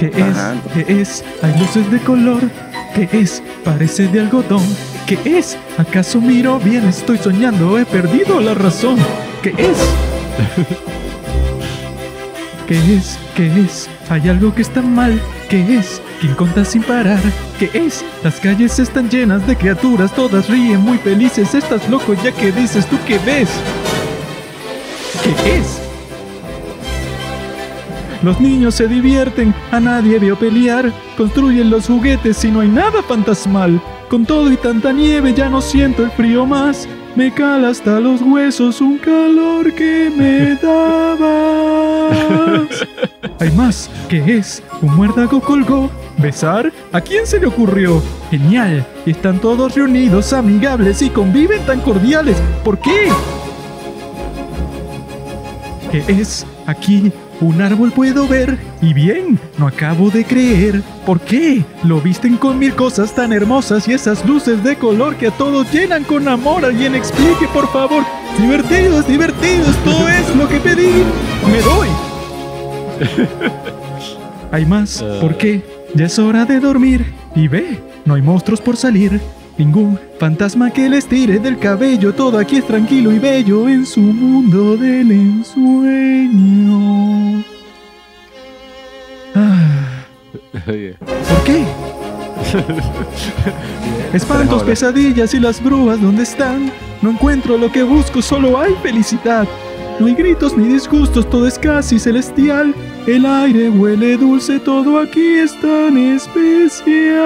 ¿Qué es? ¿Qué es? Hay luces de color. ¿Qué es? Parece de algodón. ¿Qué es? ¿Acaso miro bien? Estoy soñando. He perdido la razón. ¿Qué es? ¿Qué es? ¿Qué es? Hay algo que está mal. ¿Qué es? ¿Quién conta sin parar? ¿Qué es? Las calles están llenas de criaturas, todas ríen muy felices. Estás loco ya que dices tú que ves. ¿Qué es? Los niños se divierten, a nadie veo pelear, construyen los juguetes y no hay nada fantasmal. Con todo y tanta nieve ya no siento el frío más. Me cala hasta los huesos un calor que me dabas. Hay más, ¿qué es? Un muérdago colgó. ¿Besar? ¿A quién se le ocurrió? Genial. Están todos reunidos, amigables y conviven tan cordiales. ¿Por qué? ¿Qué es? Aquí un árbol puedo ver. Y bien, no acabo de creer. ¿Por qué? Lo visten con mil cosas tan hermosas y esas luces de color que a todos llenan con amor. Alguien explique, por favor. Divertidos, divertidos, todo es lo que pedí. Me doy. Hay más. ¿Por qué? Ya es hora de dormir. Y ve, no hay monstruos por salir. Ningún fantasma que les tire del cabello. Todo aquí es tranquilo y bello en su mundo del ensueño. Ah, ¿Por qué? Espantos, pesadillas y las brujas, ¿dónde están? No encuentro lo que busco, solo hay felicidad. No hay gritos ni disgustos, todo es casi celestial. El aire huele dulce, todo aquí es tan especial.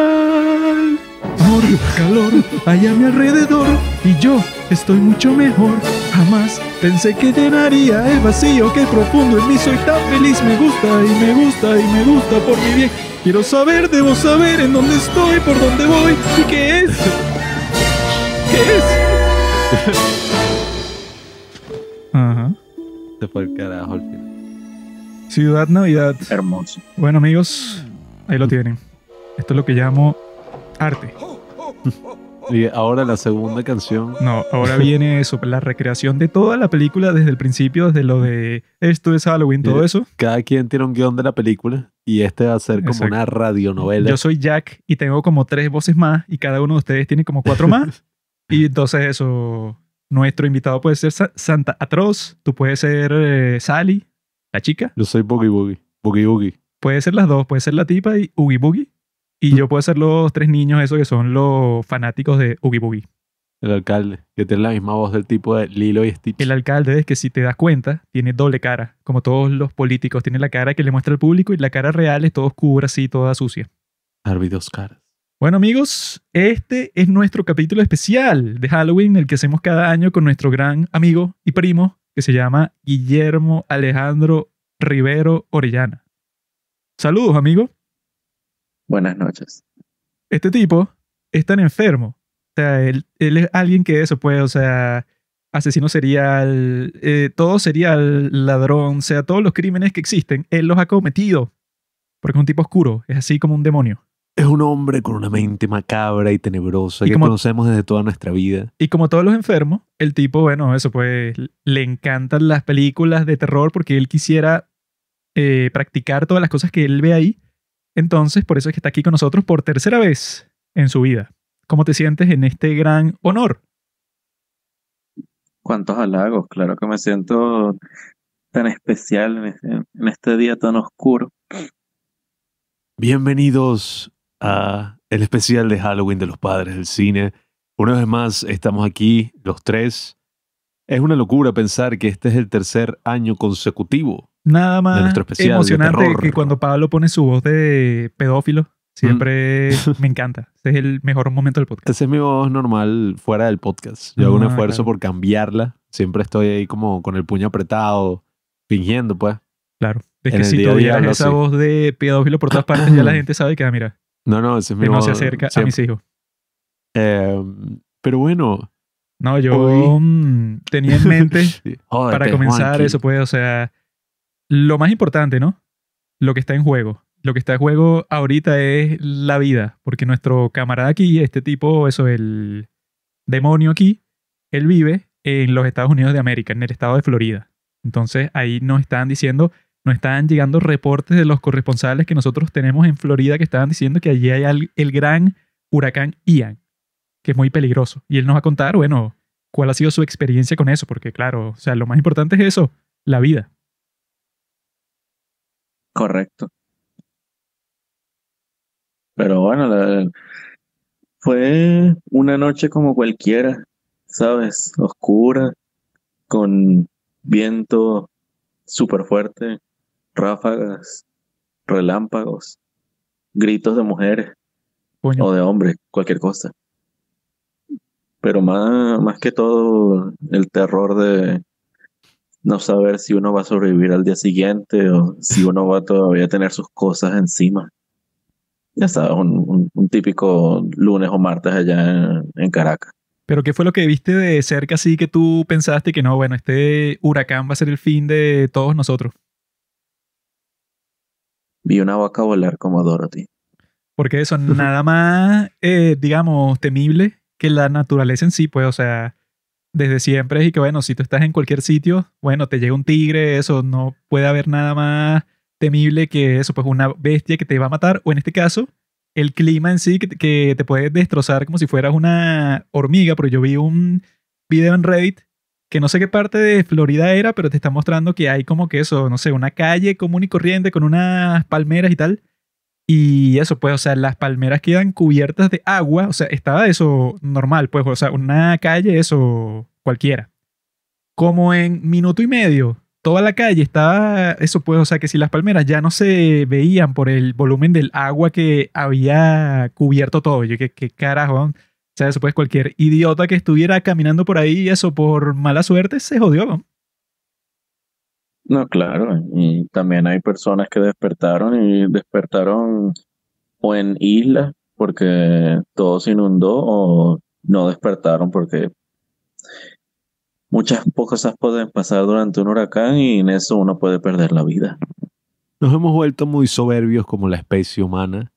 Amor, calor, hay a mi alrededor y yo estoy mucho mejor. Jamás pensé que llenaría el vacío que profundo en mí soy tan feliz. Me gusta y me gusta y me gusta por mi bien. Quiero saber, debo saber en dónde estoy, por dónde voy y qué es. ¿Qué es? Ajá. Se fue el carajo al final. Ciudad Navidad. Hermoso. Bueno amigos, ahí lo tienen. Esto es lo que llamo arte. Y ahora la segunda canción. No, ahora viene eso, la recreación de toda la película desde el principio, desde lo de esto es Halloween, todo eso. Cada quien tiene un guion de la película y este va a ser como Exacto. una radionovela. Yo soy Jack y tengo como tres voces más y cada uno de ustedes tiene como cuatro más. y entonces eso, nuestro invitado puede ser Sa- Santa Atroz, tú puedes ser eh, Sally, la chica, Yo soy Boogie Boogie. Boogie Boogie. puede ser las dos, puede ser la tipa y Oogie Boogie. Y yo puedo ser los tres niños, esos que son los fanáticos de Oogie Boogie. El alcalde, que tiene la misma voz del tipo de Lilo y Stitch. El alcalde es que si te das cuenta, tiene doble cara, como todos los políticos, tiene la cara que le muestra al público y la cara real es todo oscura, así, toda sucia. Harvey dos caras. Bueno amigos, este es nuestro capítulo especial de Halloween, el que hacemos cada año con nuestro gran amigo y primo que se llama Guillermo Alejandro Rivero Orellana. Saludos amigo. Buenas noches. Este tipo es tan enfermo. O sea, él, él es alguien que eso puede, o sea, asesino serial, eh, todo serial, ladrón, o sea, todos los crímenes que existen, él los ha cometido. Porque es un tipo oscuro, es así como un demonio. Es un hombre con una mente macabra y tenebrosa Y que como- conocemos desde toda nuestra vida. Y como todos los enfermos, el tipo, bueno, eso pues, le encantan las películas de terror porque él quisiera eh, practicar todas las cosas que él ve ahí. Entonces, por eso es que está aquí con nosotros por tercera vez en su vida. ¿Cómo te sientes en este gran honor? ¿Cuántos halagos? Claro que me siento tan especial en este, en este día tan oscuro. Bienvenidos a el especial de Halloween de los padres del cine. Una vez más estamos aquí los tres. Es una locura pensar que este es el tercer año consecutivo. Nada más nuestro especial de emocionante que cuando Pablo pone su voz de pedófilo. Siempre me encanta. Ese es el mejor momento del podcast. Esa es mi voz normal fuera del podcast. Yo hago un Ah, esfuerzo claro. por cambiarla. Siempre estoy ahí como con el puño apretado, fingiendo pues. Claro. Es En que si a hablo esa así. voz de pedófilo por todas partes, ya la gente sabe que, ah, mira, No, no, ese es mi que no se acerca a siempre. mis hijos. Eh, pero bueno. No, yo Hoy- mm, tenía en mente Jódete, para comenzar Juanqui. eso, pues, o sea, lo más importante, ¿no? Lo que está en juego. Lo que está en juego ahorita es la vida, porque nuestro camarada aquí, este tipo, eso, el demonio aquí, él vive en los Estados Unidos de América, en el estado de Florida. Entonces ahí nos están diciendo nos estaban llegando reportes de los corresponsales que nosotros tenemos en Florida que estaban diciendo que allí hay el gran huracán Ian, que es muy peligroso. Y él nos va a contar, bueno, cuál ha sido su experiencia con eso, porque claro, o sea, lo más importante es eso, la vida. Correcto. Pero bueno, la- fue una noche como cualquiera, ¿sabes? Oscura, con viento súper fuerte, ráfagas, relámpagos, gritos de mujeres Coño, o de hombres, cualquier cosa. Pero más, más que todo el terror de no saber si uno va a sobrevivir al día siguiente o si uno va todavía a tener sus cosas encima. Ya sabes, un, un- un típico lunes o martes allá en, en Caracas. pero ¿qué fue lo que viste de cerca así que tú pensaste que no, bueno, este huracán va a ser el fin de todos nosotros? Vi una vaca volar como Dorothy. Porque eso, nada más, eh, digamos, temible que la naturaleza en sí, pues, o sea, desde siempre y que, bueno, si tú estás en cualquier sitio, bueno, te llega un tigre, eso, no puede haber nada más temible que eso, pues una bestia que te va a matar, o en este caso, el clima en sí que te puede destrozar como si fueras una hormiga, pero yo vi un video en Reddit que no sé qué parte de Florida era, pero te está mostrando que hay como que eso, no sé, una calle común y corriente con unas palmeras y tal. Y eso, pues, o sea, las palmeras quedan cubiertas de agua. O sea, estaba eso normal, pues, o sea, una calle, eso cualquiera. Como en minuto y medio, toda la calle estaba, eso pues, o sea, que si las palmeras ya no se veían por el volumen del agua que había cubierto todo. Yo, ¿qué, qué carajo? O sea, eso pues, cualquier idiota que estuviera caminando por ahí, eso por mala suerte, se jodió. ¿no? No, claro. Y también hay personas que despertaron y despertaron o en islas porque todo se inundó o no despertaron porque muchas cosas pueden pasar durante un huracán y en eso uno puede perder la vida. Nos hemos vuelto muy soberbios como la especie humana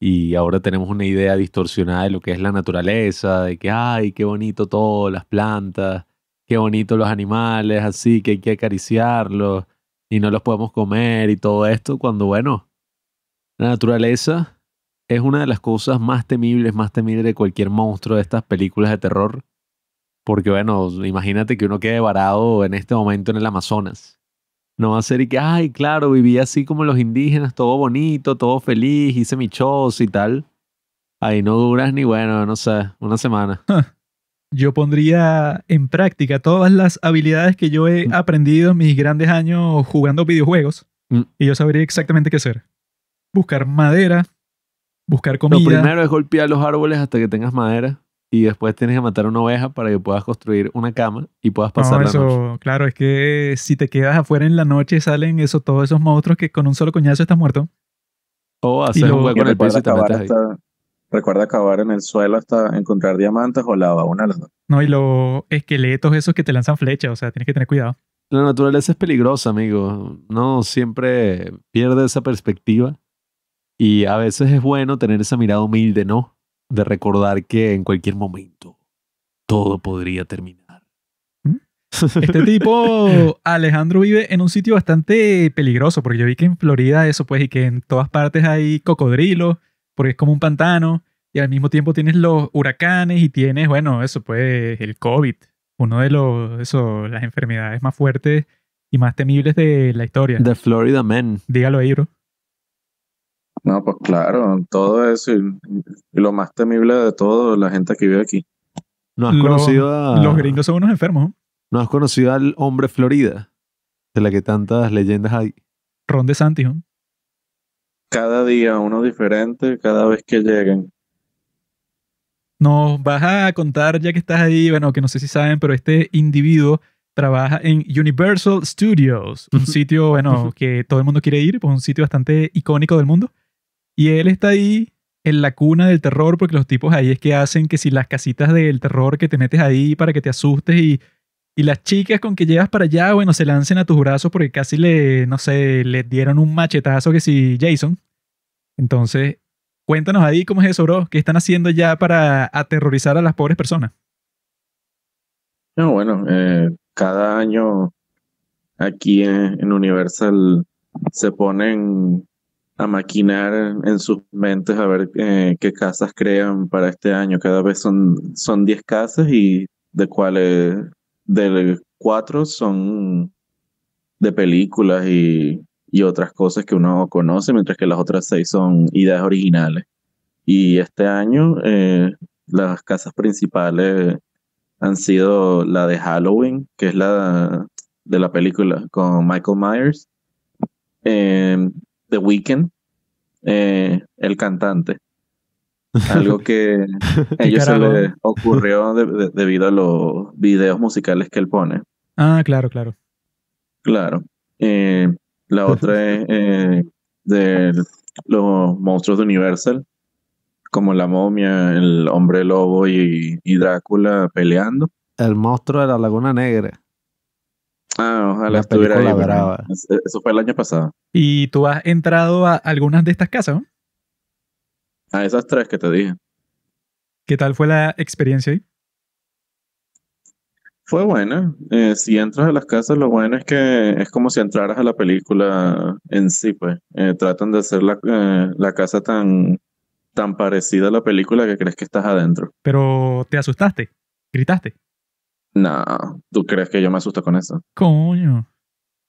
y ahora tenemos una idea distorsionada de lo que es la naturaleza, de que, ay, qué bonito todo, las plantas, qué bonito los animales, así que hay que acariciarlos y no los podemos comer y todo esto, cuando, bueno, la naturaleza es una de las cosas más temibles, más temibles de cualquier monstruo de estas películas de terror. Porque, bueno, imagínate que uno quede varado en este momento en el Amazonas. No va a ser y que, ay, claro, vivía así como los indígenas, todo bonito, todo feliz, hice mi y tal. Ahí no duras ni, bueno, no sé, una semana. yo pondría en práctica todas las habilidades que yo he Mm. aprendido en mis grandes años jugando videojuegos Mm. y yo sabría exactamente qué hacer. Buscar madera, buscar Lo comida. primero es golpear los árboles hasta que tengas madera y después tienes que matar una oveja para que puedas construir una cama y puedas No, pasar la eso, noche. claro, es que si te quedas afuera en la noche salen eso, todos esos monstruos que con un solo coñazo estás muerto. O hacer lo- un hueco en el piso y te metes ahí. hasta- recuerda acabar en el suelo hasta encontrar diamantes o lava, una de las dos. No, y los esqueletos esos que te lanzan flechas, o sea, tienes que tener cuidado. La naturaleza es peligrosa, amigo. No siempre pierde esa perspectiva. Y a veces es bueno tener esa mirada humilde, ¿no? De recordar que en cualquier momento todo podría terminar. Este tipo, Alejandro, vive en un sitio bastante peligroso, porque yo vi que en Florida eso, pues, y que en todas partes hay cocodrilos, porque es como un pantano, y al mismo tiempo tienes los huracanes y tienes, bueno, eso, pues, el COVID, uno de los, eso, las enfermedades más fuertes y más temibles de la historia. The Florida Man. Dígalo ahí, bro. No, pues claro, todo eso y, y lo más temible de todo, la gente que vive aquí. ¿No has Los- conocido a... Los gringos son unos enfermos. ¿no? ¿No has conocido al hombre Florida? De la que tantas leyendas hay. Ron de Santi, ¿no? Cada día uno diferente, cada vez que lleguen. Nos vas a contar, ya que estás ahí, bueno, que no sé si saben, pero este individuo trabaja en Universal Studios, un sitio, bueno, que todo el mundo quiere ir, pues un sitio bastante icónico del mundo. Y él está ahí en la cuna del terror, porque los tipos ahí es que hacen que si las casitas del terror que te metes ahí para que te asustes y, y las chicas con que llevas para allá, bueno, se lancen a tus brazos porque casi le, no sé, le dieron un machetazo que si Jason. Entonces, cuéntanos ahí cómo es eso, bro. ¿Qué están haciendo ya para aterrorizar a las pobres personas? No, bueno, eh, cada año aquí en, Universal se ponen a maquinar en sus mentes a ver eh, qué casas crean para este año. Cada vez son, son 10 casas y de cuales de cuatro son de películas y, y otras cosas que uno conoce, mientras que las otras seis son ideas originales. Y este año eh, las casas principales han sido la de Halloween, que es la de la película con Michael Myers, eh, The Weeknd, eh, el cantante. Algo que a ellos se les ocurrió debido a los videos musicales que él pone. Ah, claro, claro. Claro. Eh, la otra es eh, de los monstruos de Universal, como la momia, el hombre lobo y, Drácula peleando. El monstruo de la Laguna Negra. Ah, ojalá estuviera ahí. Eso fue el año pasado. ¿Y tú has entrado a algunas de estas casas? ¿no? A esas tres que te dije. ¿Qué tal fue la experiencia ahí? Fue buena. Eh, si entras a las casas, lo bueno es que es como si entraras a la película en sí, pues. Eh, tratan de hacer la, eh, la casa tan, tan parecida a la película que crees que estás adentro. Pero, ¿te asustaste? ¿Gritaste? No, ¿tú crees que yo me asusto con eso? Coño.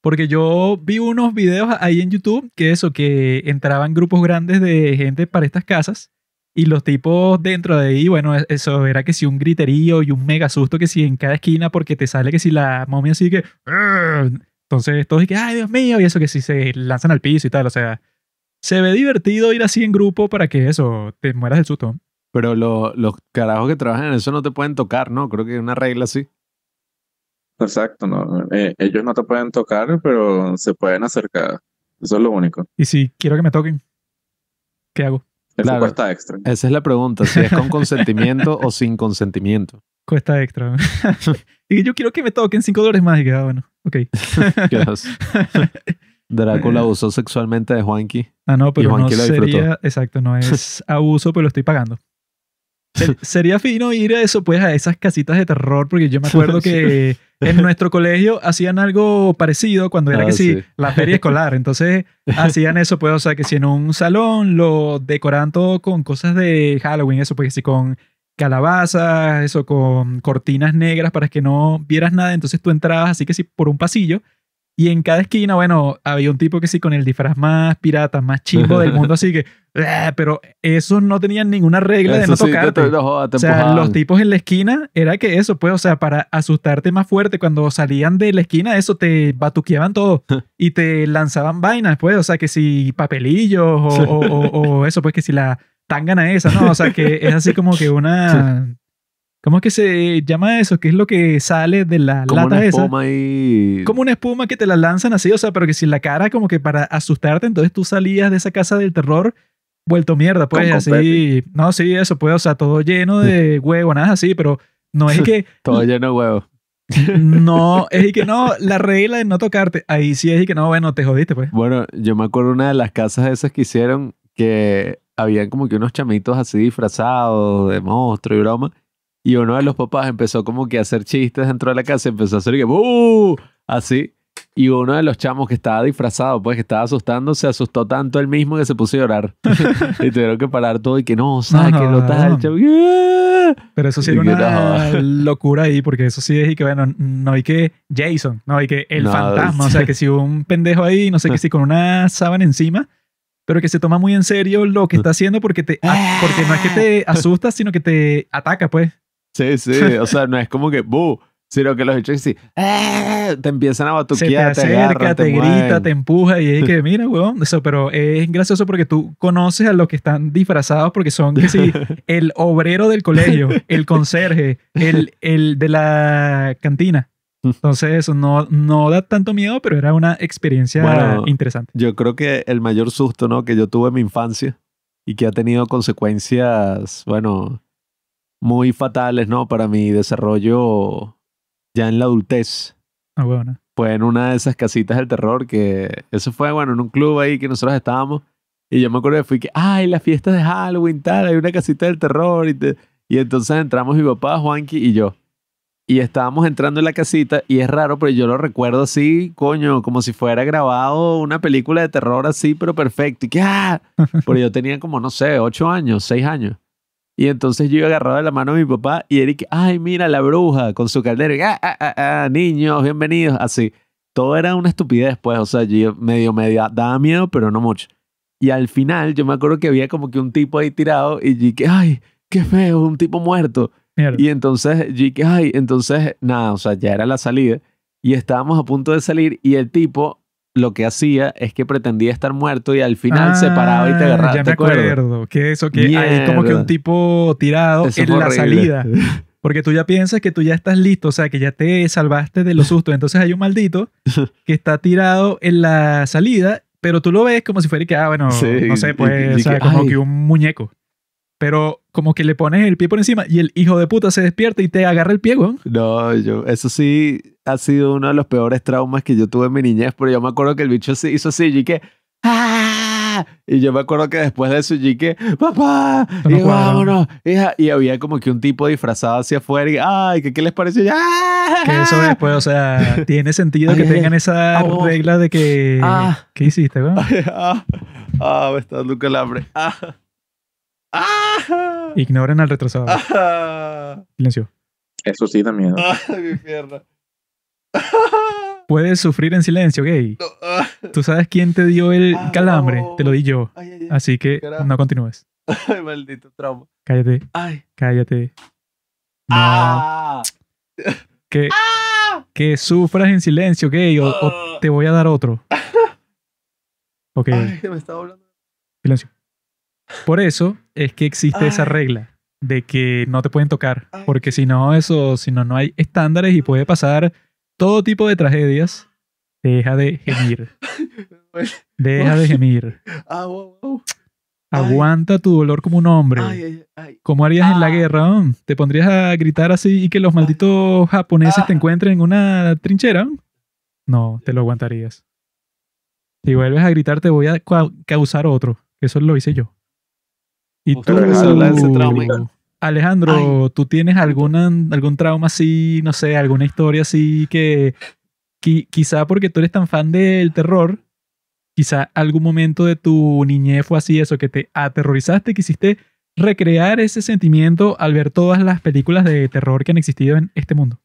Porque yo vi unos videos ahí en YouTube que eso, que entraban grupos grandes de gente para estas casas y los tipos dentro de ahí, bueno, e-, eso era que si un griterío y un mega susto que si en cada esquina porque te sale que si la momia así que... Entonces todos que, ay Dios mío, y eso que si se lanzan al piso y tal, o sea, se ve divertido ir así en grupo para que eso, te mueras del susto. Pero los carajos que trabajan en eso no te pueden tocar, ¿no? Creo que es una regla así. Exacto, no. Eh, ellos no te pueden tocar, pero se pueden acercar. Eso es lo único. Y si quiero que me toquen, ¿qué hago? Eso cuesta extra. Esa es la pregunta, si es con consentimiento o sin consentimiento. Cuesta extra. y yo quiero que me toquen 5 dólares más. Y que, ah, bueno, ok. Drácula abusó sexualmente de Juanqui. Ah, no, pero no sería... Exacto, no es abuso, pero lo estoy pagando. sería fino ir a eso, pues, a esas casitas de terror, porque yo me acuerdo que en nuestro colegio hacían algo parecido cuando era ah, que sí, la feria escolar. Entonces hacían eso, pues, o sea, que si en un salón lo decoraban todo con cosas de Halloween, eso, pues, si con calabazas, eso, con cortinas negras para que no vieras nada. Entonces tú entrabas así que sí por un pasillo y en cada esquina, bueno, había un tipo que sí con el disfraz más pirata, más chimbo del mundo, así que, ah", pero esos no tenían ninguna regla de no tocarte. o sea, los tipos en la esquina era que eso, pues, o sea, para asustarte más fuerte, cuando salían de la esquina, eso te batuqueaban todo y te lanzaban vainas, pues, o sea, que si papelillos o, o, eso, pues, que si la tangana esa, ¿no? O sea, que es así como que una ¿Cómo es que se llama eso? ¿Qué es lo que sale de la como lata una espuma Y... Como una espuma que te la lanzan así, o sea, pero que si la cara como que para asustarte, entonces tú salías de esa casa del terror vuelto mierda, pues así. No, sí, eso, pues, o sea, todo lleno de huevo, nada así, pero no es que... todo lleno de huevo. no, es que no, la regla de no tocarte, ahí sí es que no, bueno, te jodiste, pues. Bueno, yo me acuerdo una de las casas esas que hicieron que habían como que unos chamitos así disfrazados de monstruo y broma y uno de los papás empezó como que a hacer chistes dentro de la casa, empezó a hacer que ¡Uh! así. Y uno de los chamos que estaba disfrazado, pues que estaba asustando, se asustó tanto él mismo que se puso a llorar. y tuvieron que parar todo y que no, ¿sabes? que no estás al chavo. Pero eso sí era una locura ahí, porque eso sí es y que, bueno, no hay que Jason, no hay que el fantasma. O sea, que si un pendejo ahí, no sé qué, si con una sábana encima, pero que se toma muy en serio lo que está haciendo porque, te, porque no es que te asustas, sino que te ataca, pues. Sí, sí, o sea, no es como que, ¡buh! Sino que los hechos sí, ¡eh! te empiezan a batuquear, se te acerca, te, grita, te empuja y es que, mira, weón, eso, pero es gracioso porque tú conoces a los que están disfrazados porque son, que sí, el obrero del colegio, el conserje, el, el de la cantina. Entonces eso no, no da tanto miedo, pero era una experiencia interesante. Yo creo que el mayor susto ¿no? que yo tuve en mi infancia y que ha tenido consecuencias, bueno, muy fatales, ¿no? Para mi desarrollo ya en la adultez. Ah, bueno. Fue en una de esas casitas del terror que eso fue, bueno, en un club ahí que nosotros estábamos. Y yo me acuerdo que fui que, ay, las fiestas de Halloween, tal, hay una casita del terror. Y, y entonces entramos mi papá, Juanqui y yo. y estábamos entrando en la casita y es raro, pero yo lo recuerdo así, coño, como si fuera grabado una película de terror así, pero perfecto. Y que, ah, pero yo tenía como, no sé, ocho años, seis años. Y entonces yo iba agarrado de la mano de mi papá y Eric, ay, mira la bruja con su caldero. Y, ah, ah, ah, ah, niños, bienvenidos. Así. Todo era una estupidez, pues. O sea, yo medio, medio daba miedo, pero no mucho. Y al final yo me acuerdo que había como que un tipo ahí tirado y dije, ay, qué feo, un tipo muerto. Mierda. Y entonces yo dije, ay, entonces nada, o sea, ya era la salida y estábamos a punto de salir y el tipo lo que hacía es que pretendía estar muerto y al final se paraba y te Ah, agarraba. Ya ¿te me acuerdo. Que eso, que hay como que Mierda. un tipo tirado Eso en la horrible. salida. Porque tú ya piensas que tú ya estás listo, o sea, que ya te salvaste de los sustos. Entonces hay un maldito que está tirado en la salida, pero tú lo ves como si fuera que, ah, bueno, Sí, no sé, pues, o sea, como ay. que un muñeco. Pero como que le pones el pie por encima y el hijo de puta se despierta y te agarra el pie, weón. No, yo, eso sí ha sido uno de los peores traumas que yo tuve en mi niñez, pero yo me acuerdo que el bicho se hizo así, y que ¡Ah! Y yo me acuerdo que después de eso, y que ¡Papá! No y vámonos. hija. Y había como que un tipo disfrazado hacia afuera y ¡ay! ¿Qué, qué les pareció? ¡Ah! Que eso después, o sea, tiene sentido Ay, que ay, tengan esa Ah, oh. regla de que... Ah. ¿Qué hiciste, weón? ah, ah, me está dando un calambre. ¡Ah! ¡Ah! Ignoren al retrasado. ¡Ah! Silencio. Eso sí da miedo. ¡Ay, mi pierna! Puedes sufrir en silencio, gay. No, ah. ¿Tú sabes quién te dio el Ah, calambre? no. Te lo di yo. Ay, ay, ay. Así que Carajo. no continúes. Ay, maldito trauma. Cállate, Ay. cállate. No, Ah. que, Ah. que sufras en silencio, gay, o, o te voy a dar otro. Ok, Ay, me estaba hablando. silencio. Por eso es que existe esa regla de que no te pueden tocar, Ay. porque si no, eso, si no, no hay estándares y puede pasar todo tipo de tragedias. Deja de gemir, deja de gemir. Ah, wow, wow. Ay. Aguanta tu dolor como un hombre. Ay. ¿Cómo harías en la Ah. guerra? oh? ¿Te pondrías a gritar así y que los malditos japoneses te Ah. encuentren en una trinchera? No, te lo aguantarías. Si vuelves a gritar, te voy a causar otro. Eso lo hice yo. Y tú, regala hablar de ese trauma. Alejandro, ¿tú tienes alguna, algún trauma así, no sé, alguna historia así que qui- quizá porque tú eres tan fan del terror, quizá algún momento de tu niñez fue así eso, que te aterrorizaste, quisiste recrear ese sentimiento al ver todas las películas de terror que han existido en este mundo?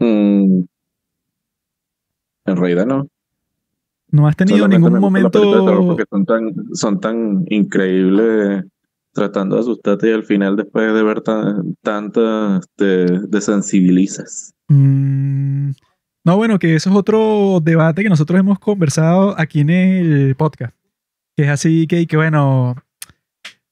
Mm, en realidad no. ¿No has tenido Solamente ningún momento... porque son tan, son tan increíbles tratando de asustarte y al final después de ver tan, tantas te desensibilizas. Mm, no, bueno, que eso es otro debate que nosotros hemos conversado aquí en el podcast. Que es así que, que bueno,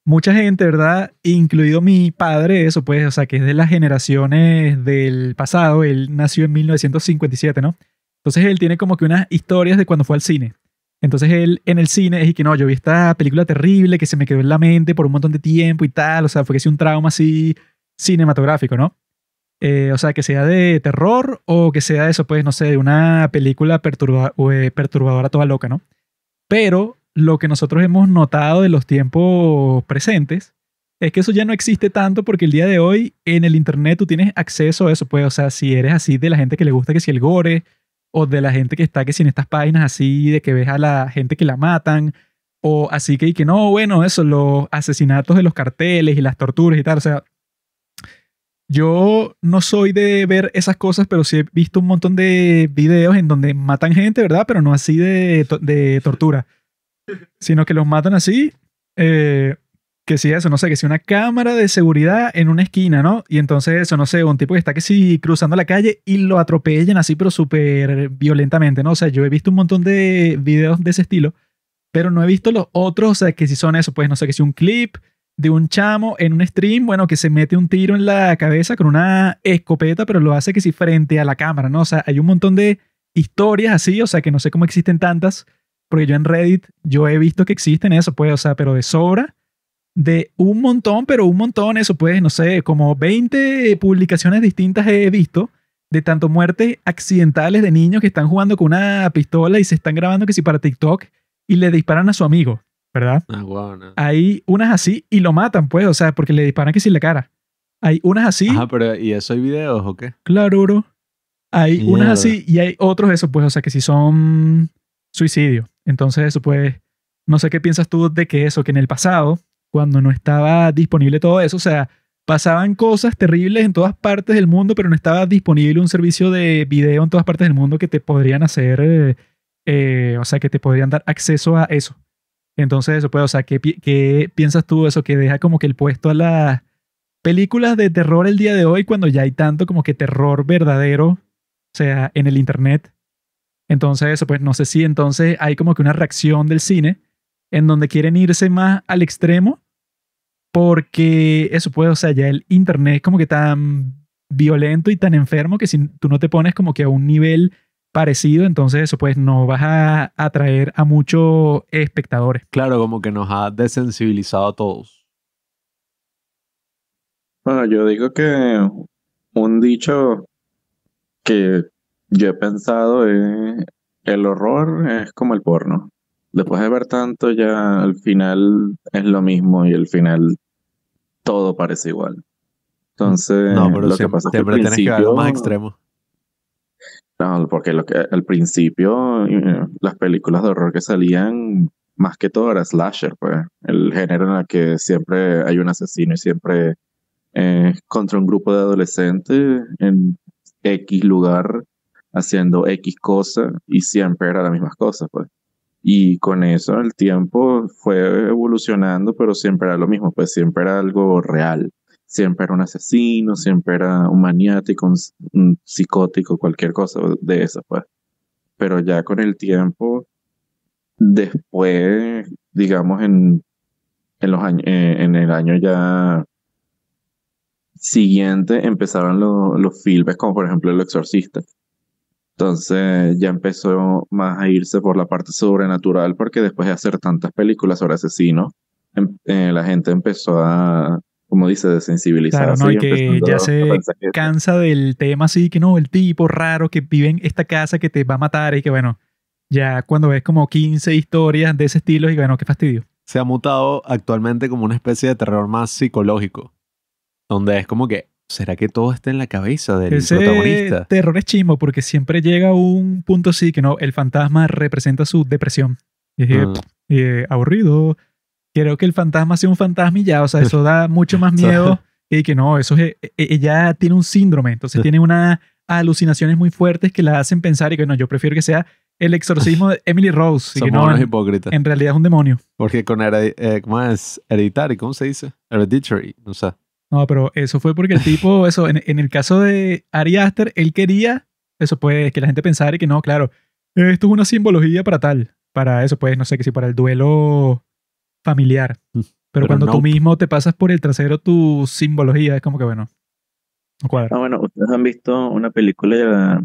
mucha gente, ¿verdad? Incluido mi padre, eso pues, o sea, que es de las generaciones del pasado, él nació en 1957, ¿no? Entonces él tiene como que unas historias de cuando fue al cine. Entonces él en el cine es y que no, yo vi esta película terrible que se me quedó en la mente por un montón de tiempo y tal, o sea, fue que sí un trauma así cinematográfico, ¿no? Eh, o sea, que sea de terror o que sea eso, pues, no sé, de una película perturba- eh, perturbadora toda loca, ¿no? Pero lo que nosotros hemos notado de los tiempos presentes es que eso ya no existe tanto porque el día de hoy en el internet tú tienes acceso a eso, pues, o sea, si eres así de la gente que le gusta que si el gore o de la gente que está que si en estas páginas así de que ves a la gente que la matan o así que y que no, bueno, eso, los asesinatos de los carteles y las torturas y tal, o sea, yo no soy de ver esas cosas, pero sí he visto un montón de videos en donde matan gente, ¿verdad? Pero no así de, de tortura, sino que los matan así, eh, que sí, eso, no sé, que si una cámara de seguridad en una esquina, ¿no? Y entonces eso, no sé, un tipo que está que sí cruzando la calle y lo atropellan así, pero súper violentamente, ¿no? O sea, yo he visto un montón de videos de ese estilo, pero no he visto los otros, o sea, que si son eso, pues no sé, que si un clip de un chamo en un stream, bueno, que se mete un tiro en la cabeza con una escopeta, pero lo hace que si frente a la cámara, ¿no? O sea, hay un montón de historias así, o sea, que no sé cómo existen tantas, porque yo en Reddit, yo he visto que existen eso, pues, o sea, pero de sobra, de un montón, pero un montón, eso pues, no sé, como 20 publicaciones distintas he visto de tanto muertes accidentales de niños que están jugando con una pistola y se están grabando que si para TikTok y le disparan a su amigo, ¿verdad? Ah, guau, no. hay unas así y lo matan, pues, o sea, porque le disparan que si la cara. Hay unas así, Ajá, pero ¿y eso hay videos o qué? claro, bro. Hay unas así y hay otros eso, pues, o sea, que si son suicidio. Entonces, eso, pues, no sé qué piensas tú de que eso, que en el pasado, cuando no estaba disponible todo eso, o sea, pasaban cosas terribles en todas partes del mundo, pero no estaba disponible un servicio de video en todas partes del mundo que te podrían hacer, eh, eh, o sea, que te podrían dar acceso a eso. Entonces, eso, pues, o sea, ¿qué, qué piensas tú eso que deja como que el puesto a las películas de terror el día de hoy cuando ya hay tanto como que terror verdadero, o sea, en el internet? Entonces, eso, pues, no sé si entonces hay como que una reacción del cine en donde quieren irse más al extremo porque eso puede, o sea, ya el internet es como que tan violento y tan enfermo que si tú no te pones como que a un nivel parecido, entonces eso pues no vas a atraer a muchos espectadores. Claro, como que nos ha desensibilizado a todos. Bueno, yo digo que un dicho que yo he pensado es el horror es como el porno. Después de ver tanto ya al final es lo mismo y al final todo parece igual. Entonces, No, pero lo que siempre, pasa es que tienes que ver lo más extremo. No, porque lo que al principio eh, las películas de horror que salían más que todo era slasher, pues, el género en el que siempre hay un asesino y siempre eh, contra un grupo de adolescentes en X lugar haciendo X cosa y siempre era las mismas cosas, pues. Y con eso el tiempo fue evolucionando, pero siempre era lo mismo, pues siempre era algo real. Siempre era un asesino, siempre era un maniático, un, psicótico, cualquier cosa de eso, pues. Pero ya con el tiempo, después, digamos, en, en los años, eh, en el año ya siguiente empezaron lo- los filmes, como por ejemplo El Exorcista. Entonces ya empezó más a irse por la parte sobrenatural, porque después de hacer tantas películas sobre asesinos, em- eh, la gente empezó a, como dice, desensibilizarse. Claro, ¿no? Y que ya se Cansa del tema así, que no, el tipo raro que vive en esta casa que te va a matar y que bueno, ya cuando ves como 15 historias de ese estilo y bueno, qué fastidio. Se ha mutado actualmente como una especie de terror más psicológico. Donde es como que, ¿será que todo está en la cabeza del Ese protagonista? terror es chimo porque siempre llega a un punto así que no, el fantasma representa su depresión. Y dije, Ah, eh, aburrido. Quiero que el fantasma sea un fantasma y ya, o sea, eso da mucho más miedo. Y que no, eso es, e- ella tiene un síndrome, entonces tiene unas alucinaciones muy fuertes que la hacen pensar y que no, yo prefiero que sea el exorcismo de Emily Rose. Y que somos no, unos hipócritas. en realidad es un demonio. Porque con eh, ¿cómo es? Hereditary, ¿cómo se dice? Hereditary, no sé. No, pero eso fue porque el tipo, eso, en, en el caso de Ari Aster, él quería, eso pues, que la gente pensara y que no, claro, esto es una simbología para tal, para eso pues, no sé, que si para el duelo familiar. Pero, pero cuando tú mismo te pasas por el trasero tu simbología, es como que bueno, no cuadra. Ah, bueno, ustedes han visto una película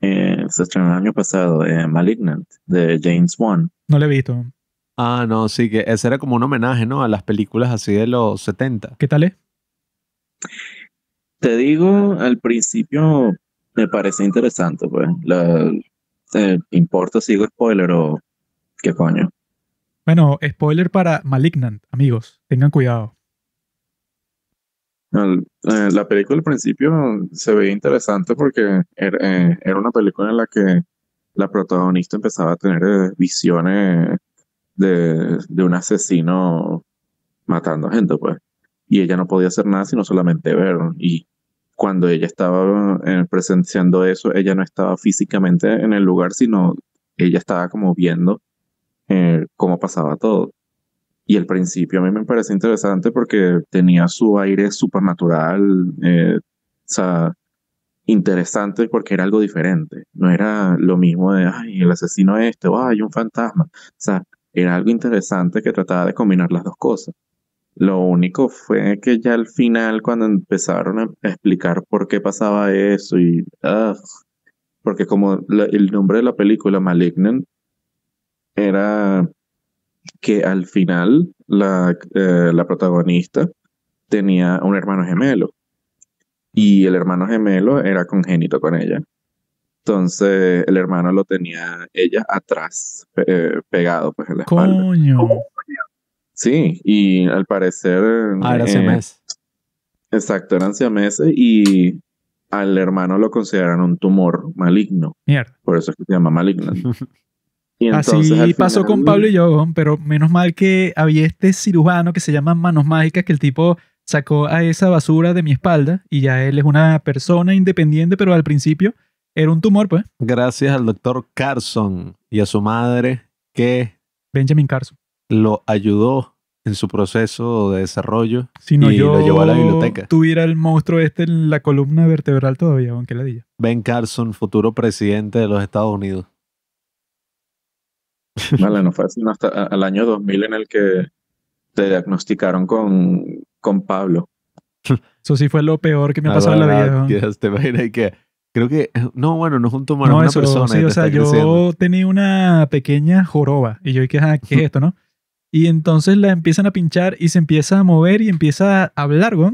eh, se estrenó el año pasado, eh, Malignant, de James Wan. No lo he visto. Ah, no, sí, que ese era como un homenaje, ¿no? A las películas así de los 70. ¿Qué tal es? Te digo, al principio me parece interesante, pues. La, eh, ¿Importa si digo spoiler o qué coño? Bueno, spoiler para Malignant, amigos, tengan cuidado. El- eh, la película al principio se veía interesante porque era, eh, era una película en la que la protagonista empezaba a tener eh, visiones de, de un asesino matando gente, pues. Y ella no podía hacer nada sino solamente ver. Y cuando ella estaba eh, presenciando eso, ella no estaba físicamente en el lugar, sino ella estaba como viendo eh, cómo pasaba todo. Y al principio a mí me parece interesante porque tenía su aire supernatural, eh, o sea, interesante porque era algo diferente. No era lo mismo de, ay, el asesino este, o ay, un fantasma. O sea, era algo interesante que trataba de combinar las dos cosas. Lo único fue que ya al final, cuando empezaron a explicar por qué pasaba eso y, ugh, porque como la- el nombre de la película, Malignant, era que al final la, eh, la protagonista tenía un hermano gemelo y el hermano gemelo era congénito con ella. Entonces el hermano lo tenía ella atrás, pe- eh, pegado pues en la espalda. Coño. Sí, y al parecer Ah, era eh, siamés. Exacto, eran siameses y al hermano lo consideran un tumor maligno. Mierda. Por eso es que se llama maligno. Y Así al pasó final- con Pablo y yo, pero menos mal que había este cirujano que se llama Manos Mágicas, que el tipo sacó a esa basura de mi espalda y ya él es una persona independiente, pero al principio era un tumor, pues, Gracias al doctor Carson y a su madre que Benjamin Carson. Lo ayudó en su proceso de desarrollo. Si no Y yo lo llevó a la biblioteca. tuviera el monstruo este en la columna vertebral todavía, aunque la diga. Ben Carson, futuro presidente de los Estados Unidos. Vale, no fue sino hasta al año 2000 en el que te diagnosticaron con, con Pablo. Eso sí fue lo peor que me ha pasado en la vida. ¿no? que te imaginas que creo que no, bueno, no es un tumor, No, es eso, una persona. sí, o sea, yo creciendo. tenía una pequeña joroba y yo dije, ah, ¿qué es esto, no? Y entonces la empiezan a pinchar y se empieza a mover y empieza a hablar, ¿no?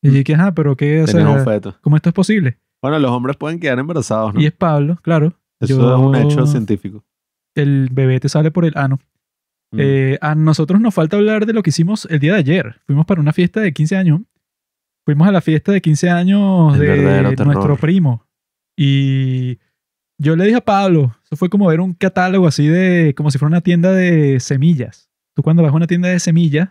Y yo dije, ah, pero qué, o un sea, feto. ¿cómo esto es posible? Bueno, los hombres pueden quedar embarazados, ¿no? Y es Pablo, claro. Eso yo- es un hecho científico. El bebé te sale por el ano. Mm. Eh, a nosotros nos falta hablar de lo que hicimos el día de ayer. Fuimos para una fiesta de 15 años. Fuimos a la fiesta de 15 años El de nuestro primo. Y yo le dije a Pablo, eso fue como ver un catálogo así de, como si fuera una tienda de semillas. Tú cuando vas a una tienda de semillas,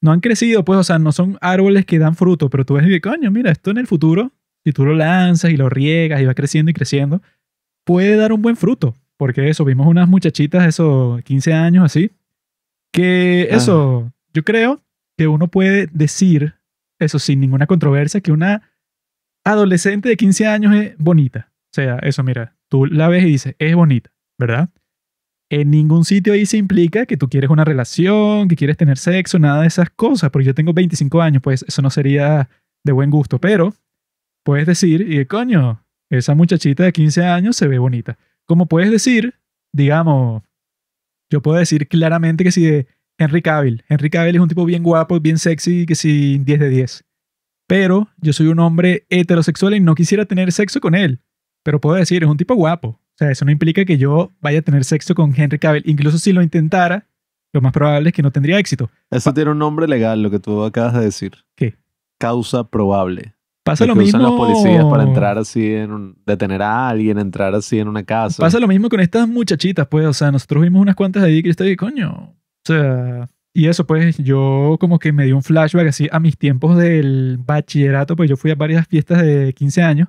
no han crecido, pues, o sea, no son árboles que dan fruto, pero tú ves y dices, coño, mira, esto en el futuro, si tú lo lanzas y lo riegas y va creciendo y creciendo, puede dar un buen fruto. Porque eso, vimos unas muchachitas, eso, 15 años así, que Ah. eso, yo creo que uno puede decir, eso sin ninguna controversia, que una adolescente de 15 años es bonita. O sea, eso, mira, tú la ves y dices, es bonita, ¿verdad? En ningún sitio ahí se implica que tú quieres una relación, que quieres tener sexo, nada de esas cosas, porque yo tengo 25 años, pues eso no sería de buen gusto, pero puedes decir, y coño, esa muchachita de 15 años se ve bonita. Como puedes decir, digamos, yo puedo decir claramente que si de Henry Cavill, Henry Cavill es un tipo bien guapo, bien sexy, que si 10 de 10. Pero yo soy un hombre heterosexual y no quisiera tener sexo con él. Pero puedo decir, es un tipo guapo. O sea, eso no implica que yo vaya a tener sexo con Henry Cavill. Incluso si lo intentara, lo más probable es que no tendría éxito. Eso tiene un nombre legal, lo que tú acabas de decir. ¿Qué? Causa probable. Pasa lo, que mismo. usan los policías para entrar así en un, detener a alguien, entrar así en una casa. Pasa lo mismo con estas muchachitas, pues. O sea, nosotros vimos unas cuantas ahí que yo estoy, coño. O sea, y eso, pues, yo como que me dio un flashback así a mis tiempos del bachillerato, pues yo fui a varias fiestas de 15 años.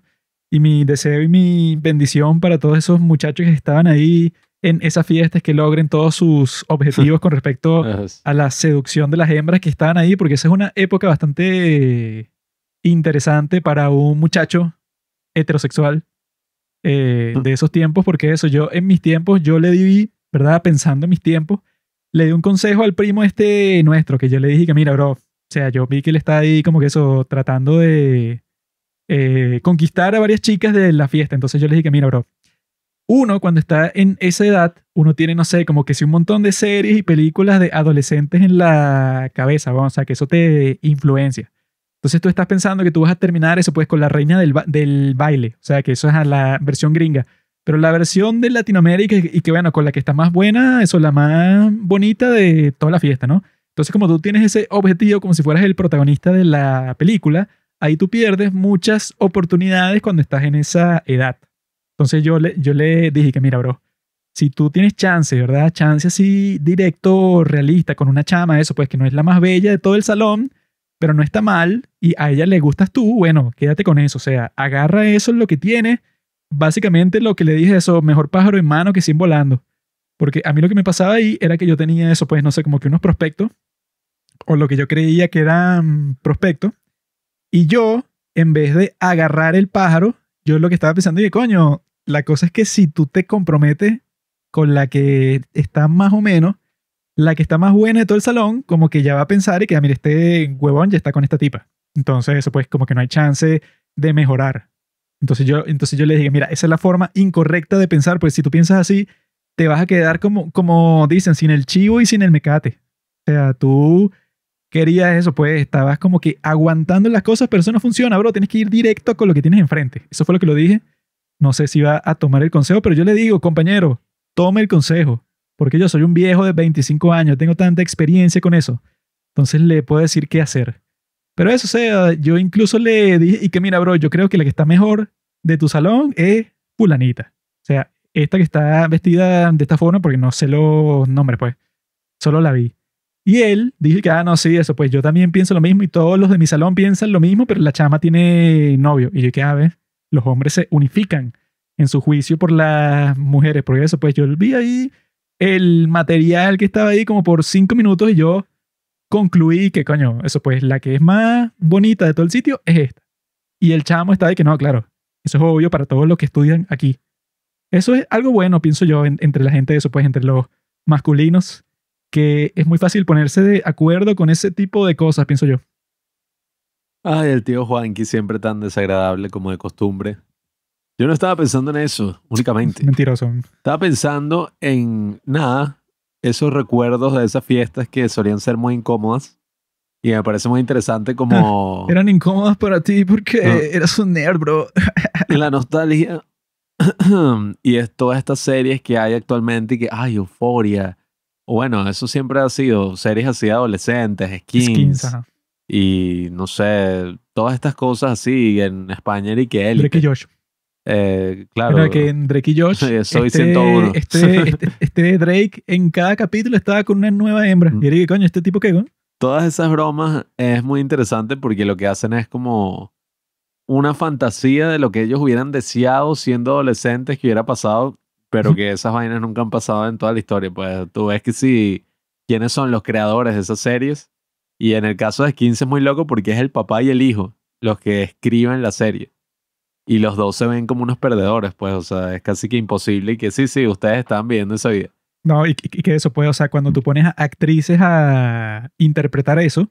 Y mi deseo y mi bendición para todos esos muchachos que estaban ahí en esas fiestas es que logren todos sus objetivos con respecto Es- a la seducción de las hembras que estaban ahí, porque esa es una época bastante interesante para un muchacho heterosexual eh, de esos tiempos, porque eso, yo en mis tiempos, yo le di, ¿verdad? Pensando en mis tiempos, le di un consejo al primo este nuestro, que yo le dije que, mira, bro, o sea, yo vi que él está ahí como que eso, tratando de eh, conquistar a varias chicas de la fiesta, entonces yo le dije mira, bro, uno cuando está en esa edad, uno tiene, no sé, como que si un montón de series y películas de adolescentes en la cabeza, vamos, o sea, que eso te influencia. Entonces tú estás pensando que tú vas a terminar eso pues con la reina del, ba- del baile, o sea, que eso es la versión gringa. Pero la versión de Latinoamérica y que bueno, con la que está más buena, eso es la más bonita de toda la fiesta, ¿no? Entonces como tú tienes ese objetivo como si fueras el protagonista de la película, ahí tú pierdes muchas oportunidades cuando estás en esa edad. Entonces yo le, yo le dije que mira, bro, si tú tienes chance, ¿verdad? Chance así directo, realista, con una chama, eso pues que no es la más bella de todo el salón, pero no está mal y a ella le gustas tú, bueno, quédate con eso, o sea, agarra eso lo que tiene. Básicamente lo que le dije eso, mejor pájaro en mano que sin volando. Porque a mí lo que me pasaba ahí era que yo tenía eso, pues no sé, como que unos prospectos, o lo que yo creía que eran prospectos, y yo, en vez de agarrar el pájaro, yo lo que estaba pensando, y coño, la cosa es que si tú te comprometes con la que está más o menos, la que está más buena de todo el salón, como que ya va a pensar y que, ah, mira, este huevón ya está con esta tipa. Entonces, eso pues como que no hay chance de mejorar. Entonces yo, entonces yo le dije, mira, esa es la forma incorrecta de pensar, pues si tú piensas así, te vas a quedar como, como dicen, sin el chivo y sin el mecate. O sea, tú querías eso, pues estabas como que aguantando las cosas, pero eso no funciona, bro. Tienes que ir directo con lo que tienes enfrente. Eso fue lo que lo dije. No sé si va a tomar el consejo, pero yo le digo, compañero, tome el consejo. Porque yo soy un viejo de 25 años, tengo tanta experiencia con eso. Entonces le puedo decir qué hacer. Pero eso, sea, yo incluso le dije, y que mira, bro, yo creo que la que está mejor de tu salón es fulanita. O sea, esta que está vestida de esta forma, porque no sé los nombres, pues. Solo la vi. Y él dije que, ah, no, sí, eso, pues yo también pienso lo mismo y todos los de mi salón piensan lo mismo, pero la chama tiene novio. Y yo que, a ver, los hombres se unifican en su juicio por las mujeres. Porque eso, pues yo vi ahí el material que estaba ahí como por cinco minutos y yo concluí que, coño, eso pues la que es más bonita de todo el sitio es esta. Y el chamo está ahí que no, claro, eso es obvio para todos los que estudian aquí. Eso es algo bueno, pienso yo, entre la gente, eso pues entre los masculinos, que es muy fácil ponerse de acuerdo con ese tipo de cosas, pienso yo. Ay, el tío Juanqui siempre tan desagradable como de costumbre. Yo no estaba pensando en eso únicamente. Mentiroso. Estaba pensando en nada, esos recuerdos de esas fiestas que solían ser muy incómodas. Y me parece muy interesante como Eran incómodas para ti porque eras un nerd, bro. la nostalgia y es todas estas series que hay actualmente y que, ay, euforia. Bueno, eso siempre ha sido series así de adolescentes, skins, Skins, ajá. y no sé, todas estas cosas así en España y que él. Drake y Josh. Eh, claro. Era que en Drake y Josh, Soy este, 101. este, este, este Drake en cada capítulo estaba con una nueva hembra. Mm. Y era que, coño, ¿este tipo qué? Todas esas bromas es muy interesante porque lo que hacen es como una fantasía de lo que ellos hubieran deseado siendo adolescentes que hubiera pasado, pero que esas vainas nunca han pasado en toda la historia. Pues tú ves que sí, quiénes son los creadores de esas series. Y en el caso de 15 es muy loco porque es el papá y el hijo los que escriben la serie. Y los dos se ven como unos perdedores, pues, o sea, es casi que imposible y que sí, sí, ustedes están viendo esa vida. No, y, y que eso puede, o sea, cuando tú pones a actrices a interpretar eso,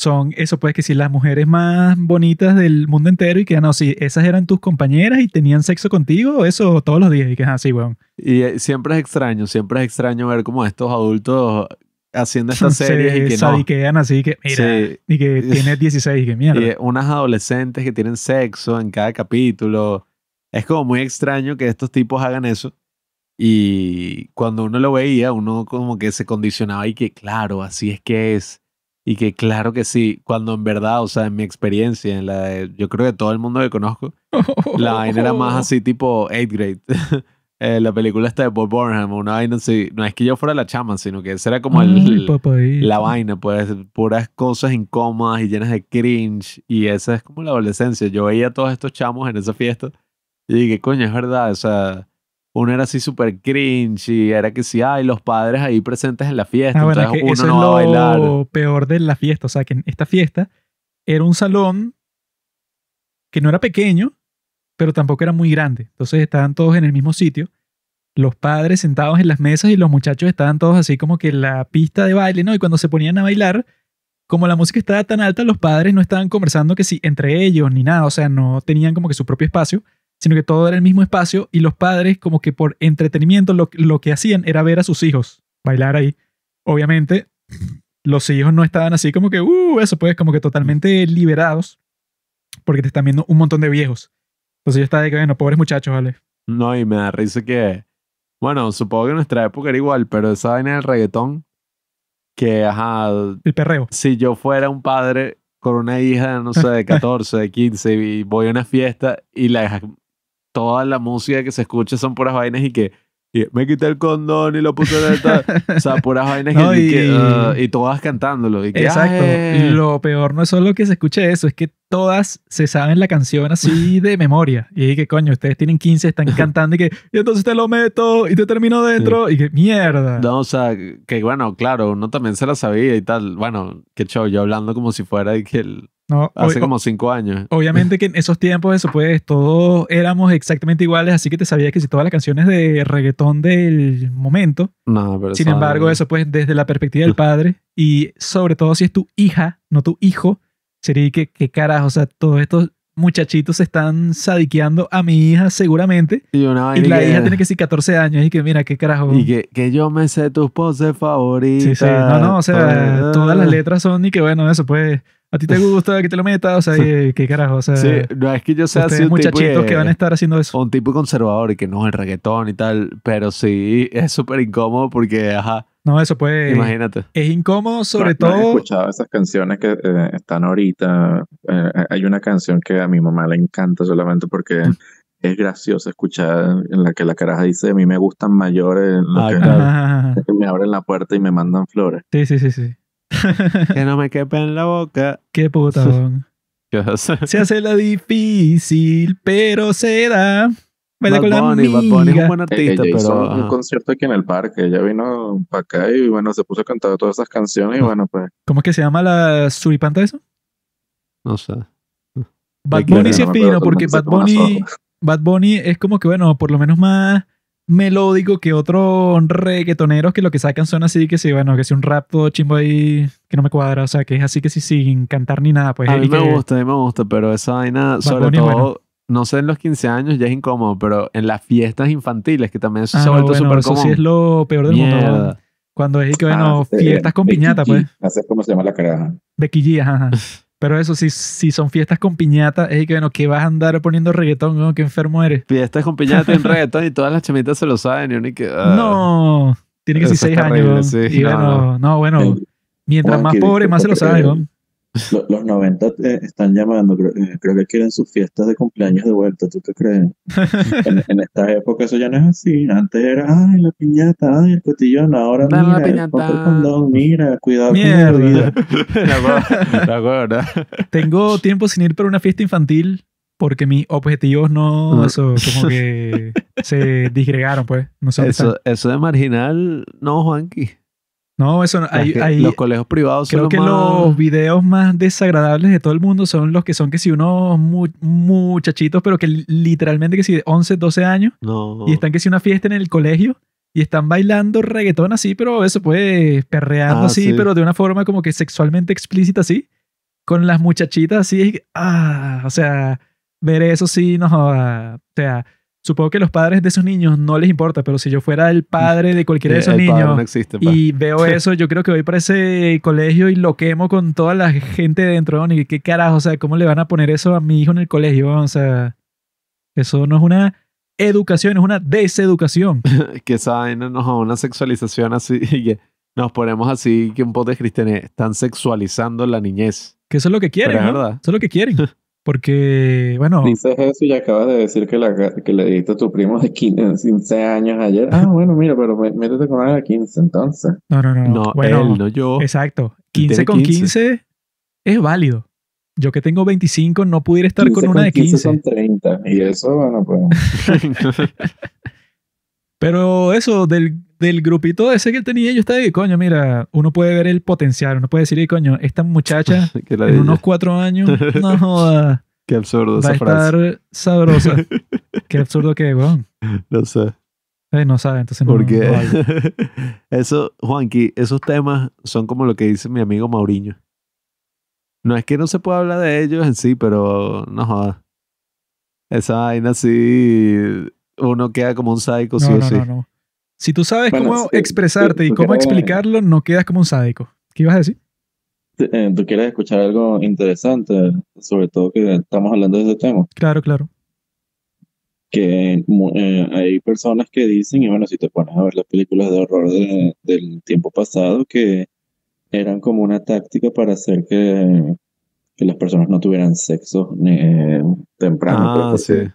son eso, pues que si las mujeres más bonitas del mundo entero y que, ah, no, si esas eran tus compañeras y tenían sexo contigo, eso todos los días y que, ah, sí, weón. Y eh, siempre es extraño, siempre es extraño ver como estos adultos haciendo estas series y Se que no. sadiquean así que, mira, Sí, y que tiene 16 y que mierda. y unas adolescentes que tienen sexo en cada capítulo. Es como muy extraño que estos tipos hagan eso. Y cuando uno lo veía, uno como que se condicionaba y que, claro, así es que es. Y que, claro que sí. Cuando en verdad, o sea, en mi experiencia, en la de- yo creo que todo el mundo que conozco, la vaina era más así tipo 8 grade. Eh, la película esta de Bob Burnham, una vaina así. No es que yo fuera la chama, sino que ese era como el, papadito. la vaina, pues, puras cosas incómodas y llenas de cringe. Y esa es como la adolescencia. Yo veía a todos estos chamos en esa fiesta y dije, coño, es verdad. O sea, uno era así súper cringe y era que sí, ay, los padres ahí presentes en la fiesta. Ah, bueno, es entonces que uno eso no es va a bailar. lo peor de la fiesta. O sea, que en esta fiesta era un salón que no era pequeño, pero tampoco era muy grande. Entonces estaban todos en el mismo sitio. Los padres sentados en las mesas y los muchachos estaban todos así como que en la pista de baile, ¿no? Y cuando se ponían a bailar, como la música estaba tan alta, los padres no estaban conversando que sí entre ellos ni nada. O sea, no tenían como que su propio espacio, sino que todo era el mismo espacio y los padres como que por entretenimiento lo, lo que hacían era ver a sus hijos bailar ahí. Obviamente, los hijos no estaban así como que, uh, eso pues, como que totalmente liberados, porque te están viendo un montón de viejos. Entonces yo estaba de que, bueno, pobres muchachos, ¿vale? No, y me da risa que, bueno, supongo que en nuestra época era igual, pero esa vaina del reggaetón, que, ajá, El perreo. si yo fuera un padre con una hija, no sé, de 14, de 15, y voy a una fiesta y la, toda la música que se escucha son puras vainas y que y me quité el condón y lo puse en el tal. O sea, puras vainas No, y, que, y- ah, y todas cantándolo. Y que, Exacto. "Ay". Lo peor no es solo que se escuche eso, es que todas se saben la canción así de memoria. Y que coño, ustedes tienen 15, están cantando y que, y entonces te lo meto y te termino dentro. Y que mierda. No, o sea, que bueno, claro, uno también se la sabía y tal. Bueno, qué show, yo hablando como si fuera de que el- No, hace como cinco años. Obviamente que en esos tiempos, eso pues, todos éramos exactamente iguales, así que te sabías que si todas las canciones de reggaetón del momento, No, pero sin embargo, eso pues desde la perspectiva del padre y sobre todo si es tu hija, no tu hijo, sería que, que carajo, o sea, todos estos muchachitos se están sadiqueando a mi hija seguramente Y una y vaina la que- hija tiene que ser 14 años y que mira, qué carajo. Y que, que yo me sé tus poses favoritas. Sí, sí, no, no, o sea, todas las letras son y que bueno, eso pues, a ti te gusta que te lo metas, o sea, y, qué carajo, o sea, Sí, no es que yo sea así un tipo, muchachitos que van a estar haciendo eso. un tipo conservador y que no el reggaetón y tal, pero sí es súper incómodo porque, ajá, No, eso puede. Imagínate. Es incómodo, sobre No, no he todo. escuchado esas canciones que eh, están ahorita. Eh, hay una canción que a mi mamá le encanta solamente porque es gracioso escuchar en la que la caraja dice: A mí me gustan mayores, Ah, que, claro. Que me abren la puerta y me mandan flores. Sí, sí, sí, sí. Que no me quepa en la boca. Qué puta. Se hace la difícil, pero se da. Bad con la Bunny, Bad Bunny es un buen Eh, artista, ella hizo pero. un ajá. concierto aquí en el parque. Ella vino para acá y bueno, se puso a cantar todas esas canciones. Y bueno, pues ¿Cómo es que se llama la suripanta eso? No sé. Bad claro, Bunny sí es fino porque Bad Bunny, Bad Bunny es como que, bueno, por lo menos más melódico que otros reggaetoneros que lo que sacan son así que sí, bueno, que si un rap todo chimbo ahí que no me cuadra, o sea, que es así que sí, sin cantar ni nada, pues. a mí me que- gusta, a mí me gusta, pero esa vaina, sobre Bunny todo, bueno. No sé en los 15 años ya es incómodo, pero en las fiestas infantiles, que también eso Ah, se ha no, vuelto bueno, súper eso común. sí es lo peor del mundo. Mierda. Cuando es que, bueno, Ah, fiestas eh, con piñata, pues. Así es como se llama la caraja. Becky G, ajá, ajá. Pero eso sí, si son fiestas con piñata, es que, bueno, que vas a andar poniendo reggaetón, ¿no? Qué enfermo eres. Fiestas con piñata en reggaetón y todas las chamitas se lo saben y uno y que... ah. No, tiene que ser Eso es seis años. sí, Y no, bueno, no, bueno, mientras más pobre, más se lo disculpa sabe, que- weón. Lo- Los 90 eh, están llamando, creo, eh, creo que quieren sus fiestas de cumpleaños de vuelta, ¿tú qué crees? En, en esta época eso ya no es así, antes era, ay, la piñata, ay, el cotillón, ahora Dale la mira, piñata. el condón, mira, cuidado con la Mierda. bebida. la. Tengo tiempo sin ir para una fiesta infantil porque mis objetivos no, Mm. eso, como que se disgregaron, pues. No sé. Eso, eso de marginal, no, Juanqui. No, eso no. Hay, hay- los colegios privados creo son que los más... los videos más desagradables de todo el mundo son los que son que si unos mu- muchachitos, pero que li- literalmente que si de 11, 12 años No. y están que si una fiesta en el colegio y están bailando reggaetón así, pero eso pues perreando Ah, así, sí. pero de una forma como que sexualmente explícita así, con las muchachitas así, ah, o sea, ver eso sí, no, o sea, supongo que a los padres de esos niños no les importa, pero si yo fuera el padre de cualquiera de Eh, esos el niños no existe, y veo eso, yo creo que voy para ese colegio y lo quemo con toda la gente dentro. ¿no? Y qué carajo, o sea, ¿cómo le van a poner eso a mi hijo en el colegio? O sea, eso no es una educación, es una deseducación. que esa vaina nos da una sexualización así y que nos ponemos así que un poco de cristianes están sexualizando la niñez. Que eso es lo que quieren, ¿no? verdad. Eso es lo que quieren. Porque, bueno, Dices eso y acabas de decir que, la, que le diste a tu primo de 15, 15 años ayer. Ah, bueno, mira, pero mé- métete con él a 15 entonces. no, no, no. No, bueno, él, no yo. exacto. Él 15 tiene con 15. 15 es válido. Yo que tengo 25 no pudiera estar 15 con una de 15. son 30. Y eso, bueno, pues. Pero eso, del, del grupito ese que él tenía, yo estaba de coño, mira, uno puede ver el potencial, uno puede decir, "Ey, coño, esta muchacha en unos cuatro años, no joda, Qué absurdo va a esa frase. estar sabrosa. Qué absurdo que, weón. No sé. Eh, no sabe, entonces no. Porque no eso, Juanqui, esos temas son como lo que dice mi amigo Mauriño. No es que no se pueda hablar de ellos en sí, pero no joda. Esa vaina sí, uno queda como un sádico, sí no, o no, sí. no, no. Si tú sabes Bueno, cómo sí, expresarte sí, y cómo explicarlo, no quedas como un sádico. ¿Qué ibas a decir? eh, ¿Tú quieres escuchar algo interesante? Sobre todo que estamos hablando de ese tema. Claro, claro. que eh, hay personas que dicen, y bueno, si te pones a ver las películas de horror de- del tiempo pasado, que eran como una táctica para hacer que, que las personas no tuvieran sexo eh, temprano. pues, Ah, sí.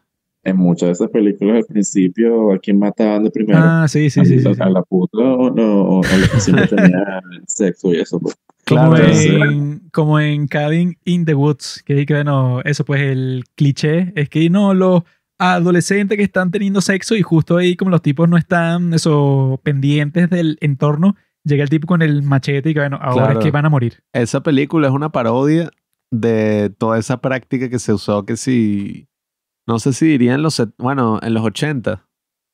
En muchas de esas películas al principio, ¿a quién mataban de primero? Ah, sí, sí, ¿A, sí. sí, a la puta o, no, o a la que siempre tenía sexo y eso? Pues. Como, Claro, sí. en, como en Cabin in the Woods, que, que bueno, eso pues el cliché es que no, los adolescentes que están teniendo sexo y justo ahí como los tipos no están eso pendientes del entorno, llega el tipo con el machete y que bueno, ahora Claro. es que van a morir. Esa película es una parodia de toda esa práctica que se usó que si, no sé si diría en los, bueno, en los 80,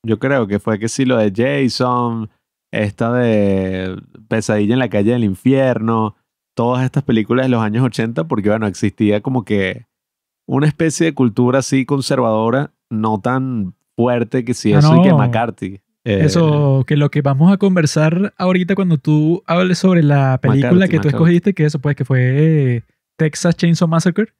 yo creo que fue que si lo de Jason, esta de Pesadilla en la calle del infierno, todas estas películas de los años 80, porque bueno, existía como que una especie de cultura así conservadora, no tan fuerte que si Ah, eso y que. McCarthy. eh, Eso, que lo que vamos a conversar ahorita cuando tú hables sobre la película McCarthy, que tú McCarthy. escogiste, que eso pues que fue eh, Texas Chainsaw Massacre,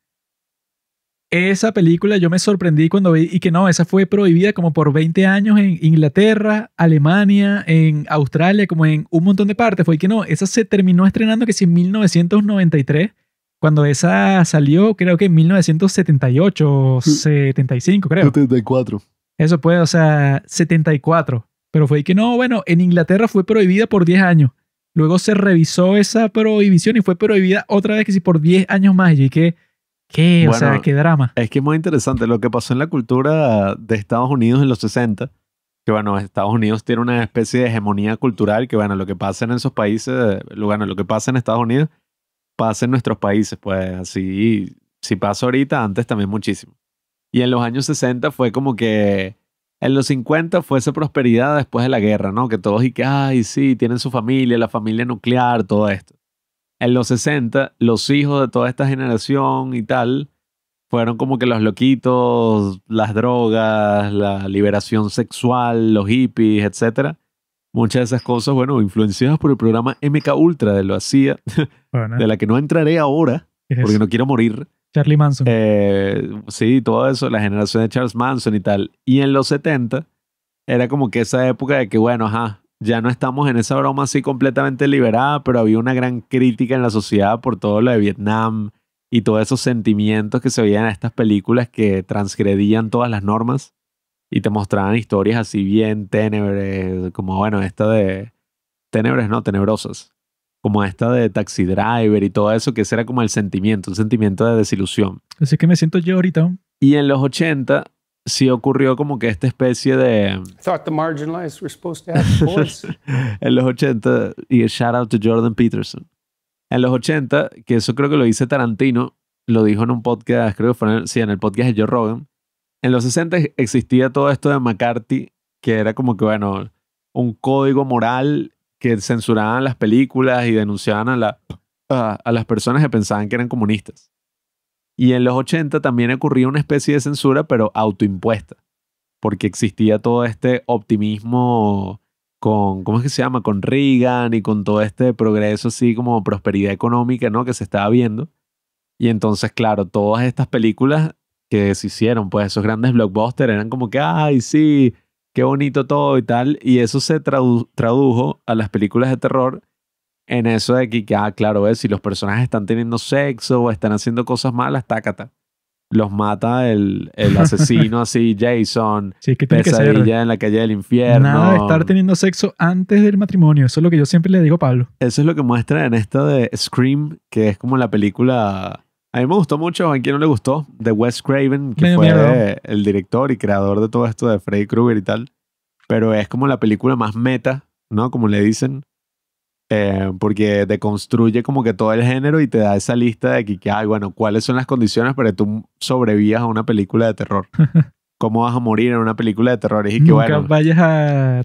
esa película yo me sorprendí cuando vi y que no, esa fue prohibida como por 20 años en Inglaterra, Alemania, en Australia, como en un montón de partes. Fue que no, esa se terminó estrenando que sí en 1993, cuando esa salió creo que en 1978 o 75 creo. 74. Eso puede, o sea, 74. Pero fue que no, bueno, en Inglaterra fue prohibida por 10 años. Luego se revisó esa prohibición y fue prohibida otra vez que sí por 10 años más. Y que ¿Qué? o sea, qué drama. Es que es muy interesante lo que pasó en la cultura de Estados Unidos en los 60. Que bueno, Estados Unidos tiene una especie de hegemonía cultural que bueno, lo que pasa en esos países, bueno, lo que pasa en Estados Unidos, pasa en nuestros países. Pues así, si pasa ahorita, antes también muchísimo. Y en los años 60 fue como que en los 50 fue esa prosperidad después de la guerra, ¿no? Que todos y que, ay, sí, tienen su familia, la familia nuclear, todo esto en los 60, los hijos de toda esta generación y tal fueron como que los loquitos, las drogas, la liberación sexual, los hippies, etc. Muchas de esas cosas, bueno, influenciadas por el programa MK Ultra de lo hacía, de la que no entraré ahora, porque no quiero morir. Charlie Manson. Eh, sí, todo eso, la generación de Charles Manson y tal. Y en los 70 era como que esa época de que, bueno, ajá, ya no estamos en esa broma así completamente liberada, pero había una gran crítica en la sociedad por todo lo de Vietnam y todos esos sentimientos que se veían en estas películas que transgredían todas las normas y te mostraban historias así bien tenebres, como bueno, esta de tenebres, no, tenebrosas, como esta de Taxi Driver y todo eso, que ese era como el sentimiento, un sentimiento de desilusión. Así que me siento yo ahorita. Y en los 80 sí ocurrió como que esta especie de... Thought the marginalized were supposed to have voice. en los 80, y shout out to Jordan Peterson. En los 80, que eso creo que lo dice Tarantino, lo dijo en un podcast, creo que fue en sí, en el podcast de Joe Rogan. En los 60 existía todo esto de McCarthy, que era como que, bueno, un código moral que censuraban las películas y denunciaban a, la, a las personas que pensaban que eran comunistas. Y en los 80 también ocurría una especie de censura, pero autoimpuesta, porque existía todo este optimismo con, ¿cómo es que se llama? Con Reagan y con todo este progreso así como prosperidad económica, ¿no? Que se estaba viendo. Y entonces, claro, todas estas películas que se hicieron, pues esos grandes blockbusters eran como que, ay, sí, qué bonito todo y tal. Y eso se tradujo a las películas de terror en eso de que, ah, claro, es, si los personajes están teniendo sexo o están haciendo cosas malas, tácata. Los mata el, el asesino así, Jason. Sí, que tiene que ser. en la calle del infierno. Nada de estar teniendo sexo antes del matrimonio. Eso es lo que yo siempre le digo a Pablo. Eso es lo que muestra en esta de Scream, que es como la película... A mí me gustó mucho, a quien no le gustó, de Wes Craven, que fue el director y creador de todo esto de Freddy Krueger y tal. Pero es como la película más meta, ¿no? Como le dicen eh, porque deconstruye como que todo el género y te da esa lista de que, que ay, bueno, cuáles son las condiciones para que tú sobrevivas a una película de terror. ¿Cómo vas a morir en una película de terror? Y que, nunca vayas a,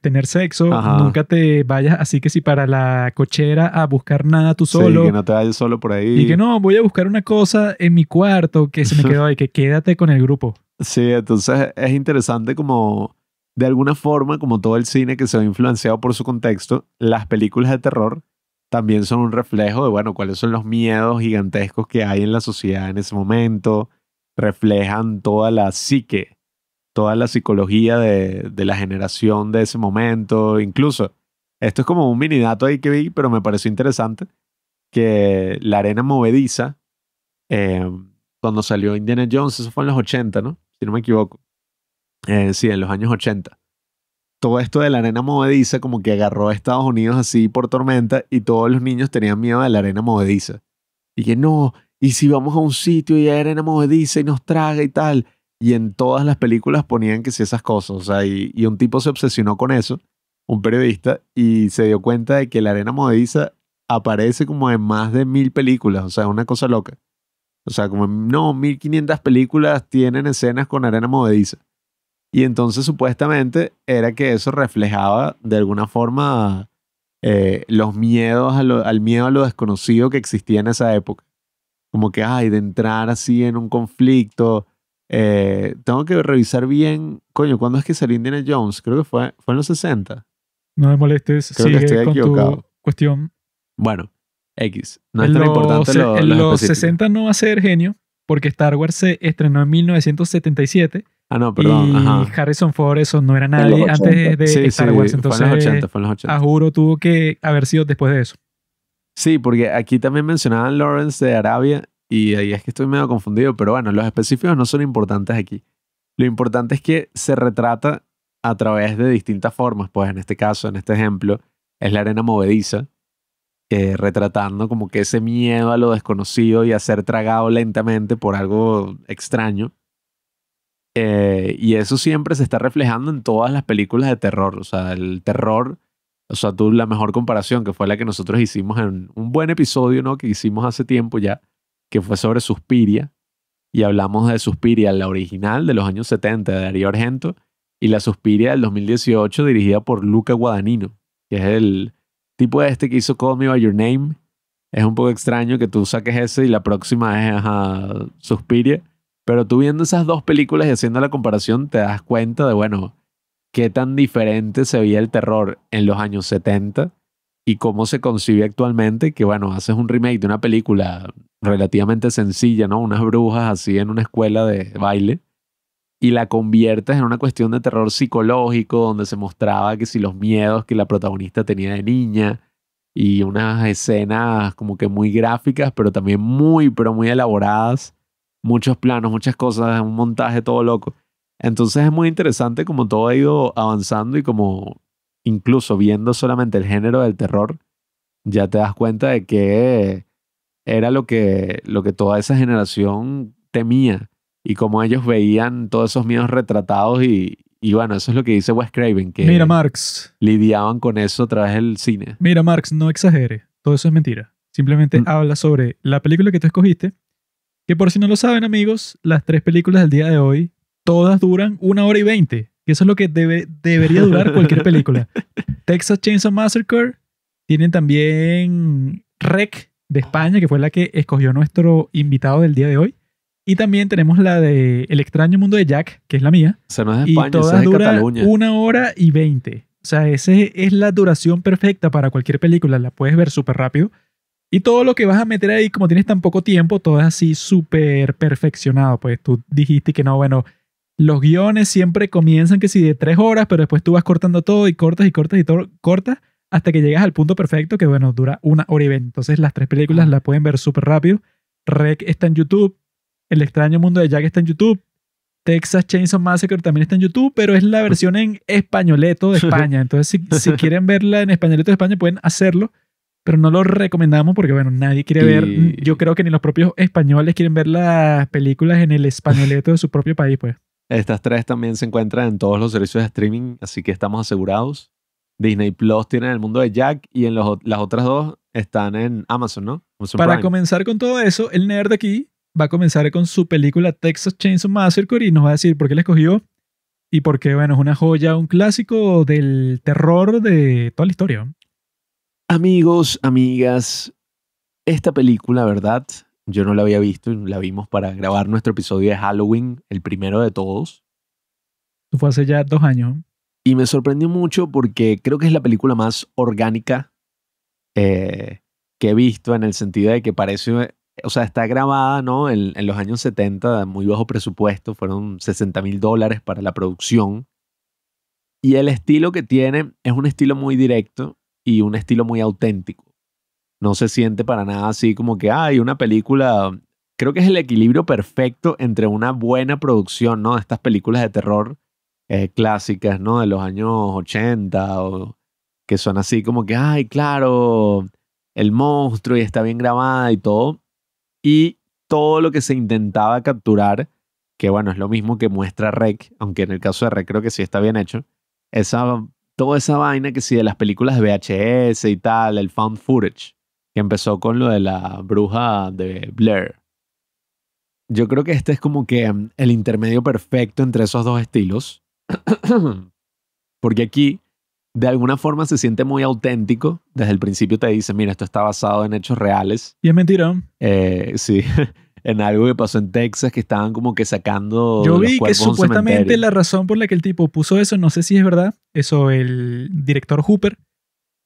tener sexo, nunca te vayas así que si para la cochera a buscar nada tú solo. Sí, que no te vayas solo por ahí. Y que no, voy a buscar una cosa en mi cuarto que se me quedó ahí, que quédate con el grupo. Sí, entonces es interesante como de alguna forma, como todo el cine que se ve influenciado por su contexto, las películas de terror también son un reflejo de, bueno, cuáles son los miedos gigantescos que hay en la sociedad en ese momento, reflejan toda la psique, toda la psicología de, la generación de ese momento, incluso, esto es como un mini dato ahí que vi, pero me pareció interesante, que la arena movediza, eh, cuando salió Indiana Jones, eso fue en los 80, ¿no? Si no me equivoco. Eh, sí, en los años 80. Todo esto de la arena movediza como que agarró a Estados Unidos así por tormenta y todos los niños tenían miedo de la arena movediza. Y que no, y si vamos a un sitio y hay arena movediza y nos traga y tal. Y en todas las películas ponían que sí esas cosas. O sea, y, un tipo se obsesionó con eso, un periodista, y se dio cuenta de que la arena movediza aparece como en más de mil películas. O sea, una cosa loca. O sea, como no, 1500 películas tienen escenas con arena movediza. Y entonces supuestamente era que eso reflejaba de alguna forma eh, los miedos al miedo a lo desconocido que existía en esa época. Como que, ay, de entrar así en un conflicto. Eh, tengo que revisar bien, coño, ¿cuándo es que salió Indiana Jones? Creo que fue, fue en los 60. No me molestes, Creo que estoy con equivocado. tu cuestión. Bueno, X. No es tan importante lo, En los 60 no va a ser genio, porque Star Wars se estrenó en 1977 Ah, no, perdón. y Ajá. Harrison Ford eso no era nadie 80. antes de Sí, Star sí, Wars. fue en Entonces, los 80, fue en los 80. a juro tuvo que haber sido después de eso. Sí, porque aquí también mencionaban Lawrence de Arabia y ahí es que estoy medio confundido, pero bueno, los específicos no son importantes aquí. Lo importante es que se retrata a través de distintas formas, pues en este caso, en este ejemplo, es la arena movediza, eh, retratando como que ese miedo a lo desconocido y a ser tragado lentamente por algo extraño. Eh, y eso siempre se está reflejando en todas las películas de terror, o sea, el terror o sea, tú la mejor comparación, que fue la que nosotros hicimos en un buen episodio, ¿no? Que hicimos hace tiempo ya, que fue sobre Suspiria. Y hablamos de Suspiria, la original de los años 70 de Darío Argento, y la Suspiria del 2018 dirigida por Luca Guadagnino, que es el tipo este que hizo Call Me By Your Name. Es un poco extraño que tú saques ese y la próxima es ajá, Suspiria. Pero tú viendo esas dos películas y haciendo la comparación, te das cuenta de, bueno, qué tan diferente se veía el terror en los años 70 y cómo se concibe actualmente, que bueno, haces un remake de una película relativamente sencilla, ¿no? Unas brujas así en una escuela de baile y la conviertes en una cuestión de terror psicológico donde se mostraba que si los miedos que la protagonista tenía de niña y unas escenas como que muy gráficas, pero también muy, pero muy elaboradas, muchos planos, muchas cosas, un montaje todo loco. Entonces es muy interesante como todo ha ido avanzando y como incluso viendo solamente el género del terror, ya te das cuenta de que era lo que, lo que toda esa generación temía y cómo ellos veían todos esos miedos retratados y, y bueno, eso es lo que dice Wes Craven, que Mira, Marx. lidiaban con eso a través del cine. Mira, Marx, no exagere. Todo eso es mentira. Simplemente Mm. habla sobre la película que tú escogiste. Que por si no lo saben, amigos, las tres películas del día de hoy, todas duran una hora y veinte. Que eso es lo que debe- debería durar cualquier película. Texas Chainsaw Massacre. Tienen también Rec de España, que fue la que escogió nuestro invitado del día de hoy. Y también tenemos la de El extraño mundo de Jack, que es la mía. O sea, no es de Y España, eso todas es de duran Cataluña. una hora y veinte. O sea, esa es la duración perfecta para cualquier película. La puedes ver súper rápido. Y todo lo que vas a meter ahí, como tienes tan poco tiempo, todo es así súper perfeccionado. Pues tú dijiste que no, bueno, los guiones siempre comienzan que si de tres horas, pero después tú vas cortando todo y cortas y cortas y todo, cortas hasta que llegas al punto perfecto que, bueno, dura una hora y veinte. Entonces las tres películas las pueden ver súper rápido. Rec está en YouTube. El extraño mundo de Jack está en YouTube. Texas Chainsaw Massacre también está en YouTube, pero es la versión en españoleto de España. Entonces, si, si quieren verla en españoleto de España, pueden hacerlo, pero no lo recomendamos porque, bueno, nadie quiere Y- ver. Yo creo que ni los propios españoles quieren ver las películas en el españoleto de su propio país, pues. Estas tres también se encuentran en todos los servicios de streaming, así que estamos asegurados. Disney Plus tiene el mundo de Jack y en los, las otras dos están en Amazon, ¿no? Amazon Para Prime. comenzar con todo eso, el nerd de aquí va a comenzar con su película Texas Chainsaw Massacre y nos va a decir por qué la escogió y por qué, bueno, es una joya, un clásico del terror de toda la historia. Amigos, amigas, esta película, ¿verdad? Yo no la había visto y la vimos para grabar nuestro episodio de Halloween, el primero de todos. Eso fue hace ya dos años. Y me sorprendió mucho porque creo que es la película más orgánica eh, que he visto en el sentido de que parece, o sea, está grabada, ¿no? En, en los años 70, muy bajo presupuesto, fueron 60 mil dólares para la producción. Y el estilo que tiene es un estilo muy directo y un estilo muy auténtico. No se siente para nada así como que hay una película. Creo que es el equilibrio perfecto entre una buena producción, ¿no? De estas películas de terror eh, clásicas, ¿no? De los años 80 o que son así como que, ay, claro, el monstruo y está bien grabada y todo. Y todo lo que se intentaba capturar, que bueno, es lo mismo que muestra Rec, aunque en el caso de Rec creo que sí está bien hecho. Esa, toda esa vaina que sí de las películas de VHS y tal, el found footage, que empezó con lo de la bruja de Blair. Yo creo que este es como que mm, el intermedio perfecto entre esos dos estilos. Porque aquí, de alguna forma, se siente muy auténtico. Desde el principio te dice, mira, esto está basado en hechos reales. Y es mentira. Eh, sí, en algo que pasó en Texas, que estaban como que sacando. Yo los vi que supuestamente la razón por la que el tipo puso eso, no sé si es verdad, eso el director Hooper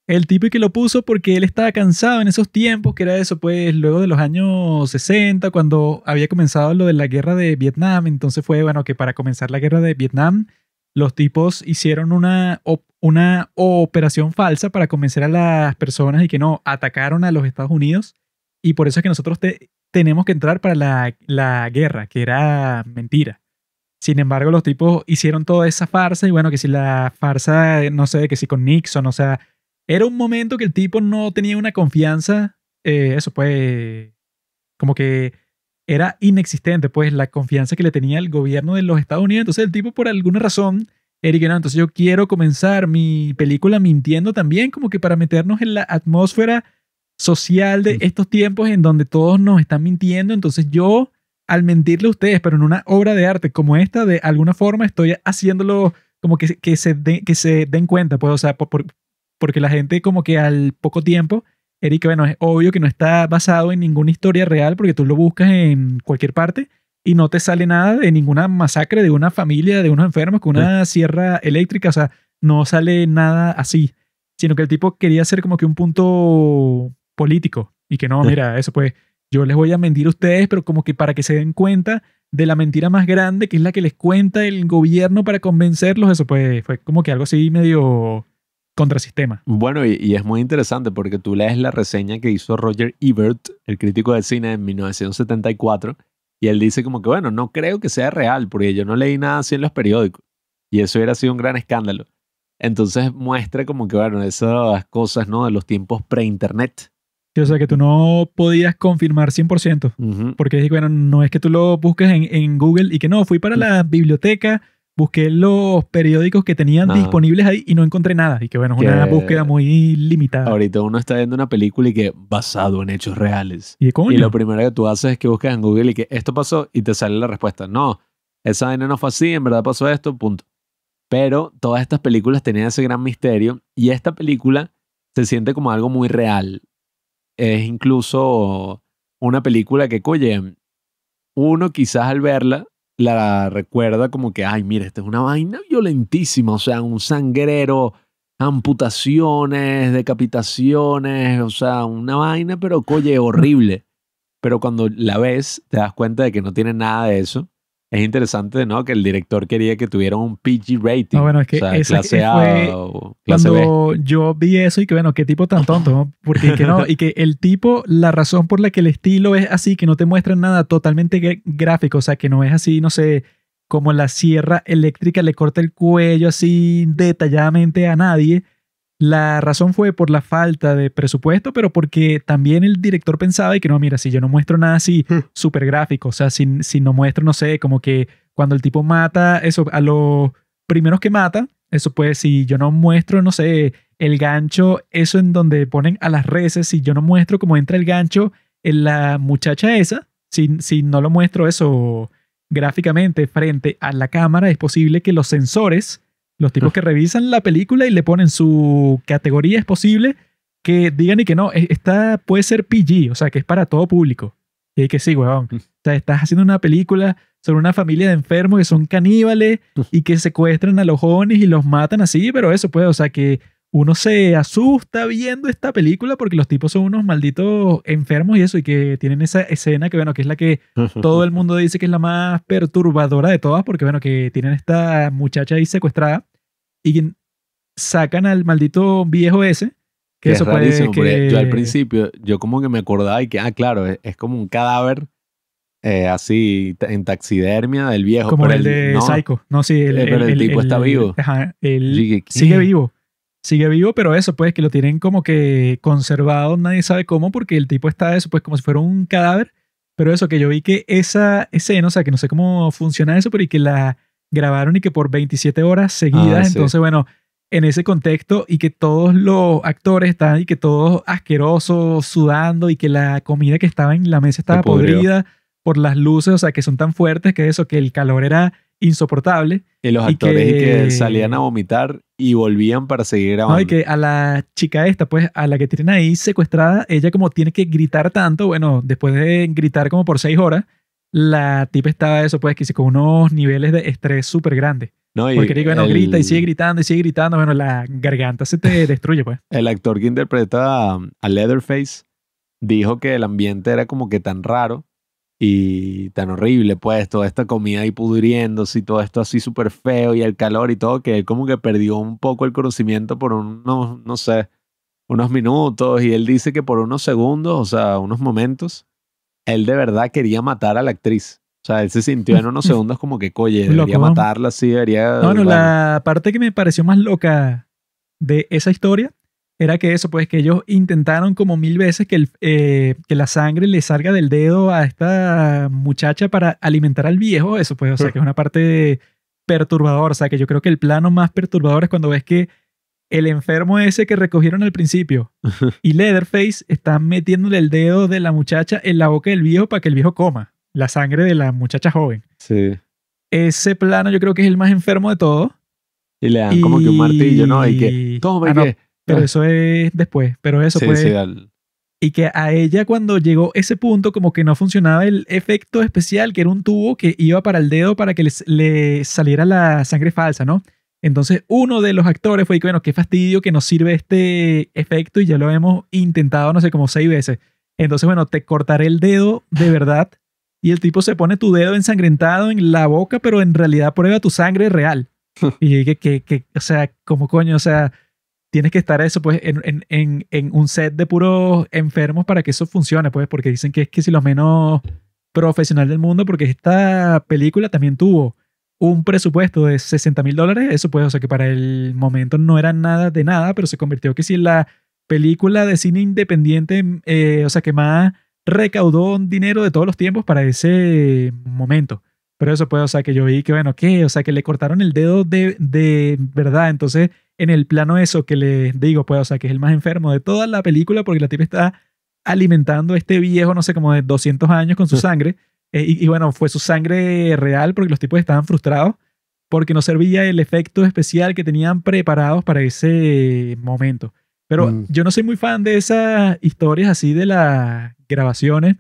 El tipo que lo puso porque él estaba cansado en esos tiempos, que era eso, pues luego de los años 60, cuando había comenzado lo de la guerra de Vietnam. Entonces fue, bueno, que para comenzar la guerra de Vietnam, los tipos hicieron una, una operación falsa para convencer a las personas y que no, atacaron a los Estados Unidos. Y por eso es que nosotros te- tenemos que entrar para la, la guerra, que era mentira. Sin embargo, los tipos hicieron toda esa farsa y bueno, que si la farsa, no sé, que si con Nixon, o sea, era un momento que el tipo no tenía una confianza, eh, eso pues, como que era inexistente, pues, la confianza que le tenía el gobierno de los Estados Unidos. Entonces el tipo, por alguna razón, Eric, no, entonces yo quiero comenzar mi película mintiendo también, como que para meternos en la atmósfera social de Mm. estos tiempos en donde todos nos están mintiendo. Entonces yo, al mentirle a ustedes, pero en una obra de arte como esta, de alguna forma estoy haciéndolo como que, que, se, de- que se den cuenta, pues, o sea, por- por- porque la gente como que al poco tiempo, Eric, bueno, es obvio que no está basado en ninguna historia real porque tú lo buscas en cualquier parte y no te sale nada de ninguna masacre de una familia, de unos enfermos con una sierra eléctrica, o sea, no sale nada así, sino que el tipo quería hacer como que un punto político y que no, mira, eso pues, yo les voy a mentir a ustedes, pero como que para que se den cuenta de la mentira más grande, que es la que les cuenta el gobierno para convencerlos, eso pues fue como que algo así medio contrasistema. Bueno, y, y es muy interesante porque tú lees la reseña que hizo Roger Ebert, el crítico de cine en 1974, y él dice como que, bueno, no creo que sea real, porque yo no leí nada así en los periódicos, y eso hubiera sido un gran escándalo. Entonces muestra como que, bueno, esas cosas, ¿no? De los tiempos pre-internet. O sea, que tú no podías confirmar 100%. Ujú. Porque bueno, no es que tú lo busques en, en Google y que no, fui para la biblioteca, busqué los periódicos que tenían Ajá. disponibles ahí y no encontré nada. Y que bueno, es una Que- búsqueda muy limitada. Ahorita uno está viendo una película y que basado en hechos reales. Y coño. Y lo primero que tú haces es que buscas en Google y que esto pasó y te sale la respuesta. No, esa vaina no fue así, en verdad pasó esto, punto. Pero todas estas películas tenían ese gran misterio y esta película se siente como algo muy real. Es incluso una película que, oye, uno quizás al verla la recuerda como que, ay, mira, esta es una vaina violentísima, o sea, un sangrero, amputaciones, decapitaciones, o sea, una vaina, pero oye, horrible. Pero cuando la ves, te das cuenta de que no tiene nada de eso. Es interesante, ¿no? Que el director quería que tuviera un PG rating. No, bueno, es que o sea, esa clase A fue o clase B. Cuando yo vi eso y que bueno, qué tipo tan tonto, ¿no? Porque que no, y que el tipo, la razón por la que el estilo es así, que no te muestran nada totalmente gráfico, o sea, que no es así, no sé, como la sierra eléctrica le corta el cuello así detalladamente a nadie. La razón fue por la falta de presupuesto, pero porque también el director pensaba y que no, mira, si yo no muestro nada así súper gráfico, o sea, si, si no muestro, no sé, como que cuando el tipo mata, eso, a los primeros que mata, eso pues, si yo no muestro, no sé, el gancho, eso en donde ponen a las reses, si yo no muestro cómo entra el gancho en la muchacha esa, si, si no lo muestro eso gráficamente frente a la cámara, es posible que los sensores, los tipos que revisan la película y le ponen su categoría, es posible que digan y que no, esta puede ser PG, o sea, que es para todo público. Y que sí, weón. O sea, estás haciendo una película sobre una familia de enfermos que son caníbales y que secuestran a los jóvenes y los matan así, pero eso puede, o sea, que uno se asusta viendo esta película porque los tipos son unos malditos enfermos y eso, y que tienen esa escena que, bueno, que es la que todo el mundo dice que es la más perturbadora de todas, porque, bueno, que tienen esta muchacha ahí secuestrada y sacan al maldito viejo ese, que Que eso es rarísimo, que... yo al principio, yo como que me acordaba y que, ah, claro, es, es como un cadáver eh, así en taxidermia del viejo. Como pero el de no, Psycho. No, sí, el, Eh, pero el tipo está vivo. Ajá, Sigue- sigue vivo. Sigue vivo, pero eso, pues, que lo tienen como que conservado, nadie sabe cómo, porque el tipo está eso, pues, como si fuera un cadáver. Pero eso, que yo vi que esa escena, o sea, que no sé cómo funciona eso, pero y que la grabaron y que por 27 horas seguidas, Ah, sí. entonces, bueno, en ese contexto y que todos los actores estaban y que todos asquerosos, sudando y que la comida que estaba en la mesa estaba podrida por las luces, o sea, que son tan fuertes que eso, que el calor era insoportable. Y los y actores y que que- salían a vomitar y volvían para seguir grabando. No, y que a la chica esta, pues, a la que tienen ahí secuestrada, ella como tiene que gritar tanto, bueno, después de gritar como por seis horas, la tipa estaba eso, pues, que sí, con unos niveles de estrés súper grandes. No, y Porque Rick, bueno, el- grita y sigue gritando y sigue gritando. Bueno, la garganta se te destruye, pues. El actor que interpreta a, a Leatherface dijo que el ambiente era como que tan raro y tan horrible, pues, toda esta comida ahí pudriéndose y todo esto así súper feo y el calor y todo, que él como que perdió un poco el conocimiento por unos, no sé, unos minutos y él dice que por unos segundos, o sea, unos momentos, él de verdad quería matar a la actriz. O sea, él se sintió en unos segundos como que, coye, debería Loco. matarla, sí, debería... No, no, bueno. la parte que me pareció más loca de esa historia era que eso, pues que ellos intentaron como mil veces que, el, eh, que la sangre le salga del dedo a esta muchacha para alimentar al viejo. Eso, pues, o sea, que es una parte perturbadora. O sea, que yo creo que el plano más perturbador es cuando ves que el enfermo ese que recogieron al principio y Leatherface están metiéndole el dedo de la muchacha en la boca del viejo para que el viejo coma la sangre de la muchacha joven. Sí. Ese plano yo creo que es el más enfermo de todos. Y le dan como que un martillo, ¿no? Y que, Y- toma, Ah, y no, que... Pero Ah. eso es después. Pero eso sí, sí, al- Y que a ella cuando llegó ese punto como que no funcionaba el efecto especial, que era un tubo que iba para el dedo para que le saliera la sangre falsa, ¿no? Entonces uno de los actores fue que, bueno, qué fastidio que nos sirve este efecto y ya lo hemos intentado, no sé, como seis veces. Entonces, bueno, te cortaré el dedo de verdad y el tipo se pone tu dedo ensangrentado en la boca, pero en realidad prueba tu sangre real. y que, que, que, o sea, como coño, o sea, tienes que estar eso, pues, en, en, en, en un set de puros enfermos para que eso funcione, pues, porque dicen que es que si lo menos profesional del mundo, porque esta película también tuvo un presupuesto de 60 mil dólares, eso pues, o sea, que para el momento no era nada de nada, pero se convirtió que si la película de cine independiente, eh, o sea, que más recaudó dinero de todos los tiempos para ese momento. Pero eso pues, o sea, que yo vi que, bueno, ¿qué? O sea, que le cortaron el dedo de, de verdad. Entonces, en el plano eso que les digo, pues, o sea, que es el más enfermo de toda la película porque la tipa está alimentando a este viejo, no sé, como de 200 años con su sangre. Eh, y, y bueno, fue su sangre real porque los tipos estaban frustrados porque no servía el efecto especial que tenían preparados para ese momento. Pero Mm. yo no soy muy fan de esas historias así de las grabaciones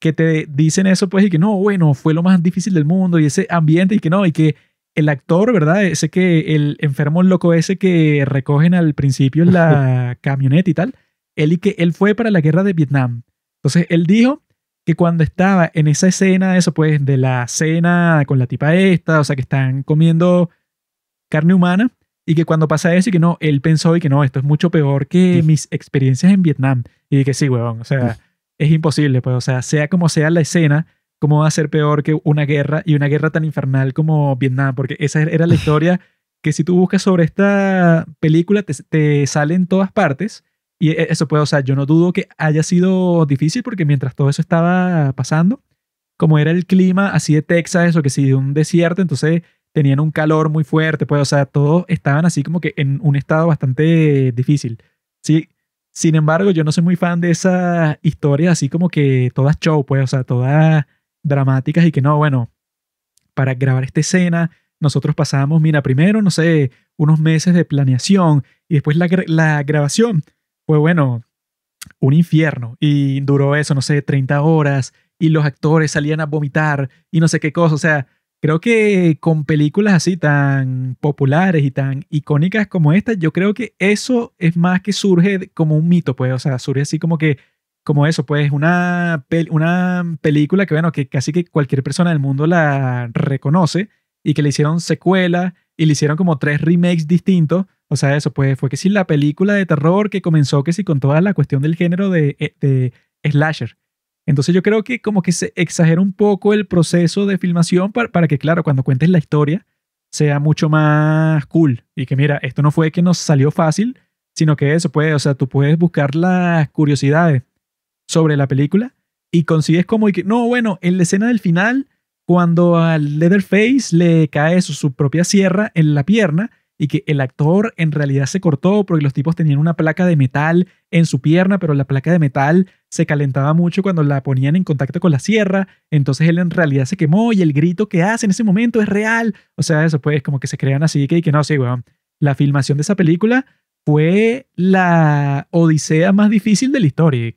que te dicen eso, pues, y que no, bueno, fue lo más difícil del mundo y ese ambiente y que no, y que el actor, ¿verdad? Ese que el enfermo loco ese que recogen al principio en la camioneta y tal, él y que él fue para la guerra de Vietnam. Entonces, él dijo que cuando estaba en esa escena, eso pues, de la cena con la tipa esta, o sea, que están comiendo carne humana, y que cuando pasa eso y que no, él pensó y que no, esto es mucho peor que mis experiencias en Vietnam. Y que sí, huevón, o sea, es imposible, pues, o sea, sea como sea la escena, ¿cómo va a ser peor que una guerra y una guerra tan infernal como Vietnam? Porque esa era la historia que si tú buscas sobre esta película te, te sale en todas partes. Y e- eso puede, o sea, yo no dudo que haya sido difícil porque mientras todo eso estaba pasando, como era el clima así de Texas, eso que sí, de un desierto, entonces tenían un calor muy fuerte, pues, o sea, todos estaban así como que en un estado bastante difícil. Sí, sin embargo, yo no soy muy fan de esas historias así como que todas show, pues, o sea, todas dramáticas y que no, bueno, para grabar esta escena, nosotros pasamos, mira, primero, no sé, unos meses de planeación y después la, la grabación fue, bueno, un infierno y duró eso, no sé, 30 horas y los actores salían a vomitar y no sé qué cosa, o sea, creo que con películas así tan populares y tan icónicas como esta, yo creo que eso es más que surge como un mito, pues, o sea, surge así como que, como eso, pues, una, una película que, bueno, que casi que cualquier persona del mundo la reconoce y que le hicieron secuela y le hicieron como tres remakes distintos. O sea, eso pues fue que sí la película de terror que comenzó que sí con toda la cuestión del género de, eh, de slasher. Entonces yo creo que como que se exagera un poco el proceso de filmación para, para que, claro, cuando cuentes la historia sea mucho más cool. Y que mira, esto no fue que nos salió fácil, sino que eso puede, o sea, tú puedes buscar las curiosidades sobre la película y consigues como y que, no, bueno, en la escena del final, cuando al Leatherface le cae su, su propia sierra en la pierna y que el actor en realidad se cortó porque los tipos tenían una placa de metal en su pierna, pero la placa de metal se calentaba mucho cuando la ponían en contacto con la sierra, entonces él en realidad se quemó y el grito que hace en ese momento es real. O sea, eso pues como que se crean así que, que no, sí, weón. La filmación de esa película fue la odisea más difícil de la historia.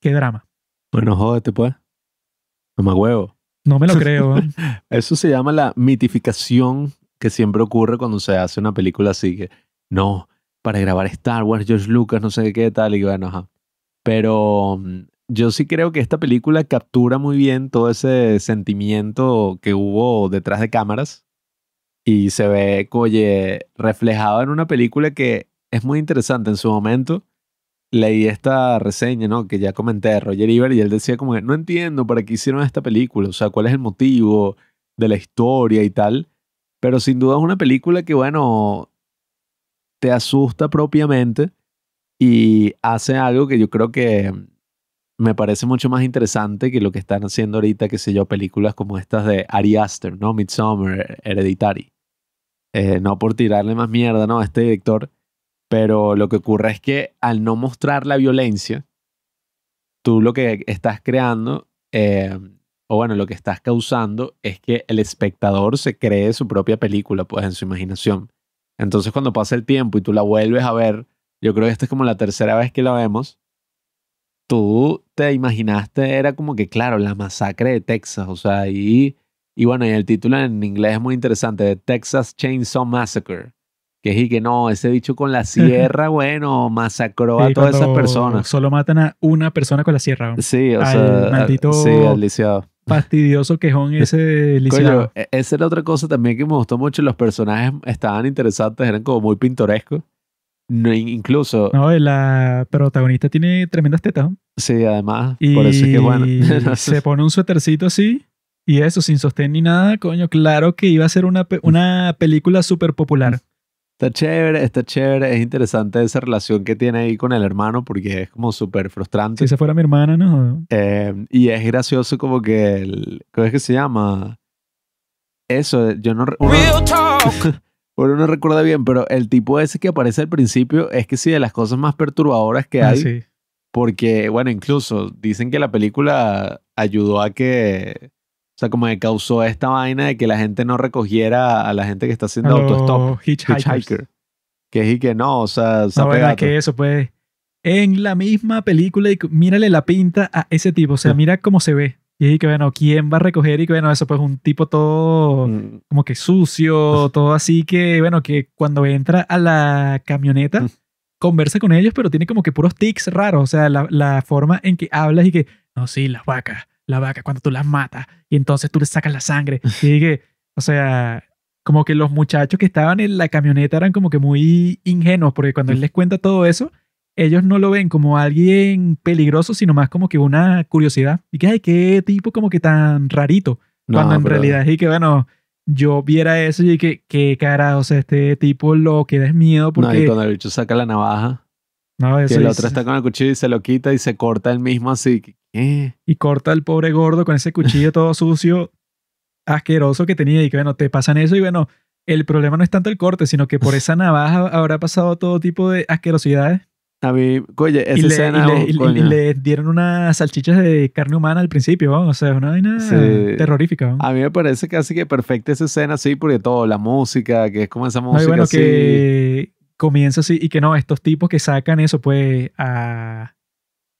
Qué drama. Bueno, jódete, pues. No me huevo. No me lo creo. Eso se llama la mitificación que siempre ocurre cuando se hace una película así que no, para grabar Star Wars, George Lucas, no sé qué tal, y bueno, ajá. Pero mm, yo sí creo que esta película captura muy bien todo ese sentimiento que hubo detrás de cámaras y se ve, oye, reflejado en una película que es muy interesante en su momento. Leí esta reseña, ¿no? Que ya comenté de Roger Ebert y él decía como que no entiendo para qué hicieron esta película, o sea, cuál es el motivo de la historia y tal. Pero sin duda es una película que, bueno, te asusta propiamente y hace algo que yo creo que me parece mucho más interesante que lo que están haciendo ahorita, qué sé yo, películas como estas de Ari Aster, ¿no? Midsommar, Hereditary. Eh, no por tirarle más mierda, ¿no? A este director. Pero lo que ocurre es que al no mostrar la violencia, tú lo que estás creando, eh, o bueno, lo que estás causando es que el espectador se cree su propia película, pues en su imaginación. Entonces cuando pasa el tiempo y tú la vuelves a ver, yo creo que esta es como la tercera vez que la vemos, tú te imaginaste, era como que, claro, la masacre de Texas, o sea, y, y bueno, y el título en inglés es muy interesante, de Texas Chainsaw Massacre, que es y que no, ese bicho con la sierra, bueno, masacró a Sí, todas esas personas. Solo matan a una persona con la sierra. Sí, o al sea, maldito- sí, al lisiado. Fastidioso quejón ese lisiado. Coño, e- esa era otra cosa también que me gustó mucho. Los personajes estaban interesantes, eran como muy pintorescos. No, incluso, No, la protagonista tiene tremendas tetas. ¿no? sí, además, Y por eso es que bueno. se pone un suétercito así y eso, sin sostén ni nada, coño, claro que iba a ser una, una película súper popular. Está chévere, está chévere. Es interesante esa relación que tiene ahí con el hermano porque es como súper frustrante. Si esa fuera mi hermana, ¿no? Eh, y es gracioso como que el, ¿cómo es que se llama? Eso, yo no... Uno, uno no recuerda bien, pero el tipo ese que aparece al principio es que sí, de las cosas más perturbadoras que Ah, hay. sí. Porque, bueno, incluso dicen que la película ayudó a que... O sea, como que causó esta vaina de que la gente no recogiera a la gente que está haciendo autostop. hitchhikers. Hitchhiker. Que es y que no, o sea, No, es gato. que eso, pues, en la misma película, y mírale la pinta a ese tipo, o sea, mira cómo se ve. Y que, bueno, ¿quién va a recoger? Y que, bueno, eso, pues, un tipo todo Mm, como que sucio, todo así que, bueno, que cuando entra a la camioneta, Mm. conversa con ellos, pero tiene como que puros tics raros, o sea, la, la forma en que hablas y que, no, sí, las vacas, la vaca, cuando tú las matas, y entonces tú le sacas la sangre, y que, o sea, como que los muchachos que estaban en la camioneta eran como que muy ingenuos, porque cuando él les cuenta todo eso, ellos no lo ven como alguien peligroso, sino más como que una curiosidad. Y que, ay, qué tipo como que tan rarito. no, Cuando en pero- realidad es que, bueno, yo viera eso y que, qué cara, o sea, este tipo lo que da es miedo No, y porque... cuando el bicho saca la navaja, No, que eso el es- otro está con el cuchillo y se lo quita y se corta él mismo así. ¿Qué? Y corta al pobre gordo con ese cuchillo todo sucio, asqueroso que tenía y que, bueno, te pasan eso y, bueno, el problema no es tanto el corte, sino que por esa navaja habrá pasado todo tipo de asquerosidades A mí, oye, esa y le, escena... y le- oh, y coño. le dieron unas salchichas de carne humana al principio, ¿no? o sea, una vaina Sí. Terrorífica. ¿no? A mí me parece casi que perfecta esa escena, sí, porque todo, la música, que es como esa No, música bueno, así. que comienza así y que no, estos tipos que sacan eso, pues, a,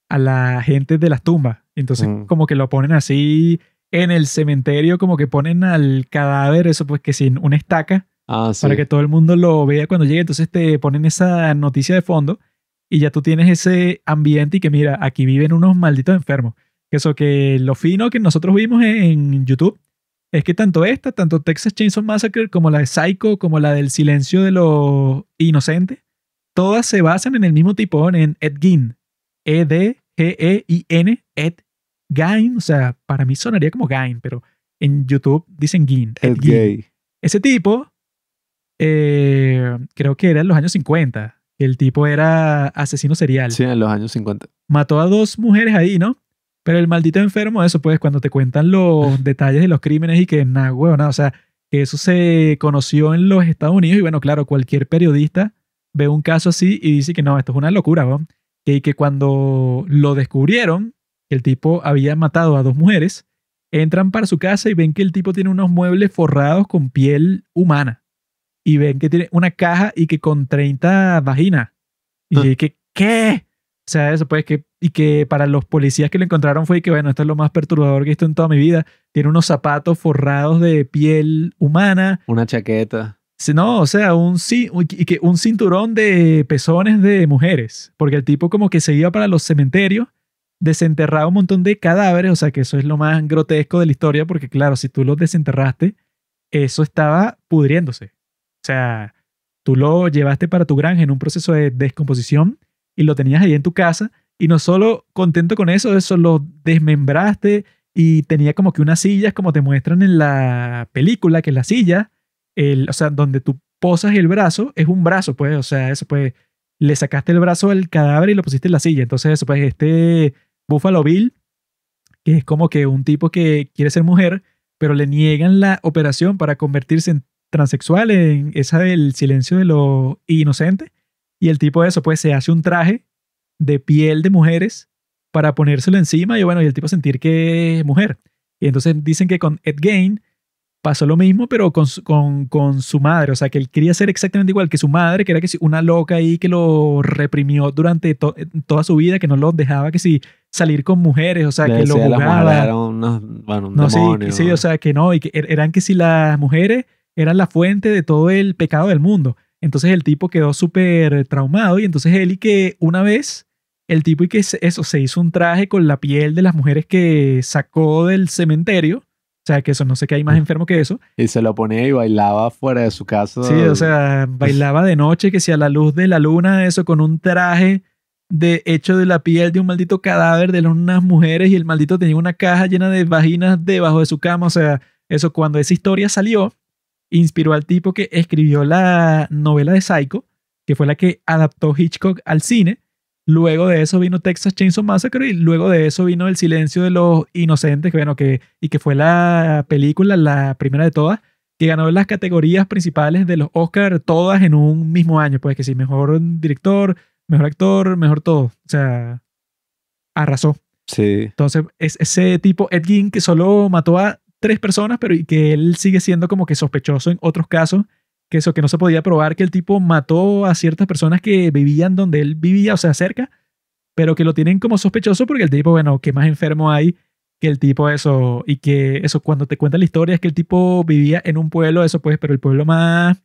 a la gente de las tumbas. Entonces, Mm. como que lo ponen así en el cementerio, como que ponen al cadáver, eso, pues, que sin una estaca, Ah, sí. para que todo el mundo lo vea cuando llegue. Entonces, te ponen esa noticia de fondo y ya tú tienes ese ambiente y que, mira, aquí viven unos malditos enfermos. Que Eso que lo fino que nosotros vimos en YouTube es que tanto esta, tanto Texas Chainsaw Massacre como la de Psycho, como la del silencio de los inocentes, todas se basan en el mismo tipo, en Ed Gein. E-D-G-E-I-N, Ed Gein. O sea, para mí sonaría como Gein, pero en YouTube dicen Gein. Ed gay. Ese tipo, eh, creo que era en los años 50. El tipo era asesino serial Sí, en los años 50. mató a dos mujeres ahí, ¿no? Pero el maldito enfermo, eso pues, cuando te cuentan los detalles de los crímenes y que nada, huevo, nada, o sea, que eso se conoció en los Estados Unidos y bueno, claro, cualquier periodista ve un caso así y dice que no, esto es una locura, ¿no? Que, que cuando lo descubrieron, que el tipo había matado a dos mujeres, entran para su casa y ven que el tipo tiene unos muebles forrados con piel humana. Y ven que tiene una caja y que con 30 vaginas. Y Ah. que, ¿qué? O sea, eso pues que, y que para los policías que lo encontraron fue que, bueno, esto es lo más perturbador que he visto en toda mi vida. Tiene unos zapatos forrados de piel humana. Una chaqueta. No, o sea, un, cinturón de pezones de mujeres. Porque el tipo como que se iba para los cementerios, desenterraba un montón de cadáveres. O sea, que eso es lo más grotesco de la historia. Porque claro, si tú los desenterraste, eso estaba pudriéndose. O sea, tú lo llevaste para tu granja en un proceso de descomposición y lo tenías ahí en tu casa. Y no solo contento con eso, eso lo desmembraste y tenía como que unas sillas, como te muestran en la película, que la silla, el, o sea, donde tú posas el brazo, es un brazo, pues, o sea, eso pues, le sacaste el brazo al cadáver y lo pusiste en la silla. Entonces, eso pues, este Buffalo Bill, que es como que un tipo que quiere ser mujer, pero le niegan la operación para convertirse en transexual, en esa del silencio de lo inocente. Y el tipo de eso, pues, se hace un traje de piel de mujeres para ponérselo encima y bueno, y el tipo sentir que es mujer. Y entonces dicen que con Ed Gain pasó lo mismo, pero con, su- con, con su madre. O sea, que él quería ser exactamente igual que su madre, que era que si una loca ahí que lo reprimió durante to- toda su vida, que no lo dejaba que si salir con mujeres, o sea, Le que lo jugaba. unos- bueno, un No, sí, demonio. sí, o sea, que no, y que er- eran que si las mujeres eran la fuente de todo el pecado del mundo. Entonces el tipo quedó súper traumado y entonces él y que una vez, el tipo y que eso, se hizo un traje con la piel de las mujeres que sacó del cementerio. O sea, que eso no sé qué hay más enfermo que eso. Y se lo ponía y bailaba fuera de su casa. Sí, o sea, bailaba de noche, que si a la luz de la luna, eso con un traje de hecho de la piel de un maldito cadáver de unas mujeres y el maldito tenía una caja llena de vaginas debajo de su cama. O sea, eso cuando esa historia salió, inspiró al tipo que escribió la novela de Psycho, que fue la que adaptó Hitchcock al cine. Luego de eso vino Texas Chainsaw Massacre y luego de eso vino El silencio de los inocentes, que bueno, que, y que fue la película, la primera de todas, que ganó las categorías principales de los Oscars todas en un mismo año. Pues que sí, mejor director, mejor actor, mejor todo. O sea, arrasó. Sí. Entonces, es ese tipo, Ed Gein, que solo mató a tres personas, pero y que él sigue siendo como que sospechoso en otros casos, que eso, que no se podía probar que el tipo mató a ciertas personas que vivían donde él vivía, o sea, cerca, pero que lo tienen como sospechoso porque el tipo, bueno, que más enfermo hay que el tipo eso, y que eso, cuando te cuenta la historia es que el tipo vivía en un pueblo, eso pues, pero el pueblo más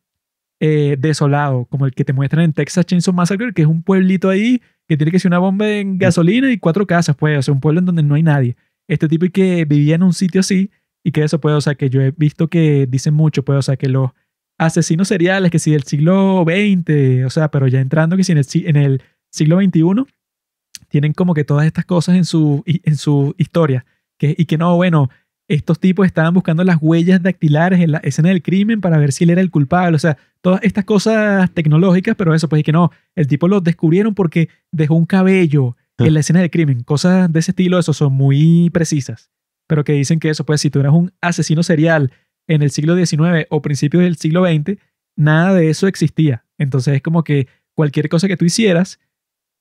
eh, desolado, como el que te muestran en Texas Chainsaw Massacre, que es un pueblito ahí que tiene que ser una bomba en gasolina y cuatro casas, pues, o sea, un pueblo en donde no hay nadie. Este tipo y que vivía en un sitio así y que eso, pues, o sea, que yo he visto que dicen mucho, pues, o sea, que los asesinos seriales, que si del siglo XX, o sea, pero ya entrando que si en el, siglo XXI, tienen como que todas estas cosas en su, en su historia. Que, y que no, bueno, estos tipos estaban buscando las huellas dactilares en la escena del crimen para ver si él era el culpable. O sea, todas estas cosas tecnológicas, pero eso, pues, y que no, el tipo lo descubrieron porque dejó un cabello en la escena del crimen. Cosas de ese estilo, eso son muy precisas. Pero que dicen que eso, pues, si tú eras un asesino serial en el siglo XIX o principios del siglo XX, nada de eso existía. Entonces es como que cualquier cosa que tú hicieras,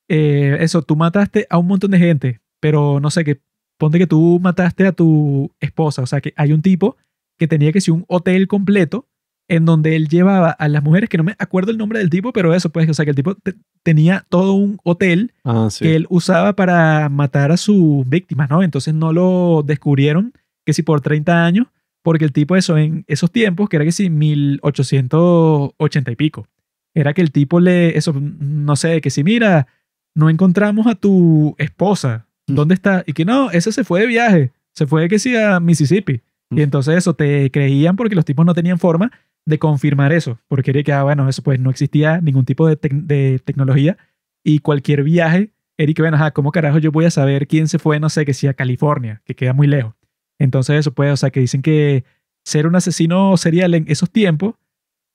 eh, eso, tú mataste a un montón de gente, pero no sé, que ponte que tú mataste a tu esposa, o sea, que hay un tipo que tenía que ser un hotel completo en donde él llevaba a las mujeres, que no me acuerdo el nombre del tipo, pero eso, pues, o sea, que el tipo te- tenía todo un hotel Ah, sí. que él usaba para matar a sus víctimas, ¿no? Entonces no lo descubrieron que si por 30 años, porque el tipo eso en esos tiempos, que era que si 1880 y pico, era que el tipo le, eso, no sé, que si mira, no encontramos a tu esposa, ¿dónde está? Y que no, ese se fue de viaje, se fue que sí a Mississippi. Y Mm. entonces eso te creían porque los tipos no tenían forma de confirmar eso, porque era que, ah, bueno, eso pues no existía ningún tipo de, tec- de tecnología y cualquier viaje, Eric, bueno, ajá, ¿cómo carajo yo voy a saber quién se fue, no sé, que sea a California, que queda muy lejos? Entonces eso puede, o sea, que dicen que ser un asesino serial en esos tiempos,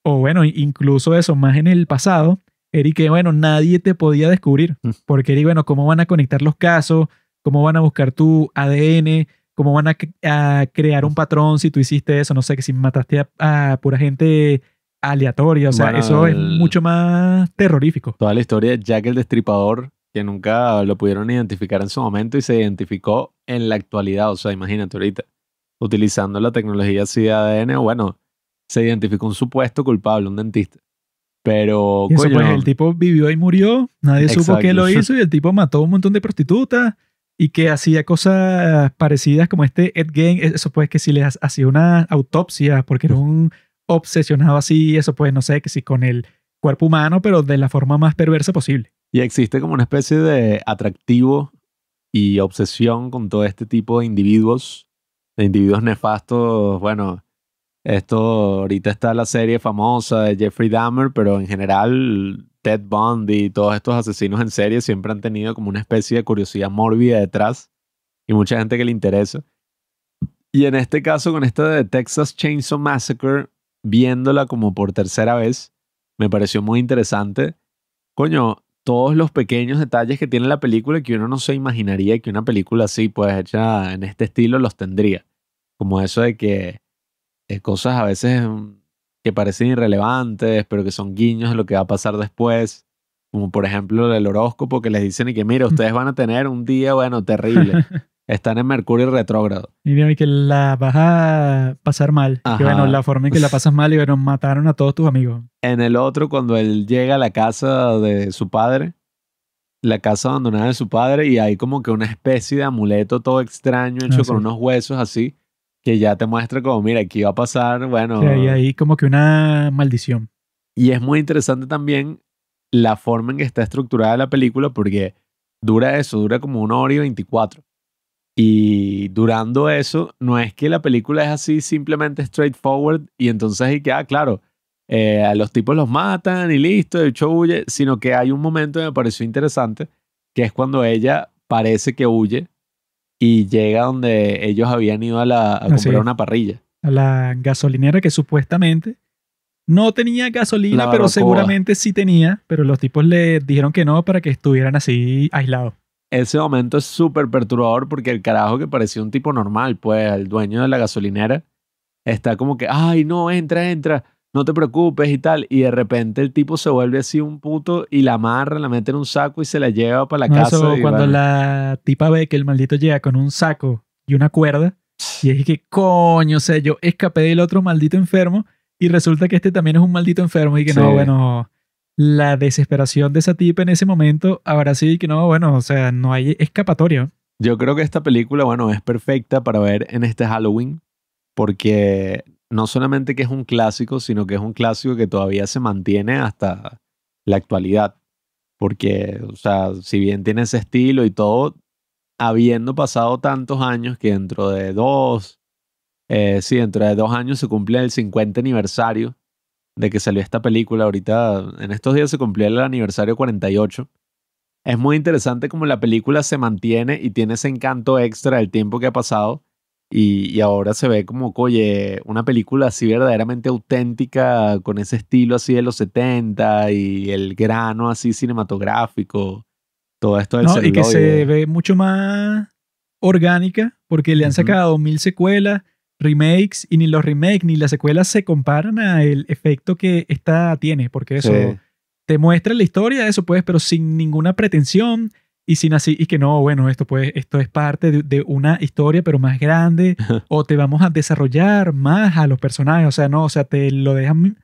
o bueno, incluso eso, más en el pasado, Eric, que bueno, nadie te podía descubrir, Mm. porque Eric, bueno, ¿cómo van a conectar los casos? ¿Cómo van a buscar tu ADN? ¿Cómo van a, crear un patrón si tú hiciste eso? No sé, que si mataste a, a pura gente aleatoria, o sea, Bueno, eso es mucho más terrorífico. Toda la historia de Jack el Destripador, que nunca lo pudieron identificar en su momento y se identificó en la actualidad. O sea, imagínate ahorita, utilizando la tecnología así de ADN, bueno, se identificó un supuesto culpable, un dentista. Pero, Y eso, coño, pues, el tipo vivió y murió, nadie supo que lo hizo y el tipo mató a un montón de prostitutas y que hacía cosas parecidas como este Ed Gein, eso pues que si le ha- hacía una autopsia porque era un obsesionado así, eso pues no sé, que si con el cuerpo humano, pero de la forma más perversa posible. Y existe como una especie de atractivo y obsesión con todo este tipo de individuos, de individuos nefastos. Bueno, esto ahorita está la serie famosa de Jeffrey Dahmer, pero en general Ted Bundy y todos estos asesinos en serie siempre han tenido como una especie de curiosidad mórbida detrás y mucha gente que le interesa. Y en este caso, con esta de Texas Chainsaw Massacre, viéndola como por tercera vez, me pareció muy interesante. Coño, todos los pequeños detalles que tiene la película que uno no se imaginaría que una película así, pues hecha en este estilo, los tendría. Como eso de que eh, cosas a veces mm, que parecen irrelevantes, pero que son guiños de lo que va a pasar después. Como por ejemplo el horóscopo que les dicen y que, mira, ustedes van a tener un día, bueno, terrible. Están en Mercurio retrógrado. Y mira, y que la vas a pasar mal. Ajá. Que bueno, la forma en que la pasas mal y bueno, mataron a todos tus amigos. En el otro, cuando él llega a la casa de su padre, la casa abandonada de su padre, y hay como que una especie de amuleto todo extraño hecho Ah, sí. con unos huesos así, que ya te muestra como, mira, aquí va a pasar, bueno. Y ahí como que una maldición. Y es muy interesante también la forma en que está estructurada la película, porque dura eso, dura como una hora y veinticuatro. Y durando eso, no es que la película es así simplemente straightforward y entonces y que, ah, claro, eh, a los tipos los matan y listo, el show huye, sino que hay un momento que me pareció interesante, que es cuando ella parece que huye y llega donde ellos habían ido a, la, a comprar es. una parrilla. A la gasolinera que supuestamente no tenía gasolina, pero seguramente sí tenía. Pero los tipos le dijeron que no para que estuvieran así aislados. Ese momento es súper perturbador porque el carajo que parecía un tipo normal, pues el dueño de la gasolinera está como que, ay, no, entra, entra, no te preocupes y tal. Y de repente el tipo se vuelve así un puto y la amarra, la mete en un saco y se la lleva para la No, casa. eso, cuando bueno, la tipa ve que el maldito llega con un saco y una cuerda, y es que, coño, o sea, yo escapé del otro maldito enfermo y resulta que este también es un maldito enfermo y que no, bueno, la desesperación de esa tipa en ese momento, ahora sí que no, bueno, o sea, no hay escapatoria. Yo creo que esta película, bueno, es perfecta para ver en este Halloween porque no solamente que es un clásico, sino que es un clásico que todavía se mantiene hasta la actualidad. Porque, o sea, si bien tiene ese estilo y todo, habiendo pasado tantos años que dentro de dos, eh, sí, dentro de dos años se cumple el 50 aniversario de que salió esta película. Ahorita, en estos días se cumplió el aniversario 48. Es muy interesante como la película se mantiene y tiene ese encanto extra del tiempo que ha pasado. Y, y ahora se ve como, oye, una película así verdaderamente auténtica, con ese estilo así de los 70 y el grano así cinematográfico. Todo esto del ¿no? Y que se ve mucho más orgánica porque le han sacado mil secuelas, remakes y ni los remakes ni las secuelas se comparan a el efecto que esta tiene porque eso Sí. te muestra la historia eso pues pero sin ninguna pretensión y sin así y que no bueno esto pues esto es parte de, de una historia pero más grande o te vamos a desarrollar más a los personajes o sea no o sea te lo dejan mi-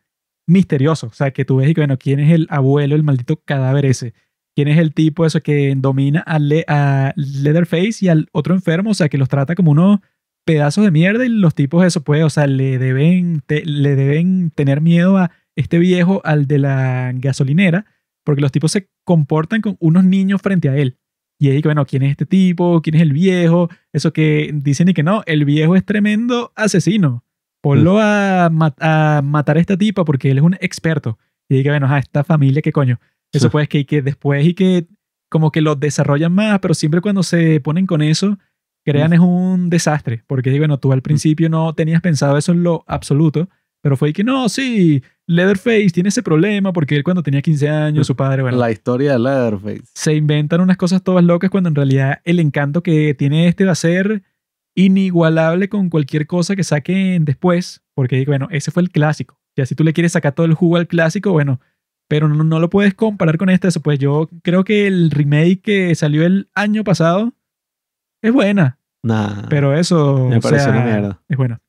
misterioso o sea que tú ves y que bueno quién es el abuelo el maldito cadáver ese quién es el tipo eso que domina a, Le- a Leatherface y al otro enfermo, o sea, que los trata como unos pedazos de mierda y los tipos eso pues, o sea, le deben, te- le deben tener miedo a este viejo, al de la gasolinera, porque los tipos se comportan con unos niños frente a él. Y ahí, que, bueno, ¿quién es este tipo? ¿Quién es el viejo? Eso que dicen y que no, el viejo es tremendo asesino. Ponlo a, ma- a matar a esta tipa porque él es un experto. Y ahí que, bueno, a esta familia, ¿qué coño? Eso pues que, que después y que como que lo desarrollan más, pero siempre cuando se ponen con eso, crean es un desastre. Porque bueno, tú al principio no tenías pensado eso en lo absoluto, pero fue que no, sí, Leatherface tiene ese problema porque él cuando tenía 15 años, su padre, bueno, La historia de Leatherface. se inventan unas cosas todas locas cuando en realidad el encanto que tiene este va a ser inigualable con cualquier cosa que saquen después, porque bueno, ese fue el clásico. Y así tú le quieres sacar todo el jugo al clásico, bueno, pero no, no lo puedes comparar con este. Eso, pues yo creo que el remake que salió el año pasado es buena, Nah. pero eso Me o pareció sea, una mierda. es buena.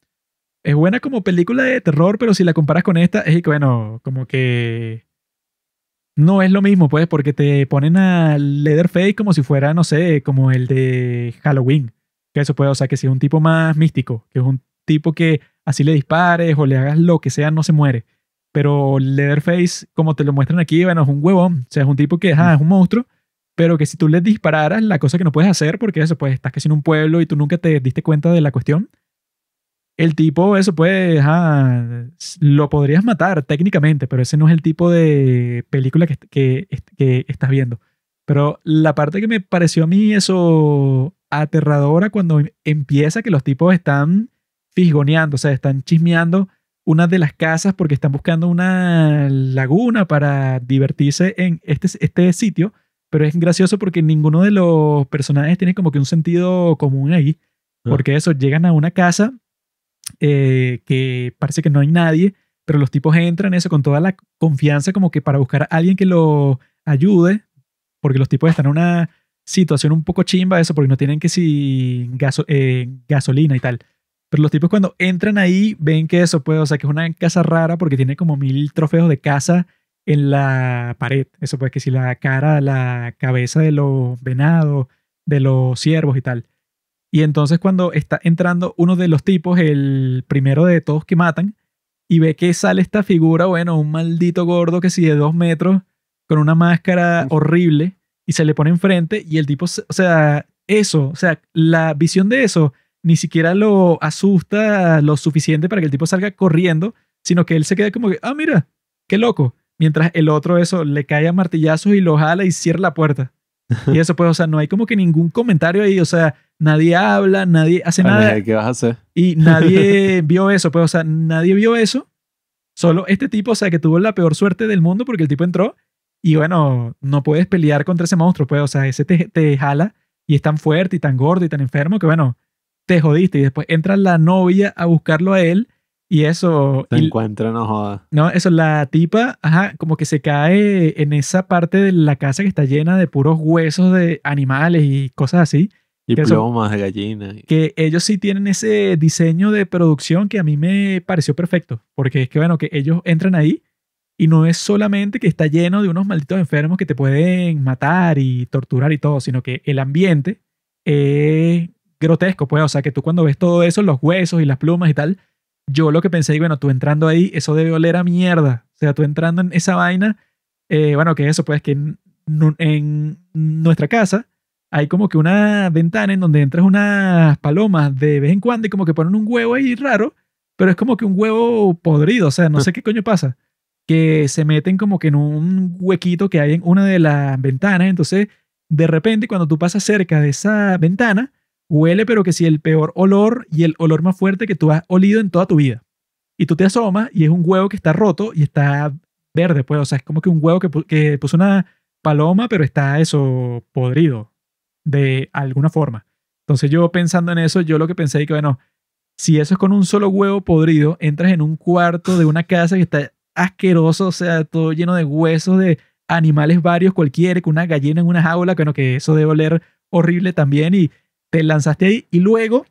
Es buena como película de terror, pero si la comparas con esta, es que bueno, como que no es lo mismo, pues, porque te ponen a Leatherface como si fuera, no sé, como el de Halloween. Que eso puede, o sea, que si es un tipo más místico, que es un tipo que así le dispares o le hagas lo que sea, no se muere. Pero Leatherface, como te lo muestran aquí, bueno, es un huevón. O sea, es un tipo que ajá, es un monstruo, pero que si tú le dispararas, la cosa que no puedes hacer, porque eso, pues, estás casi en un pueblo y tú nunca te diste cuenta de la cuestión. El tipo, eso pues, ajá, lo podrías matar técnicamente, pero ese no es el tipo de película que, que, que estás viendo. Pero la parte que me pareció a mí eso aterradora cuando empieza que los tipos están fisgoneando, o sea, están chismeando una de las casas porque están buscando una laguna para divertirse en este, este sitio, pero es gracioso porque ninguno de los personajes tiene como que un sentido común ahí, Ah. porque eso, llegan a una casa eh, que parece que no hay nadie, pero los tipos entran eso con toda la confianza como que para buscar a alguien que lo ayude, porque los tipos están en una situación un poco chimba eso, porque no tienen que si gaso- eh, gasolina y tal. Pero los tipos cuando entran ahí ven que eso puede, o sea, que es una casa rara porque tiene como mil trofeos de casa en la pared. Eso pues que si la cara, la cabeza de los venados, de los ciervos y tal. Y entonces cuando está entrando uno de los tipos, el primero de todos que matan, y ve que sale esta figura, bueno, un maldito gordo que si de dos metros, con una máscara horrible, y se le pone enfrente, y el tipo, o sea, eso, o sea, la visión de eso ni siquiera lo asusta lo suficiente para que el tipo salga corriendo, sino que él se queda como que, ah, mira, qué loco. Mientras el otro eso le cae a martillazos y lo jala y cierra la puerta. Y eso pues, o sea, no hay como que ningún comentario ahí, o sea, nadie habla, nadie hace nada. ¿Qué vas a hacer? Y nadie vio eso, pues, o sea, nadie vio eso. Solo este tipo, o sea, que tuvo la peor suerte del mundo porque el tipo entró y bueno, no puedes pelear contra ese monstruo, pues, o sea, ese te, te jala y es tan fuerte y tan gordo y tan enfermo que bueno, te jodiste. Y después entra la novia a buscarlo a él y eso... Te encuentra, no jodas. no, eso, la tipa, ajá, como que se cae en esa parte de la casa que está llena de puros huesos de animales y cosas así Y plumas de gallina. que ellos sí tienen ese diseño de producción que a mí me pareció perfecto, porque es que bueno, que ellos entran ahí y no es solamente que está lleno de unos malditos enfermos que te pueden matar y torturar y todo, sino que el ambiente es grotesco, pues, o sea, que tú cuando ves todo eso, los huesos y las plumas y tal, yo lo que pensé, y bueno, tú entrando ahí, eso debe oler a mierda, o sea, tú entrando en esa vaina, eh, bueno, que eso, pues, que en, en nuestra casa hay como que una ventana en donde entras unas palomas de vez en cuando y como que ponen un huevo ahí raro, pero es como que un huevo podrido, o sea, no sé qué coño pasa. Que se meten como que en un huequito que hay en una de las ventanas, entonces de repente cuando tú pasas cerca de esa ventana, huele pero que si el peor olor y el olor más fuerte que tú has olido en toda tu vida. Y tú te asomas y es un huevo que está roto y está verde, pues, o sea, es como que un huevo que, que puso una paloma, pero está eso podrido de alguna forma. Entonces yo pensando en eso, yo lo que pensé es que, bueno, si eso es con un solo huevo podrido, entras en un cuarto de una casa que está asqueroso, o sea, todo lleno de huesos de animales varios cualquiera, con una gallina en una jaula, bueno, que eso debe oler horrible también y te lanzaste ahí y luego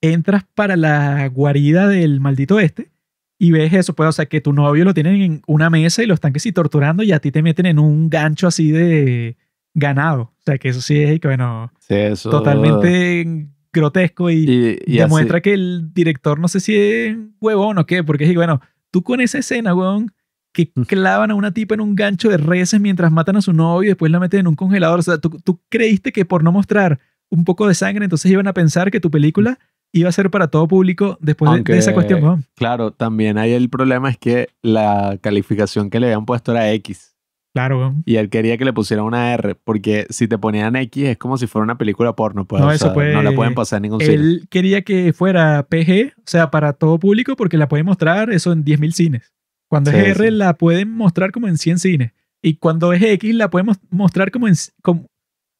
entras para la guarida del maldito este y ves eso, pues, o sea, que tu novio lo tienen en una mesa y lo están que sí torturando y a ti te meten en un gancho así de ganado. O sea, que eso sí es, que bueno, Sí, eso. totalmente grotesco y, Y, y demuestra así- que el director no sé si es huevón o qué, porque es, bueno, tú con esa escena, huevón, que Mm. clavan a una tipa en un gancho de reses mientras matan a su novio y después la meten en un congelador. O sea, tú, tú creíste que por no mostrar un poco de sangre, entonces iban a pensar que tu película iba a ser para todo público después de- esa cuestión. Claro, también hay el problema es que la calificación que le habían puesto era X. Claro. Y él quería que le pusieran una R, porque si te ponían X es como si fuera una película porno. Pues, No, eso sea, fue- no la pueden pasar en ningún cine. Él quería que fuera PG, o sea, para todo público, porque la pueden mostrar eso en 10.000 cines. Cuando Sí, es R, sí. la pueden mostrar como en 100 cines. Y cuando es X, la pueden mos- mostrar como en, como,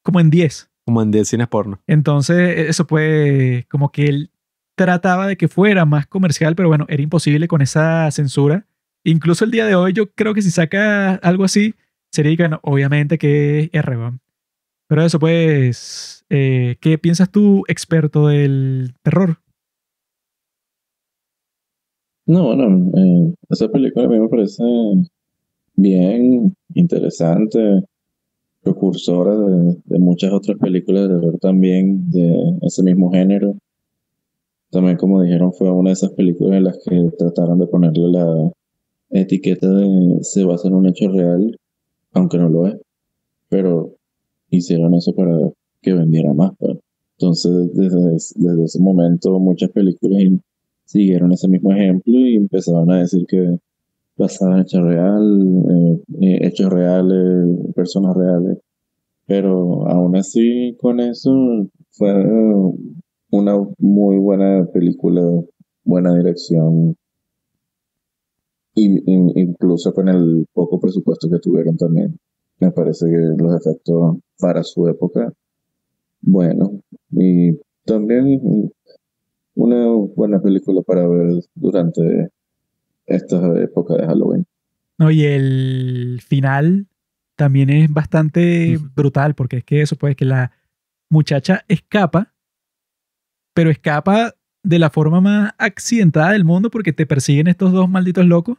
como en 10. Como en 10 cines porno. Entonces, eso fue como que él trataba de que fuera más comercial, pero bueno, era imposible con esa censura. Incluso el día de hoy, yo creo que si saca algo así, sería que, bueno, obviamente que es R, ¿va? Pero eso, pues, eh, ¿qué piensas tú, experto del terror? No, no, eh, esa película a mí me parece bien, interesante, precursora de, muchas otras películas de terror también de ese mismo género. También, como dijeron, fue una de esas películas en las que trataron de ponerle la etiqueta de se basa en un hecho real, aunque no lo es. Pero hicieron eso para que vendiera más. pues. Entonces, desde, desde ese momento, muchas películas siguieron ese mismo ejemplo y empezaron a decir que basada en hechos real, eh, eh, hechos reales, personas reales. Pero aún así, con eso, fue una muy buena película, buena dirección. Y, incluso con el poco presupuesto que tuvieron también. Me parece que los efectos para su época, bueno. Y también una buena película para ver durante esta época de Halloween. No, y el final también es bastante brutal, porque es que eso, pues, que la muchacha escapa, pero escapa de la forma más accidentada del mundo porque te persiguen estos dos malditos locos.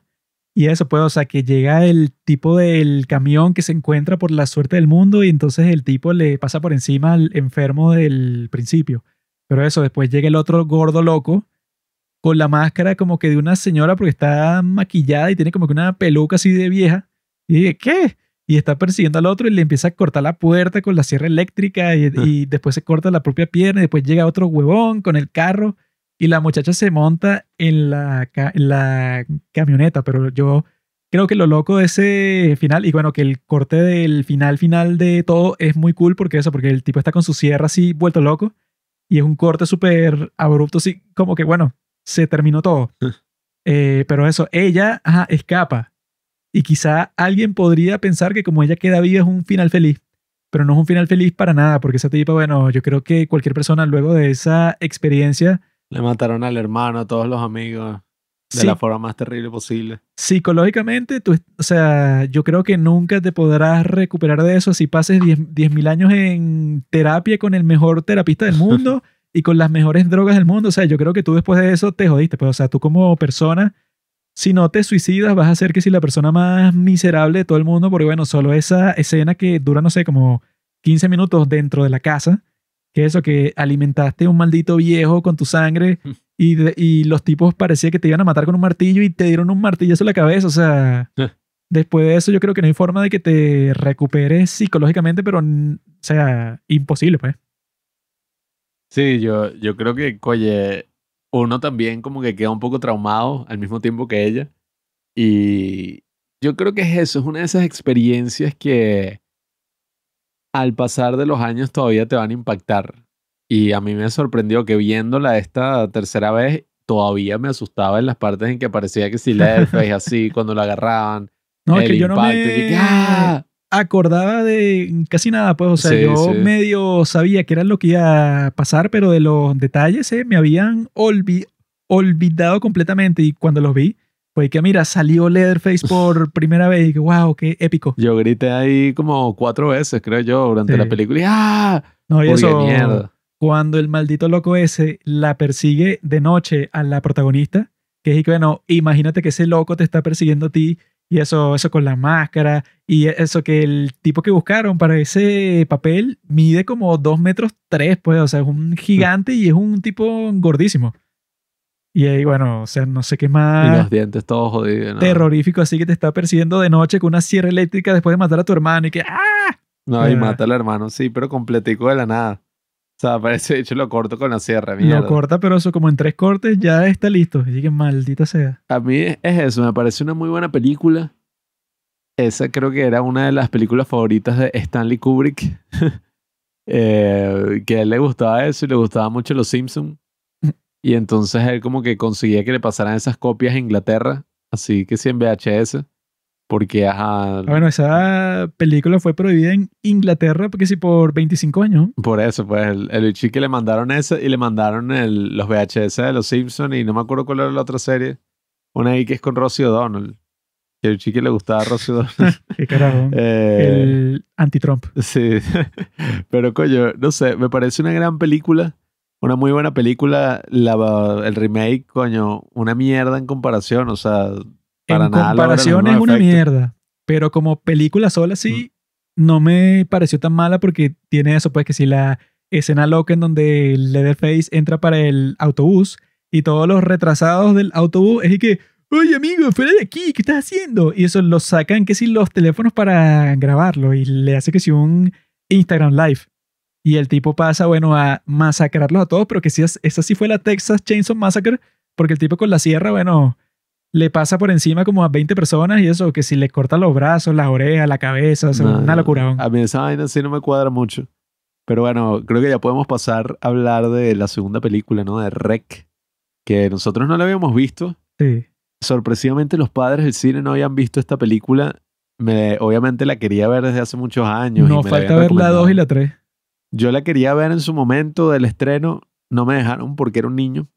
Y eso, pues, o sea, que llega el tipo del camión que se encuentra por la suerte del mundo y entonces el tipo le pasa por encima al enfermo del principio. Pero eso, después llega el otro gordo loco con la máscara como que de una señora porque está maquillada y tiene como que una peluca así de vieja. Y dije, ¿qué? Y está persiguiendo al otro y le empieza a cortar la puerta con la sierra eléctrica y, y después se corta la propia pierna y después llega otro huevón con el carro y la muchacha se monta en la, en la camioneta, pero yo creo que lo loco de ese final y bueno, que el corte del final final de todo es muy cool porque eso, porque el tipo está con su sierra así vuelto loco y es un corte súper abrupto, así como que bueno, se terminó todo. Eh, pero eso, ella ajá, escapa. Y quizá alguien podría pensar que como ella queda viva es un final feliz. Pero no es un final feliz para nada, porque esa tipa, bueno, yo creo que cualquier persona luego de esa experiencia, Le mataron al hermano, a todos los amigos, de sí, la forma más terrible posible. psicológicamente, tú, o sea, yo creo que nunca te podrás recuperar de eso si pases 10 10.000 años en terapia con el mejor terapista del mundo y con las mejores drogas del mundo. O sea, yo creo que tú después de eso te jodiste. Pues, o sea, tú como persona, si no te suicidas, vas a ser que si la persona más miserable de todo el mundo, porque bueno, solo esa escena que dura, no sé, como 15 minutos dentro de la casa, que eso, que alimentaste a un maldito viejo con tu sangre y, de- y los tipos parecía que te iban a matar con un martillo y te dieron un martillazo en la cabeza, o sea... Después de eso, yo creo que no hay forma de que te recuperes psicológicamente, pero, o sea, imposible, pues. Sí, yo, yo creo que, oye, uno también como que queda un poco traumado al mismo tiempo que ella. Y yo creo que es eso, es una de esas experiencias que al pasar de los años todavía te van a impactar. Y a mí me sorprendió que viéndola esta tercera vez, todavía me asustaba en las partes en que parecía que si Leatherface así, cuando la agarraban, No, es el que yo no impacto, y me que, ¡ah! Acordaba de casi nada, pues. O sea, Sí, yo sí. medio sabía que era lo que iba a pasar, pero de los detalles eh, me habían olvi- olvidado completamente. Y cuando los vi, fue que, mira, salió Leatherface por primera vez y que, wow, qué épico. Yo grité ahí como cuatro veces, creo yo, durante Sí. la película. Y, ¡ah! No, y eso, mierda. cuando el maldito loco ese la persigue de noche a la protagonista, que es y que, bueno, imagínate que ese loco te está persiguiendo a ti y eso, eso con la máscara y eso que el tipo que buscaron para ese papel mide como dos metros tres, pues, o sea, es un gigante y es un tipo gordísimo. Y ahí, bueno, o sea, no sé qué Y más los dientes todos jodidos. ¿no? terrorífico así que te está persiguiendo de noche con una sierra eléctrica después de matar a tu hermano y que, ¡ah! No, y Ah. mata al hermano, sí, pero completico de la nada. Sea, parece hecho lo corto con la sierra, mierda. Lo corta, pero eso como en tres cortes ya está listo. Y que maldita sea. A mí es eso, me parece una muy buena película. Esa creo que era una de las películas favoritas de Stanley Kubrick. Eh, que a él le gustaba eso y le gustaba mucho Los Simpsons. Y entonces él como que conseguía que le pasaran esas copias a Inglaterra, así que sí en VHS. Porque, ajá, bueno, esa película fue prohibida en Inglaterra porque sí por 25 años. Por eso, pues, el, el chique le mandaron ese y le mandaron el, los VHS de los Simpsons y no me acuerdo cuál era la otra serie. Una ahí que es con Rosie O'Donnell. Que el chique le gustaba a Rosie O'Donnell. Qué carajo. Eh, El anti-Trump. Sí, pero coño, no sé, me parece una gran película, una muy buena película. La, el remake, coño, una mierda en comparación, o sea, para En nada comparación es una mierda. Pero como película sola sí, no me pareció tan mala porque tiene eso, pues que si la escena loca en donde Leatherface entra para el autobús y todos los retrasados del autobús es y que, oye amigo, fuera de aquí, ¿qué estás haciendo? Y eso lo sacan que si los teléfonos para grabarlo y le hace que si un Instagram Live. Y el tipo pasa, bueno, a masacrarlos a todos, pero que sí, es- esa sí fue la Texas Chainsaw Massacre, porque el tipo con la sierra, bueno, le pasa por encima como a 20 personas y eso, que si le corta los brazos, las orejas, la cabeza, o sea, No, una locura. A mí esa vaina sí no me cuadra mucho. Pero bueno, creo que ya podemos pasar a hablar de la segunda película, ¿no? De Rec, que nosotros no la habíamos visto. Sí. Sorpresivamente los padres del cine no habían visto esta película. Me, obviamente la quería ver desde hace muchos años. y No me falta ver la 2 y la 3. Yo la quería ver en su momento del estreno. No me dejaron porque era un niño.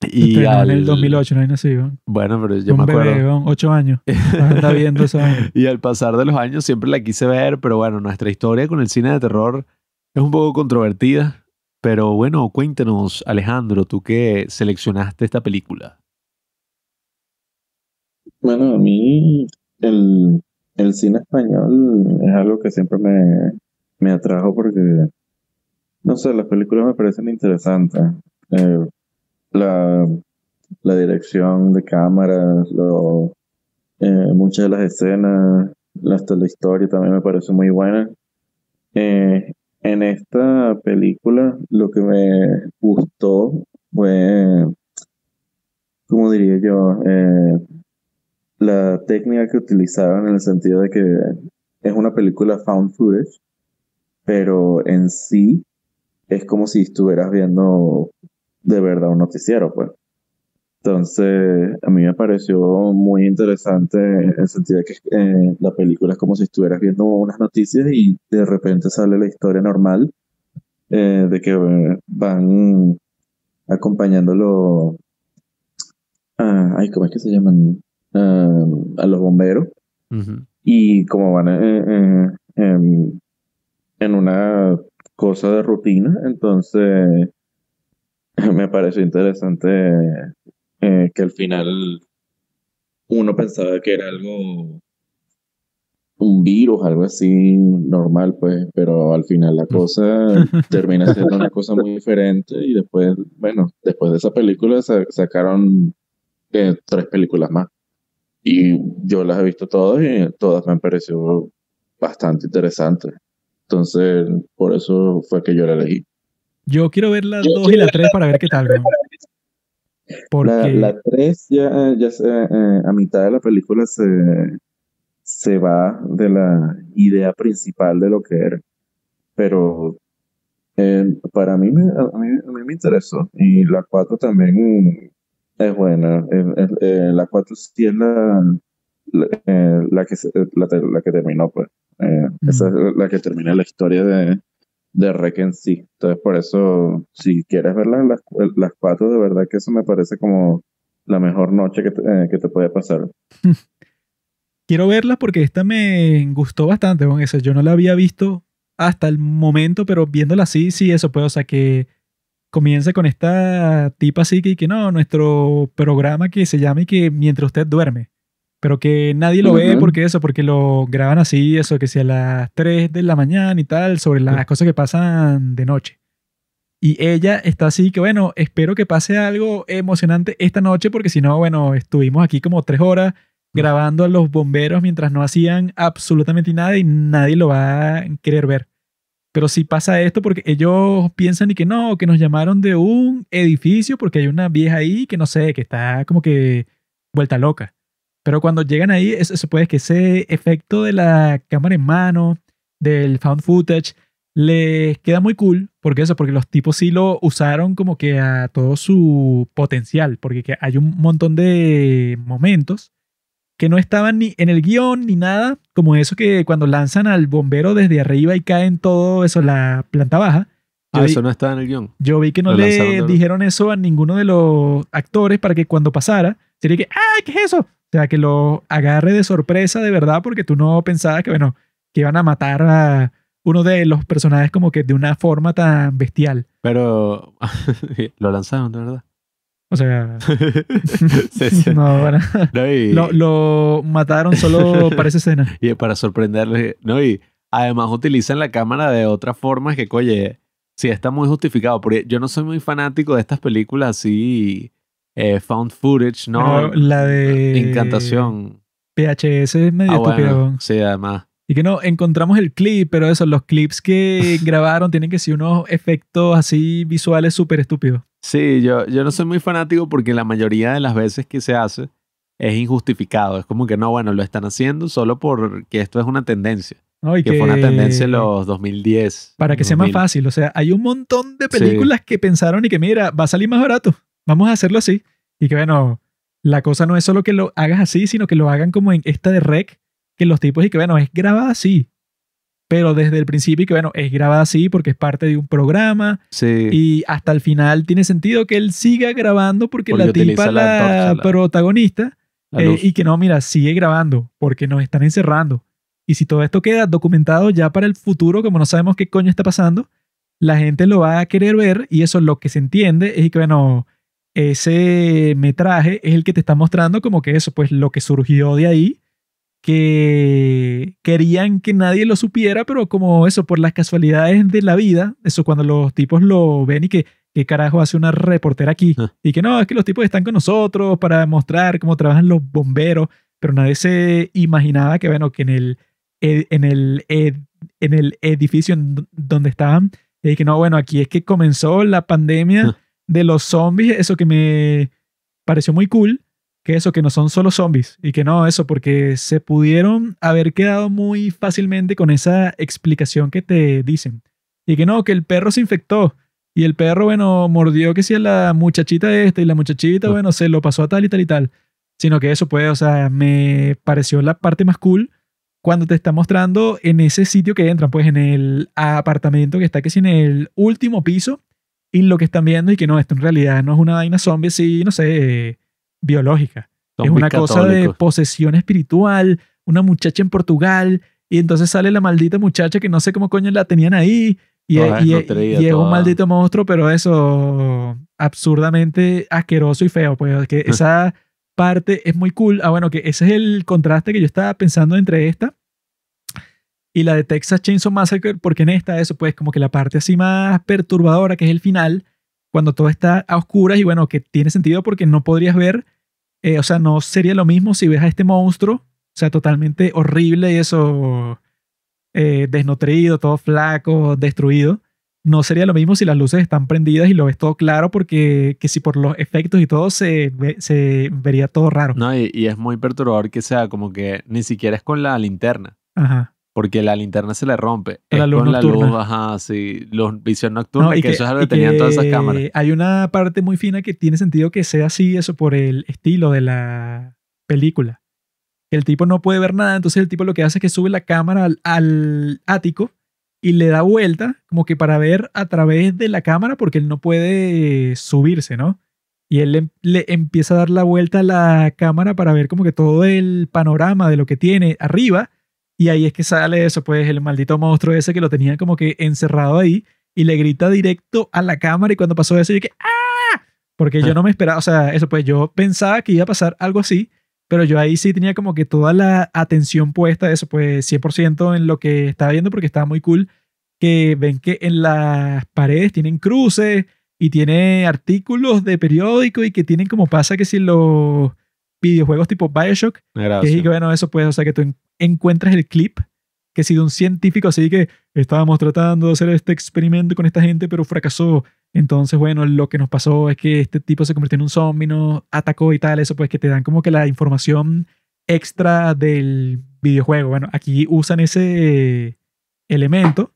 Y en al- el 2008, no hay nacido. Bueno, pero yo Un me acuerdo. bebé, 8 años. Anda viendo eso. Y al pasar de los años siempre la quise ver, pero bueno, nuestra historia con el cine de terror es un poco controvertida. Pero bueno, cuéntanos, Alejandro, tú que seleccionaste esta película. Bueno, a mí el, el cine español es algo que siempre me, me atrajo porque, no sé, las películas me parecen interesantes. Eh, la, la dirección de cámaras, eh, muchas de las escenas, hasta la historia también me parece muy buena. Eh, en esta película lo que me gustó fue, ¿cómo diría yo? Eh, la técnica que utilizaron en el sentido de que es una película found footage, pero en sí es como si estuvieras viendo de verdad un noticiero, pues. Entonces, a mí me pareció muy interesante en el sentido de que eh, la película es como si estuvieras viendo unas noticias y de repente sale la historia normal eh, de que eh, van acompañándolo. ah, ay, ¿cómo es que se llaman? A los bomberos y como van en una cosa de rutina, entonces me pareció interesante eh, que al final uno pensaba que era algo, un virus, algo así normal, pues, pero al final la cosa termina siendo una cosa muy diferente y después, bueno, después de esa película sa- sacaron eh, tres películas más. Y yo las he visto todas y todas me han parecido bastante interesantes. Entonces, por eso fue que yo la elegí. Yo quiero ver la Yo 2 y la 3 para ver qué tal, weón. Porque La, la 3 ya, ya se- eh, a mitad de la película se, se va de la idea principal de lo que era. Pero eh, para mí me, a, mí, a mí me interesó. Y la 4 también es buena. Eh, eh, eh, la 4 sí es la, la, eh, la que, la, que terminó, pues. Eh, Esa es la que termina la historia de, de Rec en sí. Entonces, por eso, si quieres ver las, las, cuatro, de verdad que eso me parece como la mejor noche que te, eh, que te puede pasar. quiero verla porque esta me gustó bastante, weón. Eso, yo no la había visto hasta el momento, pero viéndola así, sí, eso puede. O sea, que comienza con esta tipa así que, que no, nuestro programa que se llama que mientras usted duerme. Pero que nadie lo ve Ujú. porque eso, porque lo graban así, eso, que sea a las 3 de la mañana y tal, sobre las cosas que pasan de noche. Y ella está así que, bueno, espero que pase algo emocionante esta noche porque si no, bueno, estuvimos aquí como tres horas grabando a los bomberos mientras no hacían absolutamente nada y nadie lo va a querer ver. Pero si pasa esto porque ellos piensan y que no, que nos llamaron de un edificio porque hay una vieja ahí que no sé, que está como que vuelta loca. Pero cuando llegan ahí, eso se puede que ese efecto de la cámara en mano, del found footage, les queda muy cool. Porque eso, porque los tipos sí lo usaron como que a todo su potencial. Porque que hay un montón de momentos que no estaban ni en el guion ni nada, como eso que cuando lanzan al bombero desde arriba y caen todo eso, la planta baja. Ah, vi- eso no está en el guion. yo vi que no Lo le dijeron eso a ninguno de los actores para que cuando pasara, sería que, ¡ay, qué es eso! O sea, que lo agarre de sorpresa de verdad porque tú no pensabas que, bueno, que iban a matar a uno de los personajes como que de una forma tan bestial. Pero lo lanzaron, de verdad. O sea, Sí, sí. no, bueno, No, y, lo, lo mataron solo para esa escena. y para sorprenderle, ¿no? Y además utilizan la cámara de otras formas que, oye, sí está muy justificado. Porque yo no soy muy fanático de estas películas así, eh, found footage, ¿no? Pero la de Incantación. PHS es medio Ah, estúpido. bueno, sí, además. Y que no, encontramos el clip, pero eso, los clips que grabaron tienen que ser unos efectos así visuales súper estúpidos. Sí, yo, yo no soy muy fanático porque la mayoría de las veces que se hace es injustificado. Es como que no, bueno, lo están haciendo solo porque esto es una tendencia. ¿no? Y Que, fue una tendencia en los 2010. Para que sea más 2000. fácil. O sea, hay un montón de Sí. películas que pensaron y que, mira, va a salir más barato. Vamos a hacerlo así. Y que, bueno, la cosa no es solo que lo hagas así, sino que lo hagan como en esta de Rec, que los tipos y que, bueno, es grabada así. Pero desde el principio y que, bueno, es grabada así porque es parte de un programa. Sí. Y hasta el final tiene sentido que él siga grabando porque, Porque la tipa, la la, protagonista, la eh, y que no, mira, sigue grabando porque nos están encerrando. Y si todo esto queda documentado ya para el futuro, como no sabemos qué coño está pasando, la gente lo va a querer ver y eso es lo que se entiende es que, bueno, ese metraje es el que te está mostrando como que eso, pues lo que surgió de ahí, que querían que nadie lo supiera, pero como eso, por las casualidades de la vida, eso cuando los tipos lo ven y que, ¿qué carajo hace una reportera aquí? Ah. Y que no, es que los tipos están con nosotros para mostrar cómo trabajan los bomberos, pero nadie se imaginaba que, bueno, que en el, en el, en el edificio donde estaban, y que no, bueno, aquí es que comenzó la pandemia Ah. De los zombies, eso que me pareció muy cool, que eso, que no son solo zombies, y que no, eso, porque se pudieron haber quedado muy fácilmente con esa explicación que te dicen. Y que no, que el perro se infectó. Y el perro, bueno, mordió que sí a la muchachita esta y la muchachita, bueno, se lo pasó a tal y tal y tal. Sino que eso puede, o sea, me pareció la parte más cool cuando te está mostrando en ese sitio que entran, pues en el apartamento que está que sí en el último piso y lo que están viendo y que no, esto en realidad no es una vaina zombie, sí, no sé, biológica. es una cosa de posesión espiritual, una muchacha en Portugal, y entonces sale la maldita muchacha que no sé cómo coño la tenían ahí, y, y- y- desnutrida, y es un maldito monstruo, pero eso absurdamente asqueroso y feo, pues que esa parte es muy cool. Ah, bueno, que ese es el contraste que yo estaba pensando entre esta y la de Texas Chainsaw Massacre, porque en esta eso pues como que la parte así más perturbadora, que es el final, cuando todo está a oscuras y bueno, que tiene sentido porque no podrías ver, eh, o sea, no sería lo mismo si ves a este monstruo, o sea, totalmente horrible y eso eh, desnutrido, todo flaco, destruido. No sería lo mismo si las luces están prendidas y lo ves todo claro porque que si por los efectos y todo se, ve- se vería todo raro. No, y, y es muy perturbador que sea como que ni siquiera es con la linterna. Ajá. Porque la linterna se le rompe. La es luz con la luz, ajá, sí. Luz, visión nocturna, No, y que, eso es algo que tenían todas esas cámaras. Hay una parte muy fina que tiene sentido que sea así, eso por el estilo de la película. El tipo no puede ver nada, entonces el tipo lo que hace es que sube la cámara al, al ático y le da vuelta, como que para ver a través de la cámara, porque él no puede subirse, ¿no? Y él le, le empieza a dar la vuelta a la cámara para ver como que todo el panorama de lo que tiene arriba. Y ahí es que sale eso, pues el maldito monstruo ese que lo tenía como que encerrado ahí y le grita directo a la cámara y cuando pasó eso yo que ¡ah! Porque yo no me esperaba, o sea, eso pues yo pensaba que iba a pasar algo así, pero yo ahí sí tenía como que toda la atención puesta, eso pues 100% en lo que estaba viendo porque estaba muy cool que ven que en las paredes tienen cruces y tiene artículos de periódico y que tienen como pasa que si los videojuegos tipo Bioshock que Gracias. es que bueno, eso pues, o sea, que tú encuentras el clip que si de un científico así que estábamos tratando de hacer este experimento con esta gente, pero fracasó. Entonces, bueno, lo que nos pasó es que este tipo se convirtió en un zombie, nos atacó y tal, eso pues que te dan como que la información extra del videojuego. Bueno, aquí usan ese elemento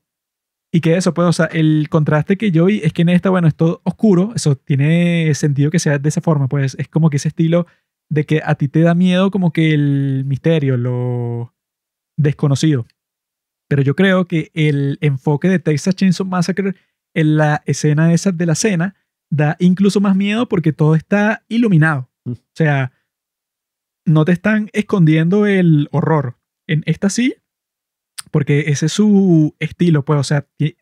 y que eso pues, o sea, el contraste que yo vi es que en esta, bueno, es todo oscuro, eso tiene sentido que sea de esa forma, pues es como que ese estilo de que a ti te da miedo como que el misterio, lo desconocido. Pero yo creo que el enfoque de Texas Chainsaw Massacre en la escena esa de la cena da incluso más miedo porque todo está iluminado. Mm. O sea, no te están escondiendo el horror. En esta sí, porque ese es su estilo, pues, o sea, ti-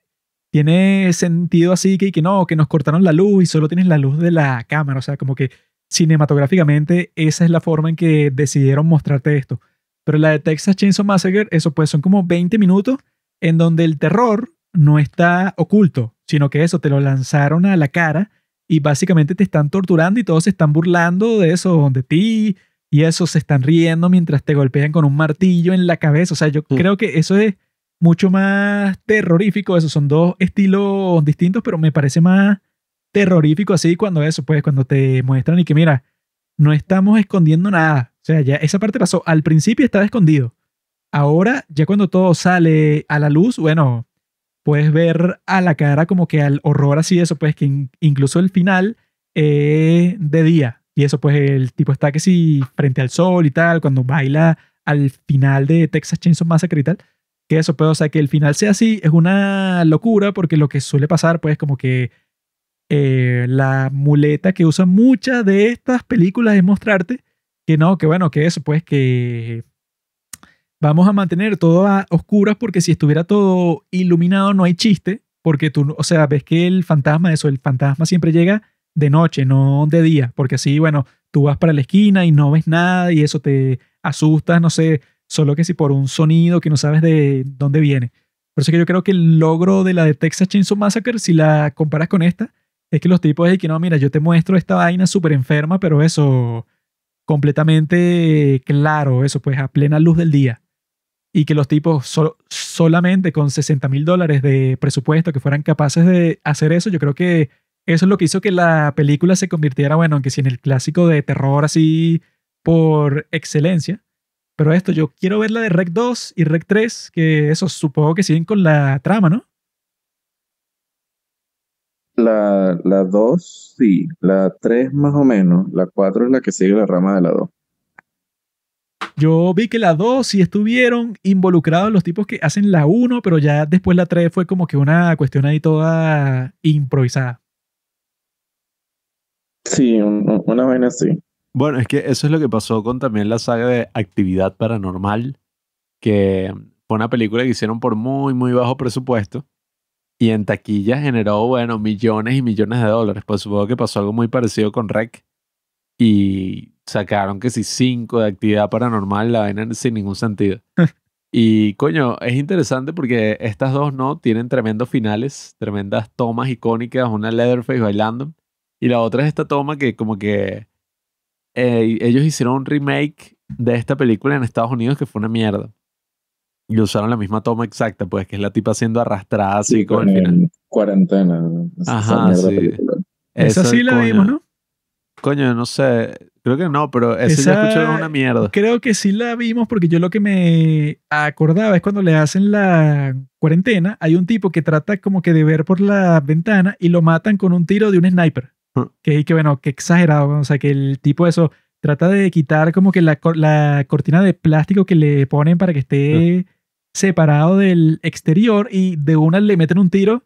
tiene sentido así que, que no, que nos cortaron la luz y solo tienes la luz de la cámara. O sea, como que cinematográficamente esa es la forma en que decidieron mostrarte esto. Pero la de Texas Chainsaw Massacre, eso pues son como 20 minutos en donde el terror no está oculto, sino que eso te lo lanzaron a la cara y básicamente te están torturando y todos se están burlando de eso, de ti y eso se están riendo mientras te golpean con un martillo en la cabeza. O sea, yo creo que eso es mucho más terrorífico. Esos son dos estilos distintos, pero me parece más terrorífico así cuando eso, pues cuando te muestran y que mira, no estamos escondiendo nada. O sea, ya esa parte pasó. Al principio estaba escondido. Ahora, ya cuando todo sale a la luz, bueno, puedes ver a la cara como que al horror así, eso, pues que incluso el final es de día. Y eso, pues el tipo está que si frente al sol y tal, cuando baila al final de Texas Chainsaw Massacre y tal. Que eso, pues, o sea, que el final sea así es una locura porque lo que suele pasar, pues, como que eh, la muleta que usan muchas de estas películas es mostrarte que no, que bueno, que eso, pues que vamos a mantener todo a oscuras porque si estuviera todo iluminado no hay chiste, porque tú, o sea, ves que el fantasma, eso, el fantasma siempre llega de noche, no de día, porque así, bueno, tú vas para la esquina y no ves nada y eso te asusta, no sé, solo que si por un sonido que no sabes de dónde viene. Por eso que yo creo que el logro de la de Texas Chainsaw Massacre, si la comparas con esta, es que los tipos de que no, mira, yo te muestro esta vaina súper enferma, pero eso completamente claro, eso pues a plena luz del día. Y que los tipos solamente con 60 mil dólares de presupuesto que fueran capaces de hacer eso, yo creo que eso es lo que hizo que la película se convirtiera, bueno, aunque si en el clásico de terror así por excelencia. Pero esto, yo quiero ver la de Rec 2 y Rec 3, que eso supongo que siguen con la trama, ¿no? La, la 2, sí. La 3 más o menos. La 4 es la que sigue la rama de la 2. Yo vi que la 2 sí estuvieron involucrados los tipos que hacen la 1, pero ya después la 3 fue como que una cuestión ahí toda improvisada. Sí, una vaina así. Bueno, es que eso es lo que pasó con también la saga de Actividad Paranormal, que fue una película que hicieron por muy, muy bajo presupuesto y en taquilla generó, bueno, millones y millones de dólares. Pues supongo que pasó algo muy parecido con Rec. Y sacaron que si cinco de actividad paranormal la vaina sin ningún sentido. y coño, es interesante porque estas dos no tienen tremendos finales, tremendas tomas icónicas, una Leatherface bailando. Y la otra es esta toma que como que eh, ellos hicieron un remake de esta película en Estados Unidos que fue una mierda. Y usaron la misma toma exacta, pues, que es la tipa siendo arrastrada así con el final. Cuarentena. Ajá, sí. Esa, sí la vimos, ¿no? Coño, no sé. Creo que no, pero esa, ya escuché una mierda. Creo que sí la vimos porque yo lo que me acordaba es cuando le hacen la cuarentena, hay un tipo que trata como que de ver por la ventana y lo matan con un tiro de un sniper. Que, que bueno, que exagerado. O sea, que el tipo eso trata de quitar como que la, la cortina de plástico que le ponen para que esté separado del exterior y de una le meten un tiro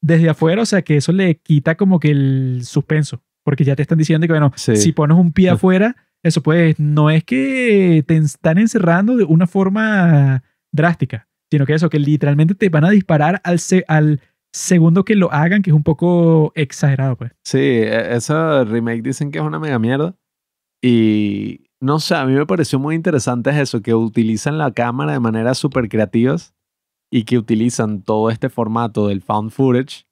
desde afuera, o sea que eso le quita como que el suspenso, porque ya te están diciendo que, bueno, si pones un pie afuera, eso pues no es que te están encerrando de una forma drástica, sino que eso, que literalmente te van a disparar al, al segundo que lo hagan, que es un poco exagerado, pues. Sí, e, esa remake dicen que es una mega mierda. Y no sé, a mí me pareció muy interesante eso, que utilizan la cámara de maneras súper creativas y que utilizan todo este formato del found footage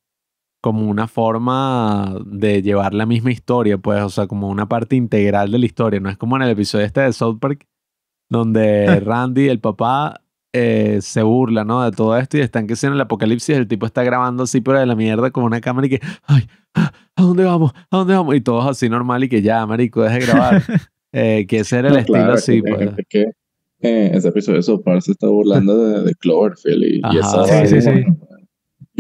como una forma de llevar la misma historia, pues, o sea, como una parte integral de la historia. No es como en el episodio este de South Park, donde Randy, el papá, eh, se burla, ¿no? De todo esto y están que en el apocalipsis, el tipo está grabando así, pero de la mierda, con una cámara y que, ay, ¿a dónde vamos? ¿A dónde vamos? Y todos así normal y que ya, marico, deje de grabar. Eh, que ese era el estilo así. pues. que, eh, ese episodio de Sopar se está burlando de, de Cloverfield y, y esa sí, sí, sí.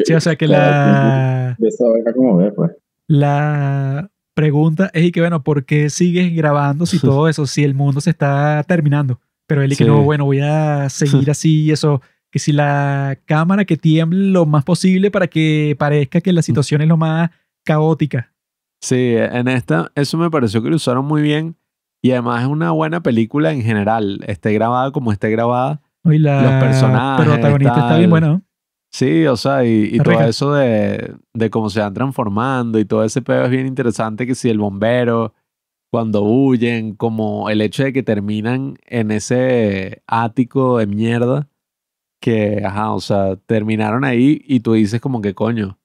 sí, o sea que la... Esa vaina como ve, pues. La pregunta es y que, bueno, ¿por qué sigues grabando si todo eso, si el mundo se está terminando? Pero él y que no, bueno, voy a seguir así, eso, que si la cámara que tiemble lo más posible para que parezca que la situación es lo más caótica. Sí, en esta, eso me pareció que lo usaron muy bien y además es una buena película en general, esté grabada como esté grabada. Y la los personajes. protagonista está bien buena. Sí, o sea, y, todo eso de, de cómo se van transformando y todo ese pedo es bien interesante que si el bombero, cuando huyen, como el hecho de que terminan en ese ático de mierda, que, ajá, o sea, terminaron ahí y tú dices como que coño,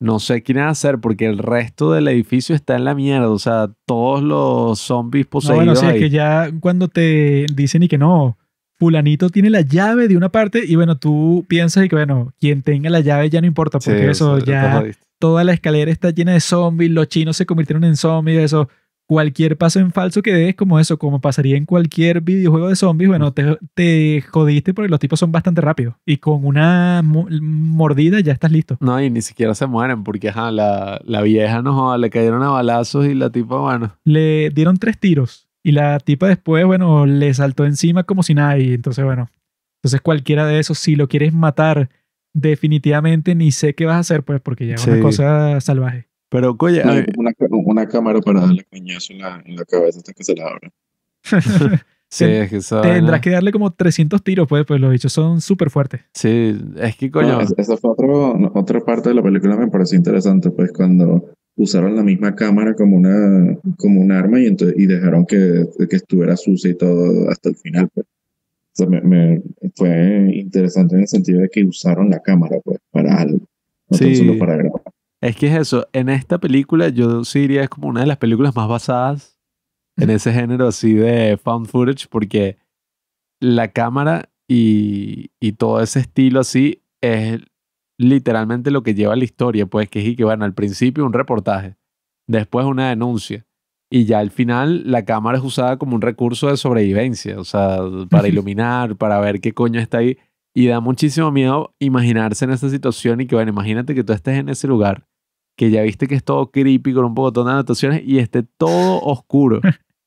no sé qué hacer porque el resto del edificio está en la mierda, o sea, todos los zombies No, poseídos bueno, sí, es ahí. que ya cuando te dicen y que no, fulanito tiene la llave de una parte y bueno, tú piensas y que bueno, quien tenga la llave ya no importa porque eso te ya toda la escalera está llena de zombies, los chinos se convirtieron en zombies, eso. Cualquier paso en falso que des, como eso, como pasaría en cualquier videojuego de zombies, bueno, te, te jodiste porque los tipos son bastante rápidos. Y con una mo- mordida ya estás listo. No, y ni siquiera se mueren porque, ajá, la, la vieja no joda, le cayeron a balazos y la tipa, bueno, Le dieron tres tiros y la tipa después, bueno, le saltó encima como si nada. Y entonces, bueno, entonces cualquiera de esos, si lo quieres matar, definitivamente ni sé qué vas a hacer, pues, porque ya es Sí. una cosa salvaje. Pero, oye, No, una, una cámara para darle coñazo en la, en la cabeza hasta que se la abra. sí, ten- es que esa Tendrás que darle como 300 tiros, pues, pues los bichos son súper fuertes. Sí, es que, No, coño, es- esa fue otro, no, otra parte de la película que me pareció interesante, pues cuando usaron la misma cámara como una como un arma y, entonces, y dejaron que, que estuviera sucia y todo hasta el final. Pues. O sea, me, me- fue interesante en el sentido de que usaron la cámara pues para algo, no tan solo para grabar. Es que es eso. En esta película, yo sí diría es como una de las películas más basadas en ese género así de found footage, porque la cámara y, y todo ese estilo así es literalmente lo que lleva la historia, pues que es y que, bueno, al principio un reportaje, después una denuncia. Y ya al final la cámara es usada como un recurso de sobrevivencia, o sea, para iluminar, para ver qué coño está ahí. Y da muchísimo miedo imaginarse en esa situación y que, bueno, imagínate que tú estés en ese lugar, que ya viste que es todo creepy con un poco de anotaciones y esté todo oscuro.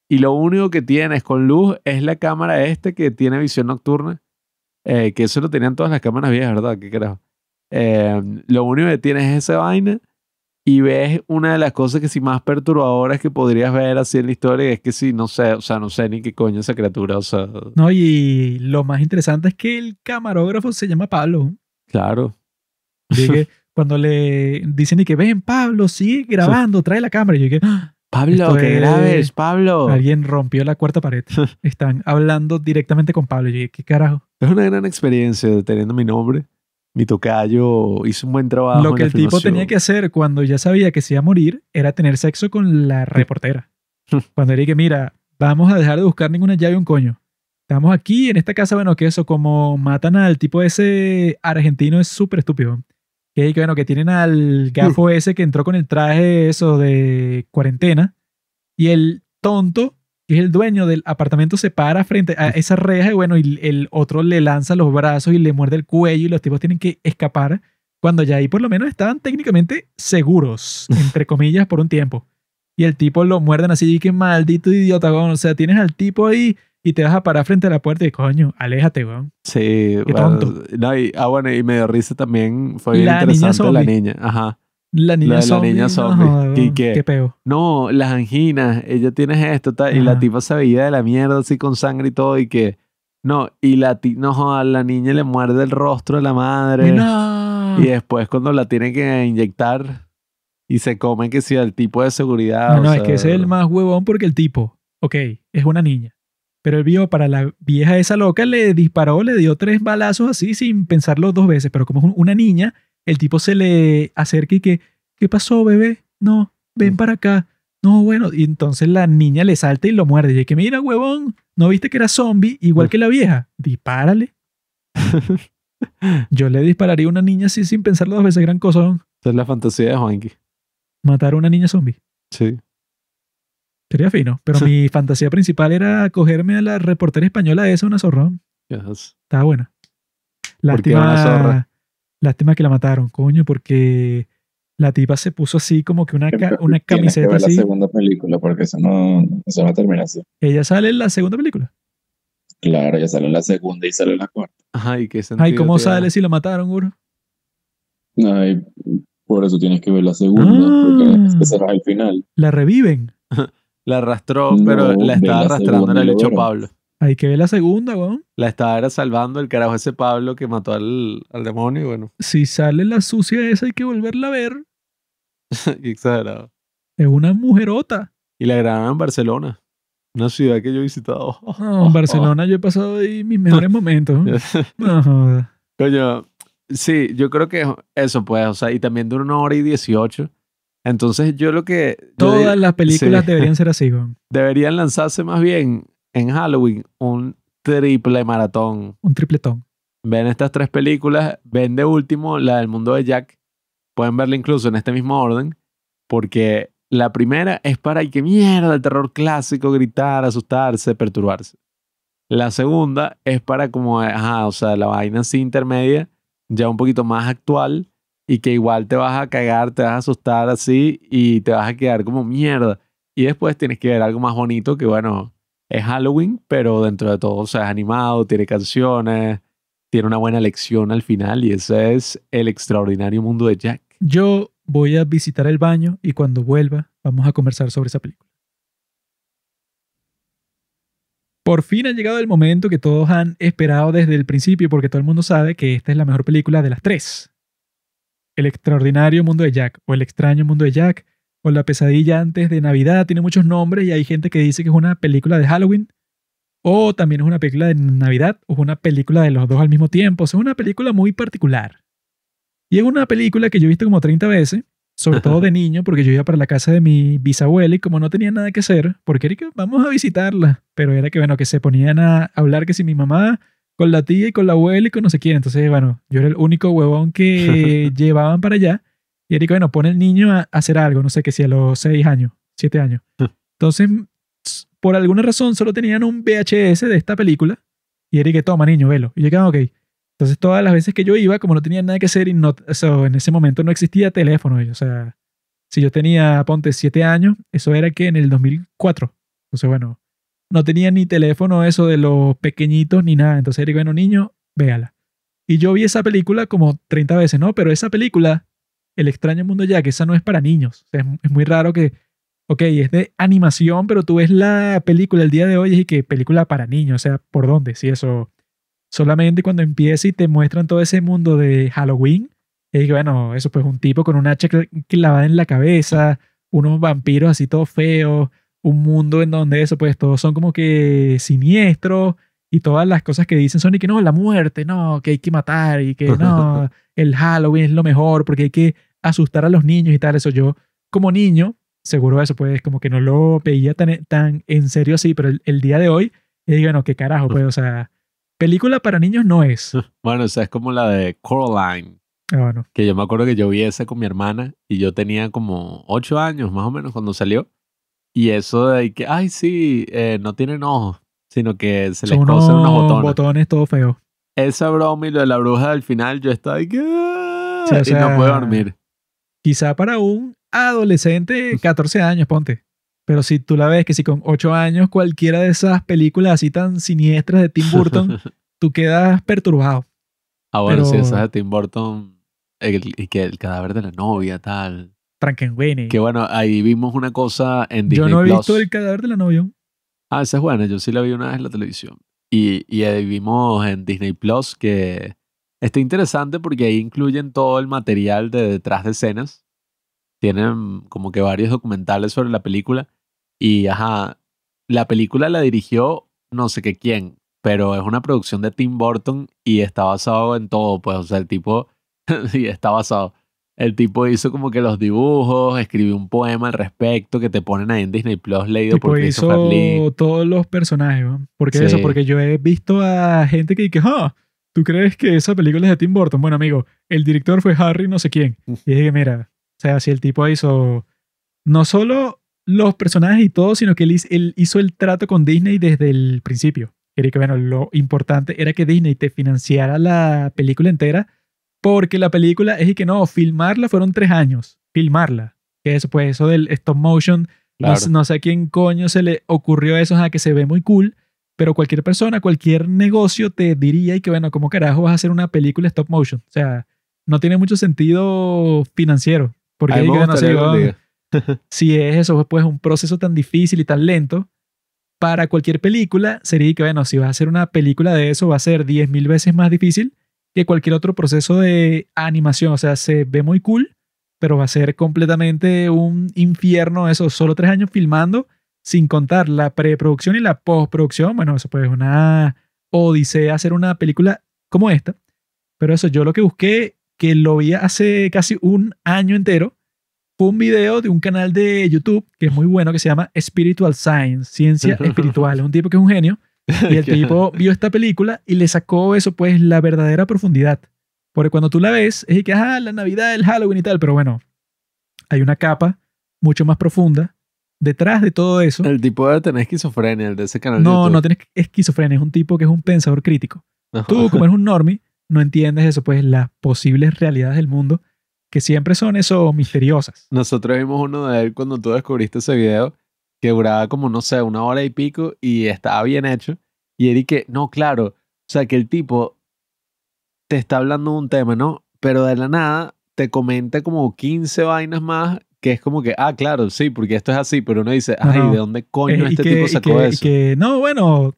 y lo único que tienes con luz es la cámara este que tiene visión nocturna, eh, que eso lo tenían todas las cámaras viejas, ¿verdad? ¿Qué carajo? Eh, lo único que tienes es esa vaina y ves una de las cosas que sí más perturbadoras que podrías ver así en la historia, es que sí, no sé, o sea, no sé ni qué coño esa criatura, o sea, No, y lo más interesante es que el camarógrafo se llama Pablo. claro. Que cuando le dicen y que ven, Pablo, sigue grabando, trae la cámara. Y yo dije, "Ah, Pablo, que es- grabes, Pablo. alguien rompió la cuarta pared. Están hablando directamente con Pablo. Y yo dije, ¿qué carajo? Es una gran experiencia teniendo mi nombre. Mi tocayo hizo un buen trabajo. Lo que el tipo tenía que hacer cuando ya sabía que se iba a morir era tener sexo con la reportera. cuando le dije, mira, vamos a dejar de buscar ninguna llave un coño. Estamos aquí en esta casa, bueno, que eso, como matan al tipo ese argentino es súper estúpido. Que, que, bueno, que tienen al gafo ese que entró con el traje eso de cuarentena. Y el tonto, que es el dueño del apartamento, se para frente a esa reja y bueno, y el otro le lanza los brazos y le muerde el cuello y los tipos tienen que escapar cuando ya ahí por lo menos estaban técnicamente seguros, entre comillas, por un tiempo. Y el tipo lo muerden así y que maldito idiota, weón. O sea, tienes al tipo ahí y te vas a parar frente a la puerta y coño, aléjate, weón. Sí, Qué bueno, tonto. no, y- ah, bueno, y me dio risa también. Fue La niña interesante la niña. Ajá. La niña La de la zombie. niña no zombie. joda, ¿Y weón, qué? Qué peo. No, las anginas, ella tiene esto, tal, y la tipa se veía de la mierda así con sangre y todo, y que. No, y la, no, joda, la niña le muerde el rostro a la madre. No. Y después cuando la tienen que inyectar y se comen que si el tipo de seguridad. No, o no, es sea, que ese es el más huevón porque el tipo, ok, es una niña. Pero él vio para la vieja esa loca, le disparó, le dio tres balazos así sin pensarlo dos veces. Pero como es un- una niña, el tipo se le acerca y que, ¿qué pasó, bebé? No, ven para acá. No, bueno, y entonces la niña le salta y lo muerde. Y que, mira, huevón, ¿no viste que era zombie igual que la vieja? Dispárale. Yo le dispararía a una niña así sin pensarlo dos veces, gran cosa. Esa es la fantasía de Juanqui. Matar a una niña zombie. Sí. Sería fino, pero mi fantasía principal era cogerme a la reportera española esa, una zorrón. Yes. Estaba buena. ¿Por qué una zorra? Lástima, que la mataron, coño, porque la tipa se puso así como que una, ca- una que camiseta ver la así. segunda película porque eso no, eso no termina así. Ella sale en la segunda película. Claro, ya sale en la segunda y sale en la cuarta. Ajá, ¿y qué sentido Ay, ¿cómo sale si la mataron, guro? Ay, por eso tienes que ver la segunda, Ah. porque ese no es el final. La reviven. La arrastró, No, pero la estaba la arrastrando segunda el hecho. Pablo. Hay que ver la segunda, weón. La estaba salvando el carajo ese Pablo que mató al, al demonio y bueno, Si sale la sucia esa, hay que volverla a ver. qué exagerado. Es una mujerota. Y la grabaron en Barcelona, una ciudad que yo he visitado. No, en Barcelona yo he pasado ahí mis mejores momentos. No. Coño, sí, yo creo que eso pues, o sea, y también dura una hora y dieciocho. Entonces yo lo que... Todas las películas sí. deberían ser así, weón. Deberían lanzarse más bien en Halloween un triple maratón. Un tripletón. Ven estas tres películas, ven de último la del mundo de Jack. Pueden verla incluso en este mismo orden, porque la primera es para, ¡ay, qué mierda! El terror clásico, gritar, asustarse, perturbarse. La segunda es para como, ajá, o sea, la vaina así intermedia, ya un poquito más actual, y que igual te vas a cagar, te vas a asustar así, y te vas a quedar como mierda. Y después tienes que ver algo más bonito que, bueno, es Halloween, pero dentro de todo, o sea, es animado, tiene canciones, tiene una buena lección al final y ese es el extraordinario mundo de Jack. Yo voy a visitar el baño y cuando vuelva vamos a conversar sobre esa película. Por fin ha llegado el momento que todos han esperado desde el principio porque todo el mundo sabe que esta es la mejor película de las tres. El extraordinario mundo de Jack o el extraño mundo de Jack o la pesadilla antes de Navidad tiene muchos nombres y hay gente que dice que es una película de Halloween o también es una película de Navidad o es una película de los dos al mismo tiempo. O sea, es una película muy particular. Y es una película que yo he visto como 30 veces, sobre todo de niño, porque yo iba para la casa de mi bisabuela y como no tenía nada que hacer, porque era que vamos a visitarla, pero era que, bueno, que se ponían a hablar que si mi mamá con la tía y con la abuela y con no sé quién. Entonces, bueno, yo era el único huevón que llevaban para allá. Y que, bueno, pone el niño a hacer algo, no sé, que si a los 6 años, 7 años. Entonces, s- por alguna razón, solo tenían un VHS de esta película. Y que, toma, niño, velo. Y yo quedaba, ok. Entonces, todas las veces que yo iba, como no tenía nada que hacer y no, o sea, en ese momento no existía teléfono. O sea, si yo tenía, ponte, 7 años, eso era que en el 2004. Entonces, bueno, no tenía ni teléfono eso de los pequeñitos ni nada. Entonces, que, bueno, niño, véala. Y yo vi esa película como 30 veces, ¿no? Pero esa película, El extraño mundo ya, que esa no es para niños. Es, muy raro que, ok, es de animación, pero tú ves la película el día de hoy y que película para niños. O sea, ¿por dónde? Si eso solamente cuando empieza y te muestran todo ese mundo de Halloween, que, bueno, eso pues un tipo con un hacha cl- clavada en la cabeza, unos vampiros así todos feos, un mundo en donde eso pues todos son como que siniestros y todas las cosas que dicen son y que no, la muerte, no, que hay que matar y que no, el Halloween es lo mejor porque hay que asustar a los niños y tal. Eso yo, como niño, seguro eso pues como que no lo veía tan, tan en serio así, pero el, el día de hoy, y digo, bueno, qué carajo, pues, o sea, película para niños no es. Bueno, esa es como la de Coraline, Ah, bueno, que yo me acuerdo que yo vi esa con mi hermana y yo tenía como ocho años más o menos cuando salió. Y eso de que, ay, sí, eh, no tienen ojos, sino que se les son unos unos botones. botones todo feos. Esa broma y lo de la bruja del final, yo estaba que, "Ah", Sí, y sea, no puedo dormir. Quizá para un adolescente, 14 años, ponte. Pero si tú la ves que si con 8 años cualquiera de esas películas así tan siniestras de Tim Burton, tú quedas perturbado. ah, bueno, sí, pero- esa es de Tim Burton, el- y que el cadáver de la novia, tal. Frankenweenie. Que bueno, ahí vimos una cosa en Disney Yo no he Plus. visto el cadáver de la novia. Ah, esa es buena, yo sí la vi una vez en la televisión. Y, y vimos en Disney Plus que está interesante porque ahí incluyen todo el material de detrás de escenas. Tienen como que varios documentales sobre la película. Y ajá, la película la dirigió no sé qué quién, pero es una producción de Tim Burton y está basado en todo, pues, o sea, el tipo, sí, está basado. El tipo hizo como que los dibujos, escribió un poema al respecto que te ponen ahí en Disney Plus leído Tipo por Christopher Lee. hizo todos los personajes. ¿no? ¿Por qué Sí. eso? Porque yo he visto a gente que dice, ah, ¿tú crees que esa película es de Tim Burton? Bueno, amigo, el director fue Harry no sé quién. Y dije, mira, o sea, si el tipo hizo no solo los personajes y todo, sino que él, hiz- él hizo el trato con Disney desde el principio. Era que, bueno, lo importante era que Disney te financiara la película entera, porque la película es y que no, filmarla fueron tres años. Filmarla. Que eso, pues, eso del stop motion, no, Claro. sé- no sé a quién coño se le ocurrió eso, a que se ve muy cool, pero cualquier persona, cualquier negocio te diría y que, bueno, ¿cómo carajo vas a hacer una película stop motion? O sea, no tiene mucho sentido financiero. Porque hay que, si es eso, pues un proceso tan difícil y tan lento, para cualquier película sería que, bueno, si vas a hacer una película de eso, va a ser 10.000 veces más difícil que cualquier otro proceso de animación. O sea, se ve muy cool, pero va a ser completamente un infierno eso, solo tres años filmando, sin contar la preproducción y la postproducción. Bueno, eso pues es una odisea hacer una película como esta. Pero eso, yo lo que busqué, que lo vi hace casi un año entero, fue un video de un canal de YouTube que es muy bueno, que se llama Spiritual Science, Ciencia Espiritual. Es un tipo que es un genio. Y el tipo vio esta película y le sacó eso, pues, la verdadera profundidad. Porque cuando tú la ves, es que, ah, la Navidad, el Halloween y tal, pero bueno, hay una capa mucho más profunda detrás de todo eso. El tipo debe tener esquizofrenia, el de ese canal. de No, YouTube. no tienes esquizofrenia, es un tipo que es un pensador crítico. No. Tú, como eres un normie, no entiendes eso, pues las posibles realidades del mundo, que siempre son eso misteriosas. Nosotros vimos uno de él cuando tú descubriste ese video, que duraba como, no sé, una hora y pico y estaba bien hecho. Y Eric, que, no, claro, o sea, que el tipo te está hablando de un tema, ¿no? Pero de la nada te comenta como 15 vainas más que es como que, ah, claro, sí, porque esto es así, pero uno dice, No, ay, no. ¿de dónde coño Eh, este que- tipo sacó que- y eso? que, no, bueno,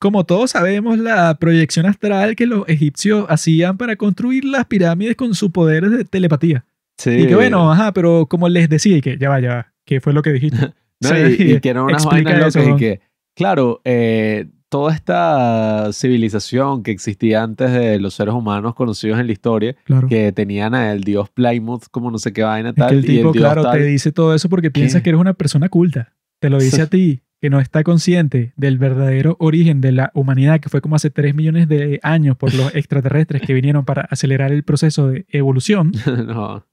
como todos sabemos, la proyección astral que los egipcios hacían para construir las pirámides con sus poderes de telepatía. sí. Y que bueno, ajá, pero como les decía, y que ya va, ya va, ¿qué fue lo que dijiste? No, Sí, y, y que eran unas vainas eso, locas y que, claro, eh, toda esta civilización que existía antes de los seres humanos conocidos en la historia, Claro. que tenían al dios Plymouth como no sé qué vaina Es tal, que el y tipo, el dios claro, tal. te dice todo eso porque piensa ¿Qué? que eres una persona culta. Te lo dice a ti, que no está consciente del verdadero origen de la humanidad, que fue como hace 3 millones de años por los extraterrestres que vinieron para acelerar el proceso de evolución. no.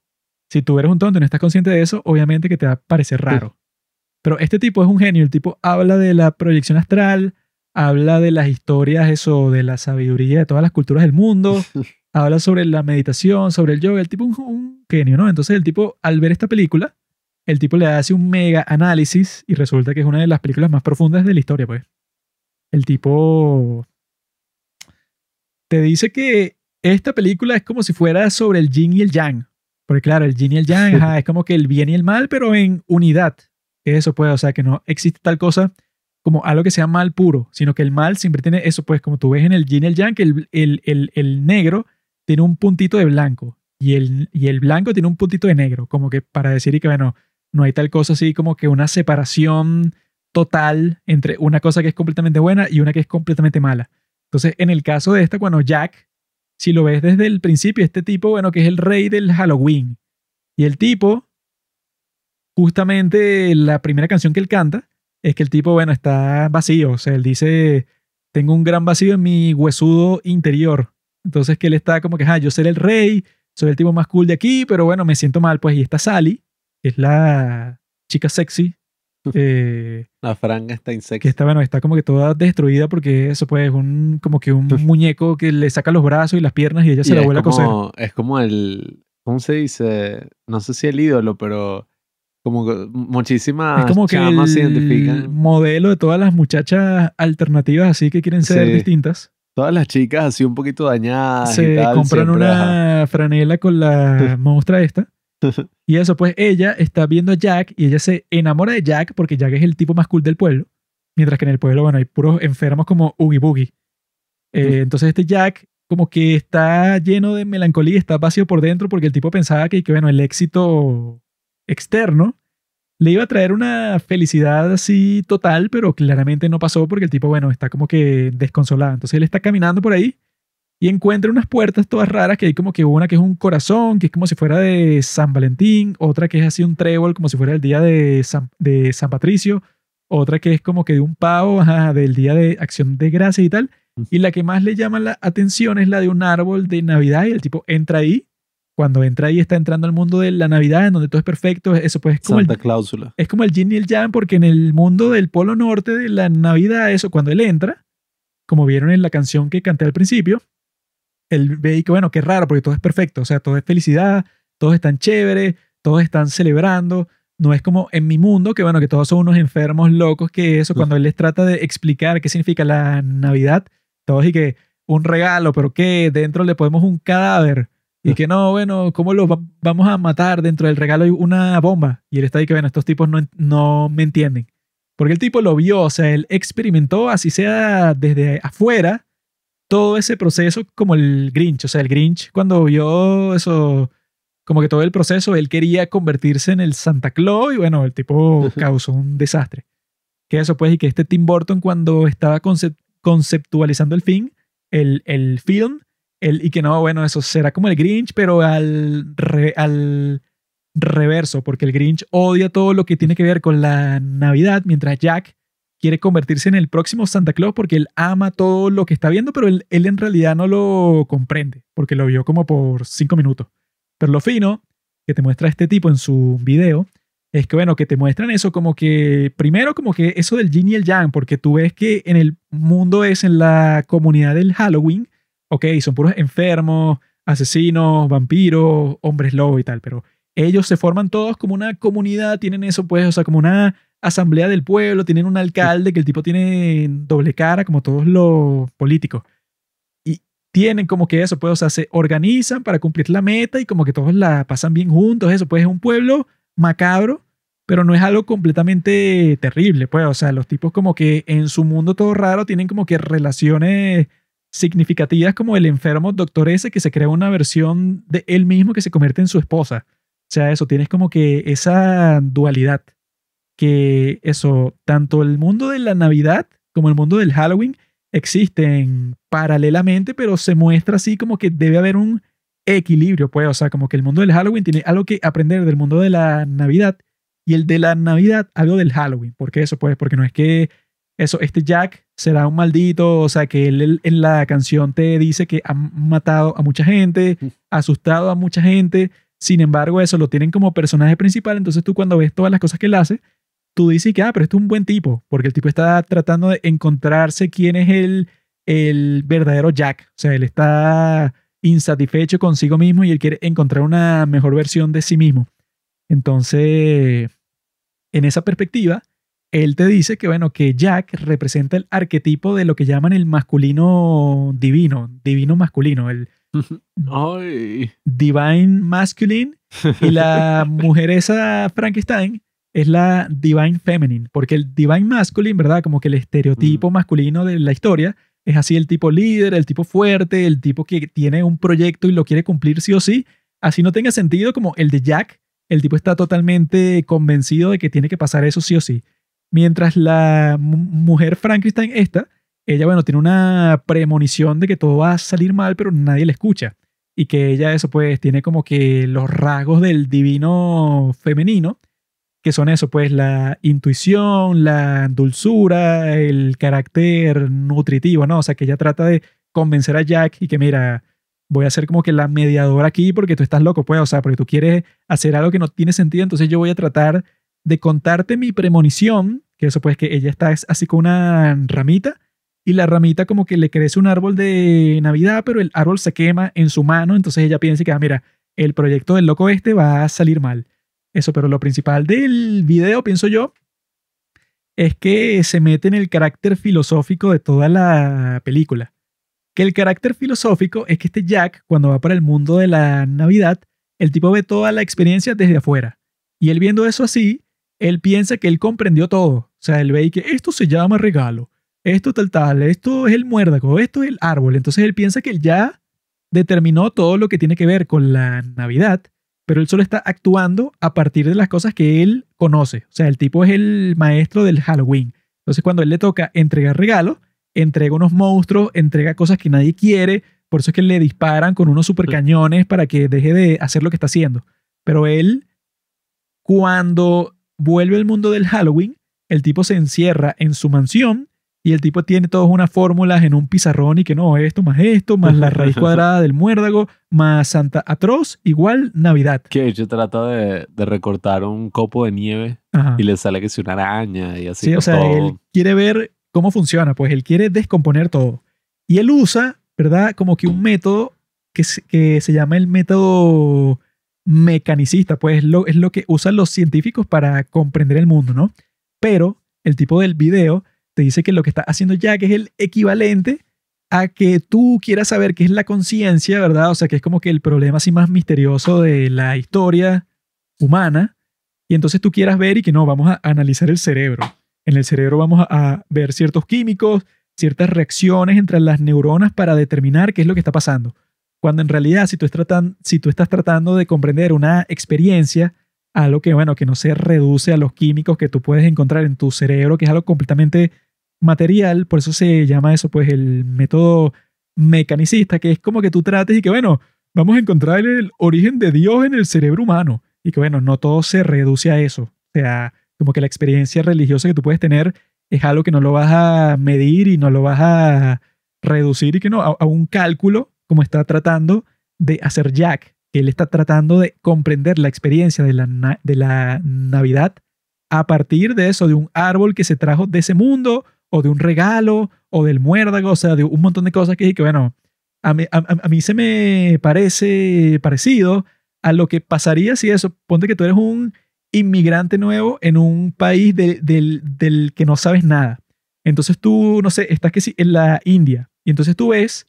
Si tú eres un tonto y no estás consciente de eso, obviamente que te va a parecer raro. Pero este tipo es un genio. El tipo habla de la proyección astral, habla de las historias, eso, de la sabiduría de todas las culturas del mundo, habla sobre la meditación, sobre el yoga. El tipo es un, un genio, ¿no? Entonces el tipo, al ver esta película, el tipo le hace un mega análisis y resulta que es una de las películas más profundas de la historia, pues. El tipo te dice que esta película es como si fuera sobre el yin y el yang. Porque claro, el yin y el yang ajá, es como que el bien y el mal, pero en unidad. Eso puede, o sea, que no existe tal cosa como algo que sea mal puro, sino que el mal siempre tiene eso, pues como tú ves en el yin y el yang, que el, el, el, el negro tiene un puntito de blanco y el, y el blanco tiene un puntito de negro, como que para decir y que, bueno, no hay tal cosa así como que una separación total entre una cosa que es completamente buena y una que es completamente mala. Entonces, en el caso de esta, cuando Jack, si lo ves desde el principio, este tipo, bueno, que es el rey del Halloween, y el tipo, justamente la primera canción que él canta, es que el tipo, bueno, está vacío, o sea, él dice, tengo un gran vacío en mi huesudo interior. Entonces que él está como que, ah, yo seré el rey, soy el tipo más cool de aquí, pero bueno, me siento mal, pues, y está Sally, que es la chica sexy, eh, La franga está que insecta. está, bueno, está como que toda destruida porque eso pues es un, como que un muñeco que le saca los brazos y las piernas y ella se Y la vuelve a coser. como, es como el, ¿cómo se dice? No sé si el ídolo, pero como muchísimas Es como que chamas se el identifican. modelo de todas las muchachas alternativas así que quieren ser Sí. distintas. Todas las chicas así un poquito dañadas y se tal, compran siempre, ajá. una franela con la monstrua esta. Y eso, pues ella está viendo a Jack y ella se enamora de Jack porque Jack es el tipo más cool del pueblo. Mientras que en el pueblo, bueno, hay puros enfermos como Oogie Boogie. Eh. Entonces este Jack como que está lleno de melancolía, está vacío por dentro porque el tipo pensaba que, que, bueno, el éxito externo le iba a traer una felicidad así total, pero claramente no pasó porque el tipo, bueno, está como que desconsolado. Entonces él está caminando por ahí y encuentra unas puertas todas raras que hay como que una que es un corazón, que es como si fuera de San Valentín, otra que es así un trébol como si fuera el día de San, de San Patricio, otra que es como que de un pavo, ajá, del día de acción de gracia y tal. Y la que más le llama la atención es la de un árbol de Navidad y el tipo entra ahí. Cuando entra ahí está entrando al mundo de la Navidad, en donde todo es perfecto. Eso pues es como el Santa Cláusula. es como el yin y el yang, porque en el mundo del polo norte de la Navidad, eso, cuando él entra, como vieron en la canción que canté al principio, él ve y que, bueno, qué raro, porque todo es perfecto, o sea, todo es felicidad, todos están chéveres, todos están celebrando. No es como en mi mundo, que bueno, que todos son unos enfermos locos, que eso, cuando él les trata de explicar qué significa la Navidad, todos y que un regalo, pero que dentro le ponemos un cadáver. Y que no, bueno, ¿cómo lo va- vamos a matar? Dentro del regalo hay una bomba. Y él está ahí que, bueno, estos tipos no, no me entienden. Porque el tipo lo vio, o sea, él experimentó, así sea desde afuera, todo ese proceso como el Grinch. O sea, el Grinch cuando vio eso, como que todo el proceso, él quería convertirse en el Santa Claus y bueno, el tipo causó un desastre. Que eso pues, y que este Tim Burton cuando estaba concep- conceptualizando el film, el, el film, el, y que no, bueno, eso será como el Grinch, pero al, al reverso, porque el Grinch odia todo lo que tiene que ver con la Navidad, mientras Jack quiere convertirse en el próximo Santa Claus porque él ama todo lo que está viendo, pero él, él en realidad no lo comprende, porque lo vio como por cinco minutos. Pero lo fino que te muestra este tipo en su video es que, bueno, que te muestran eso como que, primero como que eso del yin y el yang, porque tú ves que en el mundo es en la comunidad del Halloween, ok, son puros enfermos, asesinos, vampiros, hombres lobo y tal, pero ellos se forman todos como una comunidad, tienen eso pues, o sea, como una asamblea del pueblo, tienen un alcalde que el tipo tiene doble cara, como todos los políticos. Y tienen como que eso, pues, o sea, se organizan para cumplir la meta y como que todos la pasan bien juntos, eso, pues es un pueblo macabro, pero no es algo completamente terrible, pues, o sea, los tipos como que en su mundo todo raro tienen como que relaciones significativas como el enfermo doctor ese que se crea una versión de él mismo que se convierte en su esposa. O sea, eso, tienes como que esa dualidad que eso, tanto el mundo de la Navidad como el mundo del Halloween existen paralelamente, pero se muestra así como que debe haber un equilibrio, pues, o sea, como que el mundo del Halloween tiene algo que aprender del mundo de la Navidad y el de la Navidad algo del Halloween. ¿Por qué eso? Pues porque no es que eso, este Jack será un maldito, o sea, que él, él en la canción te dice que ha matado a mucha gente, ha asustado a mucha gente, sin embargo, eso lo tienen como personaje principal, entonces tú cuando ves todas las cosas que él hace, tú dices que, ah, pero esto es un buen tipo, porque el tipo está tratando de encontrarse quién es el, el verdadero Jack. O sea, él está insatisfecho consigo mismo y él quiere encontrar una mejor versión de sí mismo. Entonces, en esa perspectiva, él te dice que, bueno, que Jack representa el arquetipo de lo que llaman el masculino divino, divino masculino, el Ay. divine masculine y la mujer esa Frankenstein es la divine feminine, porque el divine masculine, ¿verdad? Como que el estereotipo masculino de la historia es así el tipo líder, el tipo fuerte, el tipo que tiene un proyecto y lo quiere cumplir sí o sí, así no tenga sentido como el de Jack, el tipo está totalmente convencido de que tiene que pasar eso sí o sí. Mientras la mu- mujer Frankenstein esta, ella, bueno, tiene una premonición de que todo va a salir mal, pero nadie le escucha. Y que ella, eso, pues, tiene como que los rasgos del divino femenino, que son eso, pues, la intuición, la dulzura, el carácter nutritivo, ¿no? O sea, que ella trata de convencer a Jack y que, mira, voy a ser como que la mediadora aquí porque tú estás loco, pues, o sea, porque tú quieres hacer algo que no tiene sentido, entonces yo voy a tratar de contarte mi premonición, que eso, pues, que ella está así con una ramita y la ramita como que le crece un árbol de Navidad, pero el árbol se quema en su mano, entonces ella piensa que, ah, mira, el proyecto del loco este va a salir mal. Eso, pero lo principal del video, pienso yo, es que se mete en el carácter filosófico de toda la película. Que el carácter filosófico es que este Jack, cuando va para el mundo de la Navidad, el tipo ve toda la experiencia desde afuera. Y él viendo eso así, él piensa que él comprendió todo. O sea, él ve y que esto se llama regalo, esto tal tal, esto es el muérdago, esto es el árbol. Entonces él piensa que él ya determinó todo lo que tiene que ver con la Navidad, pero él solo está actuando a partir de las cosas que él conoce. O sea, el tipo es el maestro del Halloween. Entonces cuando él le toca entregar regalos, entrega unos monstruos, entrega cosas que nadie quiere, por eso es que le disparan con unos supercañones para que deje de hacer lo que está haciendo. Pero él, cuando vuelve al mundo del Halloween, el tipo se encierra en su mansión y el tipo tiene todas unas fórmulas en un pizarrón y que no, esto más esto, más la raíz cuadrada del muérdago, más Santa Atroz, igual Navidad. Que de hecho trata de, de recortar un copo de nieve Ajá. y le sale que si una araña y así. Sí, o sea, todo. él quiere ver cómo funciona, pues él quiere descomponer todo. Y él usa, ¿verdad? Como que un método que se, que se llama el método mecanicista, pues lo, es lo que usan los científicos para comprender el mundo, ¿no? Pero el tipo del video te dice que lo que está haciendo Jack es el equivalente a que tú quieras saber qué es la conciencia, ¿verdad? O sea, que es como que el problema así más misterioso de la historia humana. Y entonces tú quieras ver y que no, vamos a analizar el cerebro. en el cerebro vamos a, a ver ciertos químicos, ciertas reacciones entre las neuronas para determinar qué es lo que está pasando. Cuando en realidad, si tú, estás tratando de comprender una experiencia, algo que, bueno, que no se reduce a los químicos que tú puedes encontrar en tu cerebro, que es algo completamente material, por eso se llama eso, pues, el método mecanicista, que es como que tú trates y que, bueno, vamos a encontrar el origen de Dios en el cerebro humano. Y que, bueno, no todo se reduce a eso. O sea, como que la experiencia religiosa que tú puedes tener es algo que no lo vas a medir y no lo vas a reducir y que no, a un cálculo como está tratando de hacer Jack, que él está tratando de comprender la experiencia de la, Navidad a partir de eso, de un árbol que se trajo de ese mundo, o de un regalo, o del muérdago, o sea, de un montón de cosas que, que bueno, a mí se me parece parecido a lo que pasaría si eso, ponte que tú eres un inmigrante nuevo en un país de- del, del que no sabes nada. Entonces tú, no sé, estás que sí, en la India, y entonces tú ves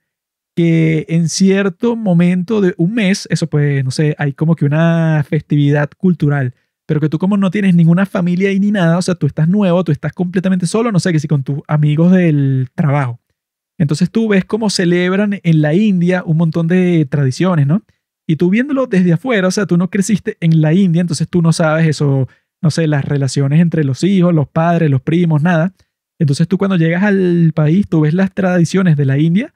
que en cierto momento de un mes, eso pues, no sé, hay como que una festividad cultural, pero que tú como no tienes ninguna familia ahí ni nada, o sea, tú estás nuevo, tú estás completamente solo, no sé, que si con tus amigos del trabajo. Entonces tú ves cómo celebran en la India un montón de tradiciones, ¿no? Y tú viéndolo desde afuera, o sea, tú no creciste en la India, entonces tú no sabes eso, no sé, las relaciones entre los hijos, los padres, los primos, nada. Entonces tú cuando llegas al país, tú ves las tradiciones de la India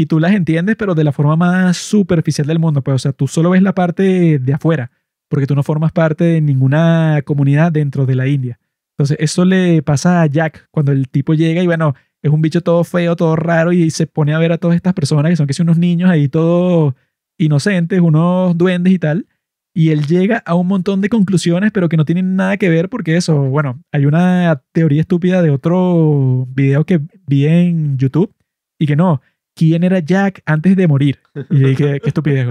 y tú las entiendes, pero de la forma más superficial del mundo. Pues, o sea, tú solo ves la parte de afuera, porque tú no formas parte de ninguna comunidad dentro de la India. Entonces, eso le pasa a Jack cuando el tipo llega y, bueno, es un bicho todo feo, todo raro, y se pone a ver a todas estas personas que son que son unos niños ahí todos inocentes, unos duendes y tal. Y él llega a un montón de conclusiones, pero que no tienen nada que ver, porque eso, bueno, hay una teoría estúpida de otro video que vi en YouTube, y que no, quién era Jack antes de morir. Y dije, qué estupidez.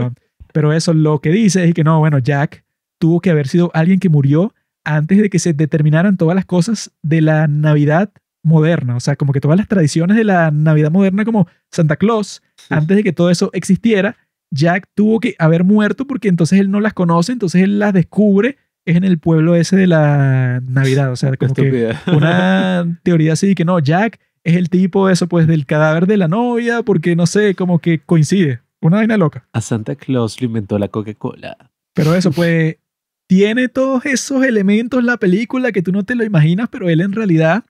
Pero eso lo que dice es que no, bueno, Jack tuvo que haber sido alguien que murió antes de que se determinaran todas las cosas de la Navidad moderna. O sea, como que todas las tradiciones de la Navidad moderna, como Santa Claus, antes de que todo eso existiera, Jack tuvo que haber muerto porque entonces él no las conoce, entonces él las descubre, es en el pueblo ese de la Navidad. O sea, como que una teoría así que no, Jack es el tipo eso pues del cadáver de la novia porque no sé, como que coincide. Una vaina loca. A Santa Claus lo inventó la Coca-Cola. Pero eso pues tiene todos esos elementos la película que tú no te lo imaginas, pero él en realidad,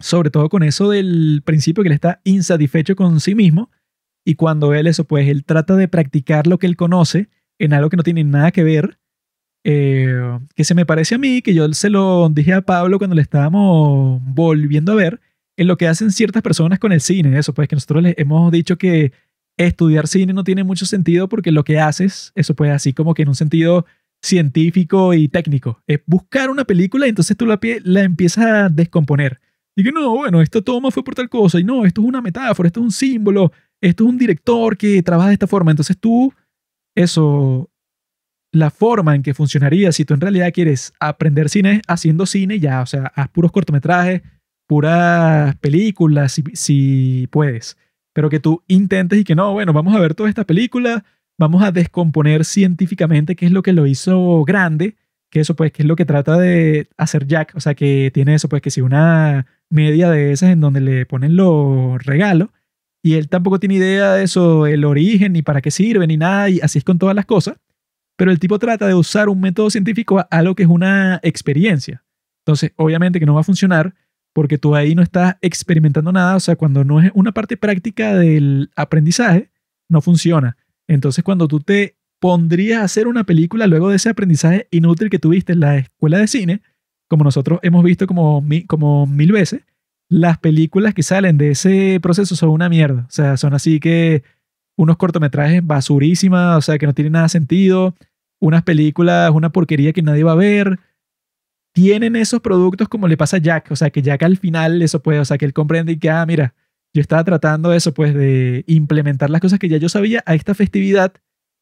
sobre todo con eso del principio que él está insatisfecho con sí mismo y cuando él eso pues él trata de practicar lo que él conoce en algo que no tiene nada que ver, eh, que se me parece a mí, que yo se lo dije a Pablo cuando le estábamos volviendo a ver, en lo que hacen ciertas personas con el cine, eso pues que nosotros les hemos dicho que estudiar cine no tiene mucho sentido porque lo que haces, eso pues así como que en un sentido científico y técnico, es buscar una película y entonces tú la, la empiezas a descomponer. Y que no, bueno, esta toma fue por tal cosa, y no, esto es una metáfora, esto es un símbolo, esto es un director que trabaja de esta forma. Entonces tú, eso, la forma en que funcionaría si tú en realidad quieres aprender cine haciendo cine ya, o sea, haz puros cortometrajes, puras películas, si, si puedes, pero que tú intentes y que no, bueno, vamos a ver toda esta película, vamos a descomponer científicamente qué es lo que lo hizo grande, que eso pues que es lo que trata de hacer Jack, o sea, que tiene eso pues que si una media de esas en donde le ponen los regalos y él tampoco tiene idea de eso, el origen, ni para qué sirve, ni nada, y así es con todas las cosas. Pero el tipo trata de usar un método científico a algo que es una experiencia. Entonces, obviamente que no va a funcionar porque tú ahí no estás experimentando nada, o sea, cuando no es una parte práctica del aprendizaje, no funciona. Entonces, cuando tú te pondrías a hacer una película luego de ese aprendizaje inútil que tuviste en la escuela de cine, como nosotros hemos visto como, como mil veces, las películas que salen de ese proceso son una mierda. O sea, son así que unos cortometrajes basurísimas, o sea, que no tienen nada sentido, unas películas, una porquería que nadie va a ver. Tienen esos productos como le pasa a Jack, o sea, que Jack al final eso puede, o sea, que él comprende y que, ah, mira, yo estaba tratando eso, pues, de implementar las cosas que ya yo sabía a esta festividad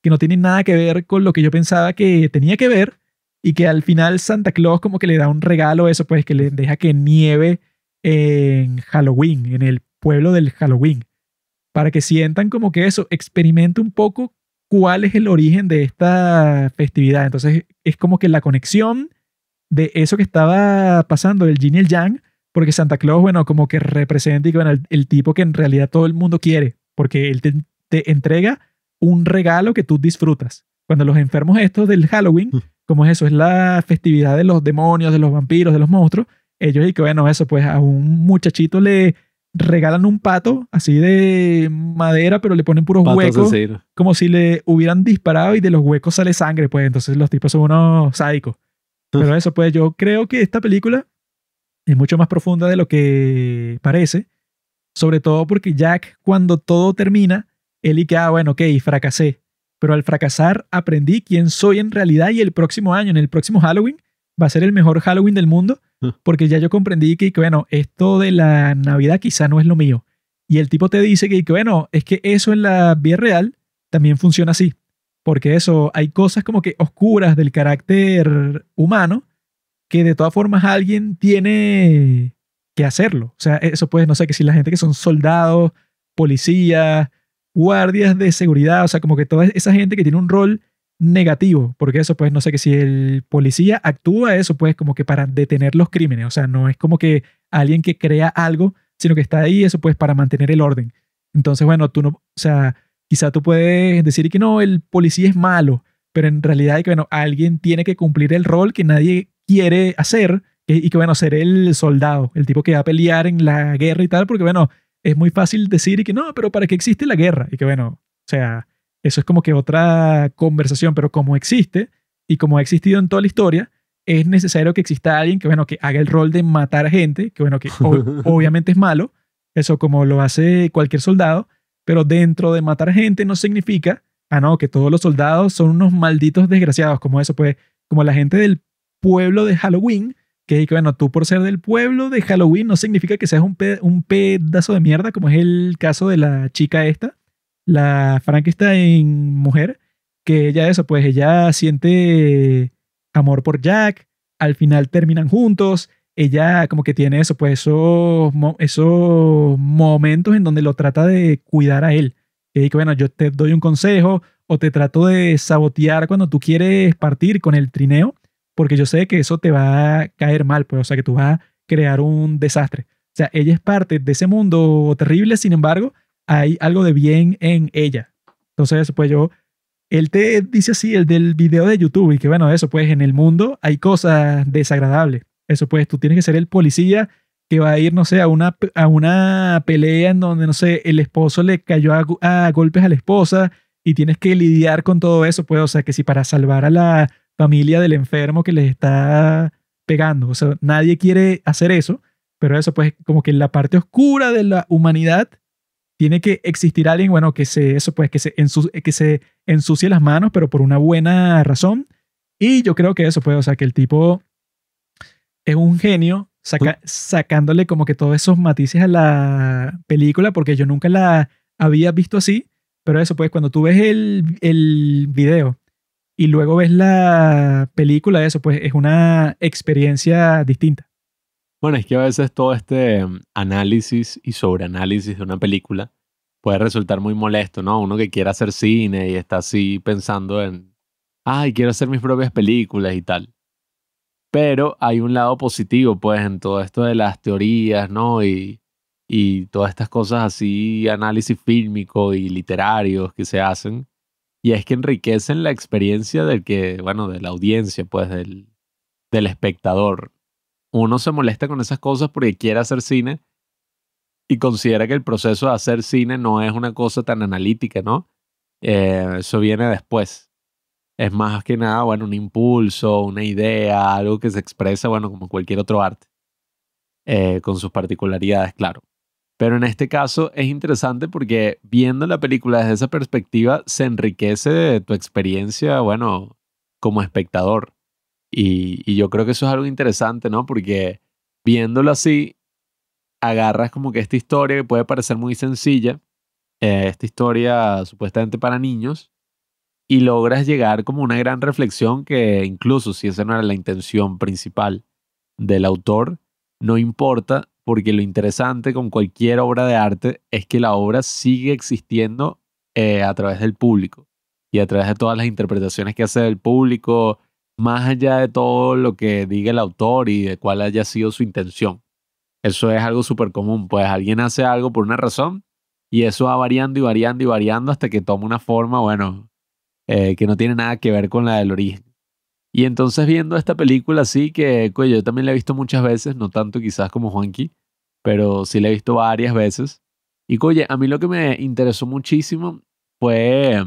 que no tienen nada que ver con lo que yo pensaba que tenía que ver y que al final Santa Claus como que le da un regalo, eso, pues, que le deja que nieve en Halloween, en el pueblo del Halloween, para que sientan como que eso, experimente un poco cuál es el origen de esta festividad. Entonces es como que la conexión de eso que estaba pasando, el yin y el yang, porque Santa Claus, bueno, como que representa y bueno, el, el tipo que en realidad todo el mundo quiere, porque él te, te entrega un regalo que tú disfrutas. Cuando los enfermos estos del Halloween, Mm. como es eso, es la festividad de los demonios, de los vampiros, de los monstruos, ellos y que bueno, eso, pues a un muchachito le regalan un pato así de madera, pero le ponen puros Pato huecos, como si le hubieran disparado y de los huecos sale sangre, pues entonces los tipos son unos sádicos. Pero eso, pues yo creo que esta película es mucho más profunda de lo que parece, sobre todo porque Jack, cuando todo termina, él y que, ah, bueno, ok, fracasé, pero al fracasar aprendí quién soy en realidad y el próximo año, en el próximo Halloween, va a ser el mejor Halloween del mundo, porque ya yo comprendí que, que, bueno, esto de la Navidad quizá no es lo mío. Y el tipo te dice que, que, bueno, es que eso en la vida real también funciona así. Porque eso, hay cosas como que oscuras del carácter humano que de todas formas alguien tiene que hacerlo. O sea, eso pues, no sé, que si la gente que son soldados, policías, guardias de seguridad, o sea, como que toda esa gente que tiene un rol negativo, porque eso pues, no sé, que si el policía actúa eso pues como que para detener los crímenes, o sea, no es como que alguien que crea algo, sino que está ahí eso pues para mantener el orden. Entonces, bueno, tú no, o sea, quizá tú puedes decir que no, el policía es malo, pero en realidad que, bueno, alguien tiene que cumplir el rol que nadie quiere hacer y que, bueno, ser el soldado, el tipo que va a pelear en la guerra y tal, porque, bueno, es muy fácil decir y que no, pero ¿para qué existe la guerra? Y que, bueno, o sea, eso es como que otra conversación, pero como existe y como ha existido en toda la historia, es necesario que exista alguien que, bueno, que haga el rol de matar gente, que, bueno, que obviamente es malo, eso como lo hace cualquier soldado, pero dentro de matar gente no significa, ah, no, que todos los soldados son unos malditos desgraciados, como eso, pues, como la gente del pueblo de Halloween, que, que, bueno, tú por ser del pueblo de Halloween no significa que seas un pedazo de mierda, como es el caso de la chica esta, la Frankenstein mujer, que ella eso, pues ella siente amor por Jack, al final terminan juntos, ella como que tiene eso, pues esos, esos momentos en donde lo trata de cuidar a él. Que dice, bueno, yo te doy un consejo o te trato de sabotear cuando tú quieres partir con el trineo, porque yo sé que eso te va a caer mal, pues, o sea, que tú vas a crear un desastre. O sea, ella es parte de ese mundo terrible, sin embargo, hay algo de bien en ella. Entonces, pues yo, él te dice así, el del video de YouTube, y que bueno, eso, pues en el mundo hay cosas desagradables. Eso, pues tú tienes que ser el policía que va a ir, no sé, a una, a una pelea en donde, no sé, el esposo le cayó a, golpes a la esposa y tienes que lidiar con todo eso, pues, o sea, que si para salvar a la familia del enfermo que les está pegando, o sea, nadie quiere hacer eso, pero eso, pues, como que la parte oscura de la humanidad tiene que existir alguien, bueno, que se, eso, pues, que se, que se ensucie las manos, pero por una buena razón. Y yo creo que eso, pues, o sea, que el tipo es un genio saca- sacándole como que todos esos matices a la película, porque yo nunca la había visto así, pero eso, pues, cuando tú ves el, el video y luego ves la película, eso, pues, es una experiencia distinta. Bueno, es que a veces todo este mm, análisis y sobreanálisis de una película puede resultar muy molesto, ¿no? Uno que quiere hacer cine y está así pensando en, ay, quiero hacer mis propias películas y tal. Pero hay un lado positivo, pues, en todo esto de las teorías, ¿no? Y, y todas estas cosas así, análisis fílmico y literarios que se hacen. Y es que enriquecen la experiencia del que, bueno, de la audiencia, pues, del, del espectador uno se molesta con esas cosas porque quiere hacer cine y considera que el proceso de hacer cine no es una cosa tan analítica, ¿no? Eh, eso viene después. Es más que nada, bueno, un impulso, una idea, algo que se expresa, bueno, como cualquier otro arte, eh, con sus particularidades, claro. Pero en este caso es interesante porque viendo la película desde esa perspectiva se enriquece tu experiencia, bueno, como espectador. Y, y yo creo que eso es algo interesante, ¿no? Porque viéndolo así, agarras como que esta historia que puede parecer muy sencilla, eh, esta historia supuestamente para niños, y logras llegar como una gran reflexión que incluso si esa no era la intención principal del autor, no importa, porque lo interesante con cualquier obra de arte es que la obra sigue existiendo eh, a través del público y a través de todas las interpretaciones que hace el público, más allá de todo lo que diga el autor y de cuál haya sido su intención. eso es algo súper común. Pues alguien hace algo por una razón y eso va variando y variando y variando hasta que toma una forma, bueno, eh, que no tiene nada que ver con la del origen. Y entonces viendo esta película así, que yo también la he visto muchas veces, no tanto quizás como Juanqui, pero sí la he visto varias veces. Y oye, a mí lo que me interesó muchísimo fue,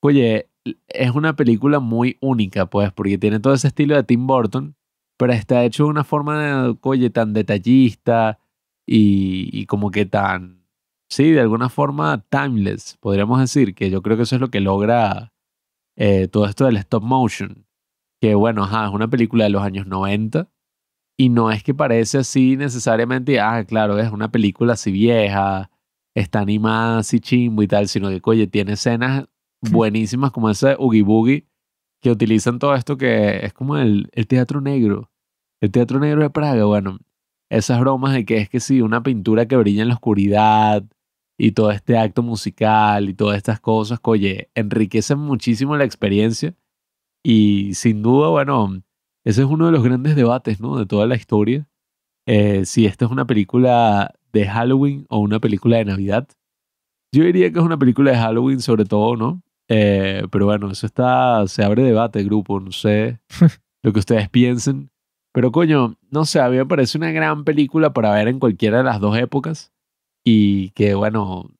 oye, es una película muy única, pues, porque tiene todo ese estilo de Tim Burton, pero está hecho de una forma, de, oye, tan detallista y, y como que tan, sí, de alguna forma timeless, podríamos decir, que yo creo que eso es lo que logra eh, todo esto del stop motion que bueno, ajá, es una película de los años 90 y no es que parece así necesariamente, ah, claro, es una película así vieja, está animada así chimbo y tal, sino que, oye, tiene escenas buenísimas como ese Oogie Boogie que utilizan todo esto que es como el, el teatro negro, el teatro negro de Praga, bueno, esas bromas de que es que sí, una pintura que brilla en la oscuridad y todo este acto musical y todas estas cosas, oye, enriquecen muchísimo la experiencia y sin duda, bueno, ese es uno de los grandes debates, ¿no? De toda la historia. Eh, si esta es una película de Halloween o una película de Navidad. Yo diría que es una película de Halloween sobre todo, ¿no? Eh, pero bueno, eso está, se abre debate, grupo, no sé lo que ustedes piensen. Pero coño, no sé, a mí me parece una gran película para ver en cualquiera de las dos épocas y que bueno,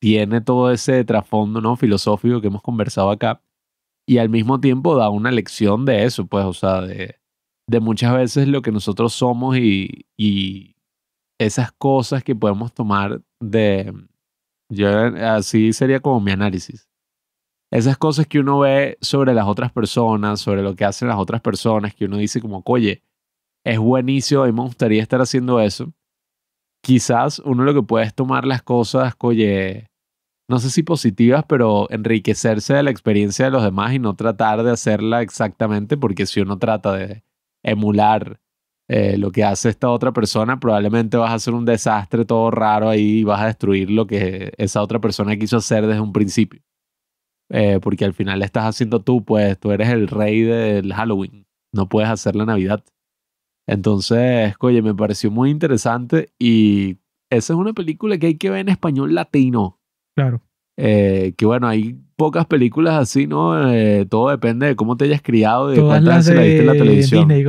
tiene todo ese trasfondo, ¿no? Filosófico que hemos conversado acá y al mismo tiempo da una lección de eso, pues, o sea, de, de muchas veces lo que nosotros somos y, y esas cosas que podemos tomar de, yo así sería como mi análisis. Esas cosas que uno ve sobre las otras personas, sobre lo que hacen las otras personas, que uno dice como, oye, es buenísimo, a mí me gustaría estar haciendo eso. Quizás uno lo que puede es tomar las cosas, no sé si positivas, pero enriquecerse de la experiencia de los demás y no tratar de hacerla exactamente, porque si uno trata de emular eh, lo que hace esta otra persona, probablemente vas a hacer un desastre todo raro ahí y vas a destruir lo que esa otra persona quiso hacer desde un principio. Eh, porque al final estás haciendo tú, pues tú eres el rey del Halloween, no puedes hacer la Navidad. Entonces, oye, me pareció muy interesante y esa es una película que hay que ver en español latino Claro. Eh, que bueno, hay pocas películas así, ¿no? Eh, todo depende de cómo te hayas criado, de todas cuántas veces la viste en la de televisión. Disney,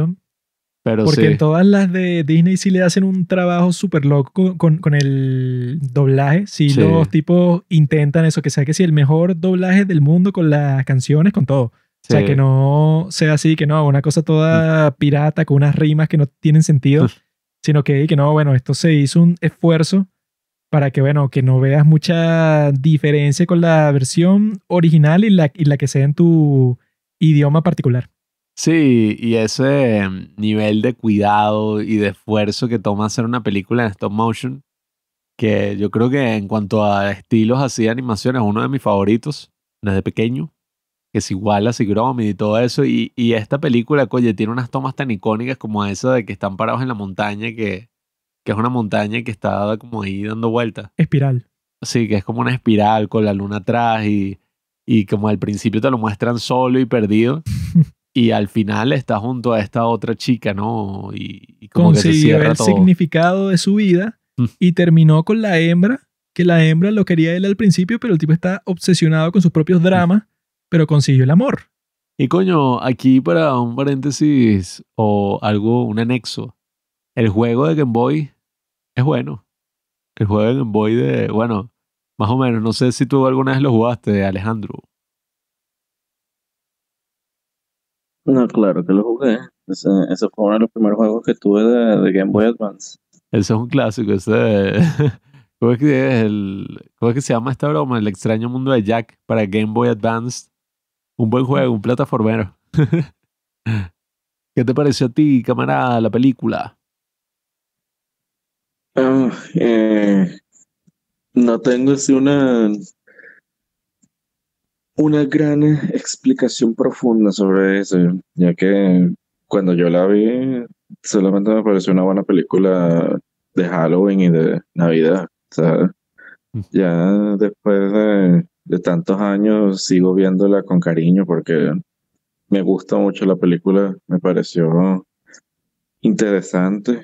Pero porque sí. todas las de Disney sí le hacen un trabajo súper loco con, con el doblaje. Sí, Sí. los tipos intentan eso, que sea que sí, el mejor doblaje del mundo con las canciones, con todo. O sea, que no sea así, que no, una cosa toda pirata con unas rimas que no tienen sentido, sino que, que no, bueno, esto se hizo un esfuerzo para que, bueno, que no veas mucha diferencia con la versión original y la, y la que sea en tu idioma particular. Sí, y ese em, nivel de cuidado y de esfuerzo que toma hacer una película en stop motion, que yo creo que en cuanto a estilos así de animación es uno de mis favoritos desde pequeño, que es igual a Gromit y todo eso. Y, y esta película, oye, tiene unas tomas tan icónicas como esa de que están parados en la montaña, que, que es una montaña que está como ahí dando vueltas. Espiral. Sí, que es como una espiral con la luna atrás y, y como al principio te lo muestran solo y perdido. Y al final está junto a esta otra chica, ¿no? Y, y como que se consiguió cierra el todo. significado de su vida Mm. y terminó con la hembra, que la hembra lo quería él al principio, pero el tipo está obsesionado con sus propios dramas, pero consiguió el amor. Y coño, aquí para un paréntesis o algo, un anexo. El juego de Game Boy es bueno. El juego de Game Boy de, bueno, más o menos, no sé si tú alguna vez lo jugaste, Alejandro. No, claro que lo jugué. Ese, ese fue uno de los primeros juegos que tuve de, de Game Boy Advance. Ese es un clásico, ese... ¿Cómo es, que es el, ¿Cómo es que se llama esta broma? El extraño mundo de Jack para Game Boy Advance. Un buen juego, un plataformero. ¿Qué te pareció a ti, camarada, la película? Ah, eh, no tengo así una, una gran explicación profunda sobre eso, ya que cuando yo la vi, solamente me pareció una buena película de Halloween y de Navidad. O sea, ya después de, de tantos años sigo viéndola con cariño porque me gusta mucho la película, me pareció interesante.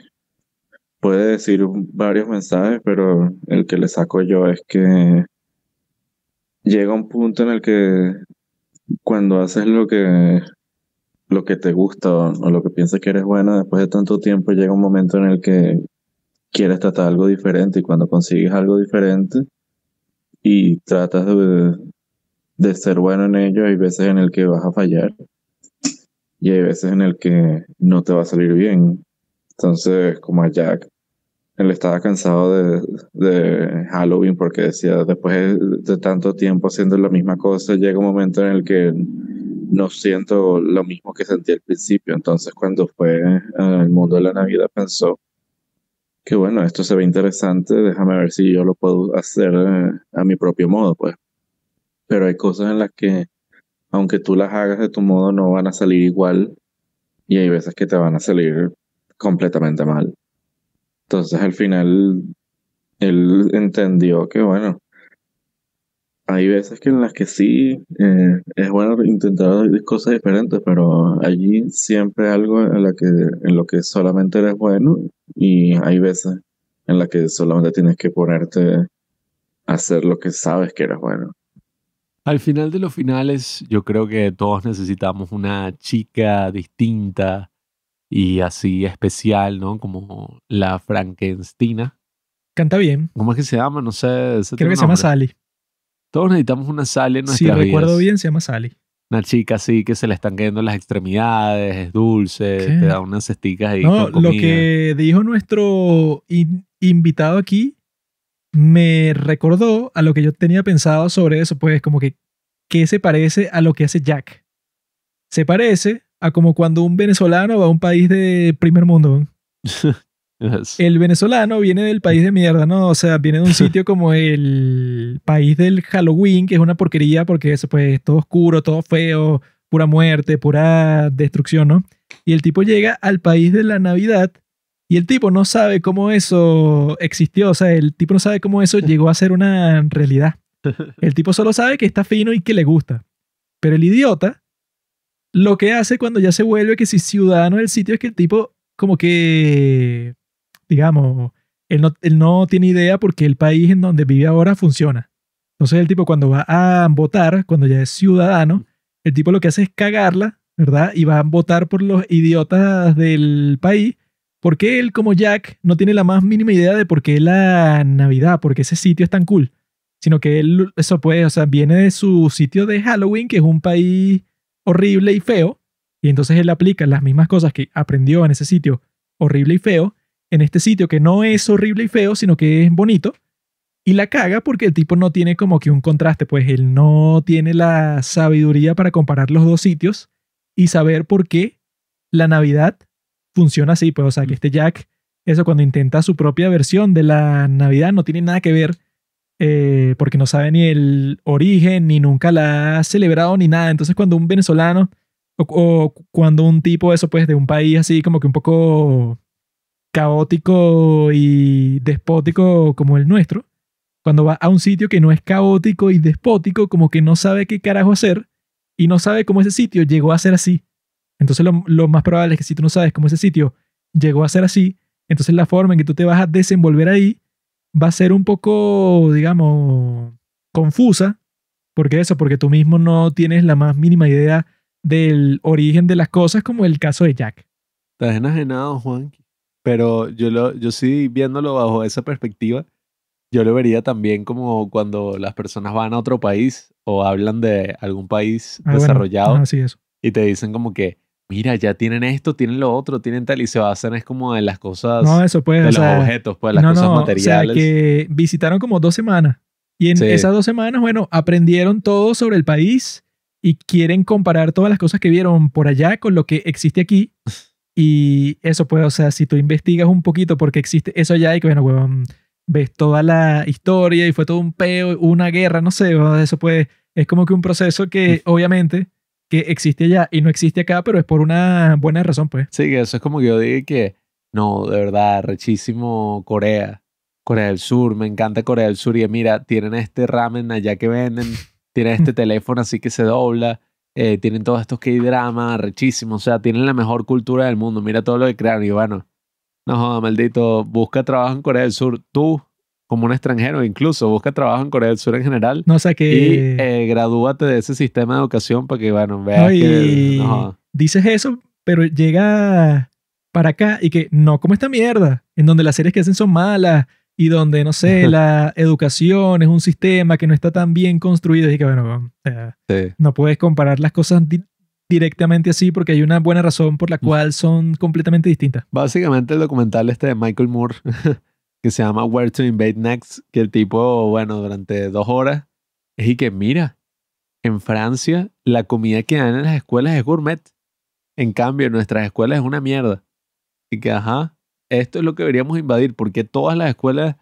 Puede decir varios mensajes, pero el que le saco yo es que llega un punto en el que cuando haces lo que lo que te gusta o, o lo que piensas que eres bueno, después de tanto tiempo llega un momento en el que quieres tratar algo diferente y cuando consigues algo diferente y tratas de, de ser bueno en ello, hay veces en el que vas a fallar y hay veces en el que no te va a salir bien. Entonces, como a Jack, él estaba cansado de, de Halloween porque decía, después de tanto tiempo haciendo la misma cosa, llega un momento en el que no siento lo mismo que sentí al principio. Entonces, cuando fue al mundo de la Navidad, pensó que bueno, esto se ve interesante, déjame ver si yo lo puedo hacer eh, a mi propio modo, pues. Pero hay cosas en las que, aunque tú las hagas de tu modo, no van a salir igual y hay veces que te van a salir completamente mal. Entonces, al final, él entendió que bueno, hay veces que en las que sí eh, es bueno intentar cosas diferentes, pero allí siempre algo en, la que, en lo que solamente eres bueno y hay veces en las que solamente tienes que ponerte a hacer lo que sabes que eres bueno. Al final de los finales, yo creo que todos necesitamos una chica distinta y así especial, ¿no? Como la Frankensteina. Canta bien. ¿Cómo es que se llama? No sé. Creo que se llama. Sally. Todos necesitamos una Sally en Si nuestras recuerdo vidas. bien, se llama Sally. Una chica así que se le están cayendo las extremidades, es dulce, ¿Qué? te da unas cesticas ahí No, con lo que dijo nuestro in- invitado aquí me recordó a lo que yo tenía pensado sobre eso, pues como que, ¿qué se parece a lo que hace Jack? Se parece a como cuando un venezolano va a un país de primer mundo. El venezolano viene del país de mierda, ¿no? O sea, viene de un sitio como el país del Halloween, que es una porquería porque eso pues es todo oscuro, todo feo, pura muerte, pura destrucción, ¿no? Y el tipo llega al país de la Navidad y el tipo no sabe cómo eso existió, o sea, el tipo no sabe cómo eso llegó a ser una realidad. El tipo solo sabe que está fino y que le gusta. Pero el idiota lo que hace cuando ya se vuelve que si ciudadano del sitio es que el tipo como que, digamos, él no, él no tiene idea porque el país en donde vive ahora funciona. Entonces el tipo cuando va a votar, cuando ya es ciudadano, el tipo lo que hace es cagarla, ¿verdad? Y va a votar por los idiotas del país, porque él como Jack no tiene la más mínima idea de por qué la Navidad, porque ese sitio es tan cool, sino que él, eso pues, o sea, viene de su sitio de Halloween, que es un país horrible y feo, y entonces él aplica las mismas cosas que aprendió en ese sitio horrible y feo, en este sitio que no es horrible y feo, sino que es bonito, y la caga porque el tipo no tiene como que un contraste, pues él no tiene la sabiduría para comparar los dos sitios y saber por qué la Navidad funciona así, pues o sea, que este Jack, eso cuando intenta su propia versión de la Navidad no tiene nada que ver eh, porque no sabe ni el origen, ni nunca la ha celebrado, ni nada. Entonces cuando un venezolano o, o cuando un tipo eso pues de un país así como que un poco caótico y despótico como el nuestro, cuando va a un sitio que no es caótico y despótico, como que no sabe qué carajo hacer y no sabe cómo ese sitio llegó a ser así. Entonces lo, más probable es que si tú no sabes cómo ese sitio llegó a ser así, entonces la forma en que tú te vas a desenvolver ahí va a ser un poco, digamos, confusa. porque eso? Porque tú mismo no tienes la más mínima idea del origen de las cosas, como el caso de Jack. Estás enajenado, Juan. Pero yo, lo, yo sí, viéndolo bajo esa perspectiva, yo lo vería también como cuando las personas van a otro país o hablan de algún país Ah, bueno, desarrollado ajá, sí, eso. y te dicen como que, mira, ya tienen esto, tienen lo otro, tienen tal, y se basan es como en las cosas, No, eso pues, de los sea, objetos, pues las no, cosas no, materiales. O sea, que visitaron como dos semanas. Y en Sí. esas dos semanas, bueno, aprendieron todo sobre el país y quieren comparar todas las cosas que vieron por allá con lo que existe aquí. Y eso pues, o sea, si tú investigas un poquito porque existe eso allá y que, bueno, huevón, ves toda la historia y fue todo un peo, una guerra, no sé, eso pues, es como que un proceso que obviamente que existe allá y no existe acá, pero es por una buena razón, pues. Sí, que eso es como que yo digo que, no, de verdad, rechísimo Corea. Corea del Sur, me encanta Corea del Sur. Y mira, tienen este ramen allá que venden, tienen este teléfono así que se dobla, eh, tienen todos estos K-drama, rechísimo. O sea, tienen la mejor cultura del mundo. Mira todo lo que crearon. Y bueno, No joda, maldito, busca trabajo en Corea del Sur. Tú, como un extranjero, incluso, busca trabajo en Corea del Sur en general. No, o sea Y eh, gradúate de ese sistema de educación para que, bueno, veas No, que... no dices eso, pero llega para acá y que no como esta mierda, en donde las series que hacen son malas y donde, no sé, la educación es un sistema que no está tan bien construido y que, bueno, sea, Sí. no puedes comparar las cosas di- directamente así porque hay una buena razón por la cual son completamente distintas. Básicamente el documental este de Michael Moore, que se llama Where to Invade Next, que el tipo, bueno, durante dos horas, es y que mira, en Francia la comida que dan en las escuelas es gourmet. En cambio, en nuestras escuelas es una mierda. Y que, ajá, esto es lo que deberíamos invadir, porque todas las escuelas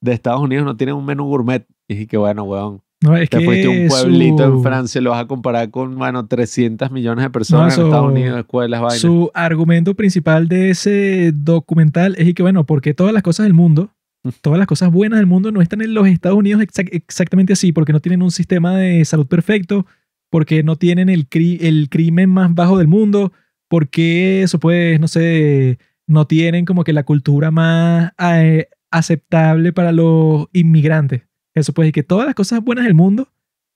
de Estados Unidos no tienen un menú gourmet. Y dije que, bueno, weón, No, es te que fuiste a un pueblito su- en Francia, lo vas a comparar con, bueno, 300 millones de personas eso- en Estados Unidos, escuelas, vainas. Su argumento principal de ese documental es y que, bueno, porque todas las cosas del mundo, todas las cosas buenas del mundo no están en los Estados Unidos exac- exactamente así, porque no tienen un sistema de salud perfecto, porque no tienen el, cri- el crimen más bajo del mundo, porque eso pues, no sé, no tienen como que la cultura más eh, aceptable para los inmigrantes. Eso pues, y que todas las cosas buenas del mundo,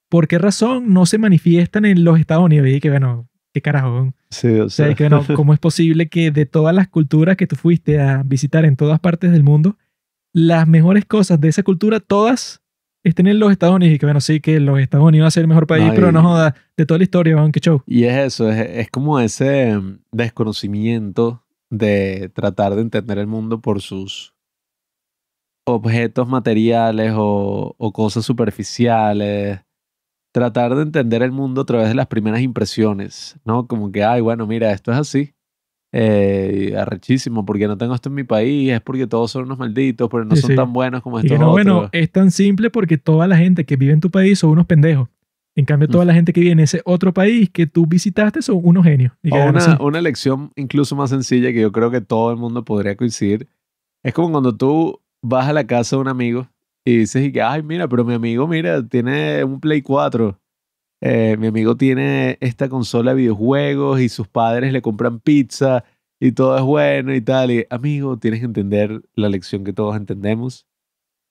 ¿por qué razón no se manifiestan en los Estados Unidos? Y que, bueno, qué carajo. Sí, o O sea, sea, que no, ¿cómo es posible que de todas las culturas que tú fuiste a visitar en todas partes del mundo, las mejores cosas de esa cultura, todas estén en los Estados Unidos? Y que bueno, sí, que los Estados Unidos va a ser el mejor país, pero no joda, de toda la historia, weón, qué show. Y es eso, es, es como ese mm, desconocimiento de tratar de entender el mundo por sus objetos materiales o, o cosas superficiales. Tratar de entender el mundo a través de las primeras impresiones, ¿no? Como que, ay, bueno, mira, esto es así. Eh, arrechísimo, porque no tengo esto en mi país, es porque todos son unos malditos, pero no Sí, son sí. tan buenos como Y estos que no, otros. bueno, es tan simple porque toda la gente que vive en tu país son unos pendejos. En cambio, toda la gente que vive en ese otro país que tú visitaste son unos genios. Y una, una lección incluso más sencilla que yo creo que todo el mundo podría coincidir. Es como cuando tú vas a la casa de un amigo y dices, y que, ay, mira, pero mi amigo, mira, tiene un Play 4. Eh, mi amigo tiene esta consola de videojuegos y sus padres le compran pizza y todo es bueno y tal. Y, amigo, tienes que entender la lección que todos entendemos.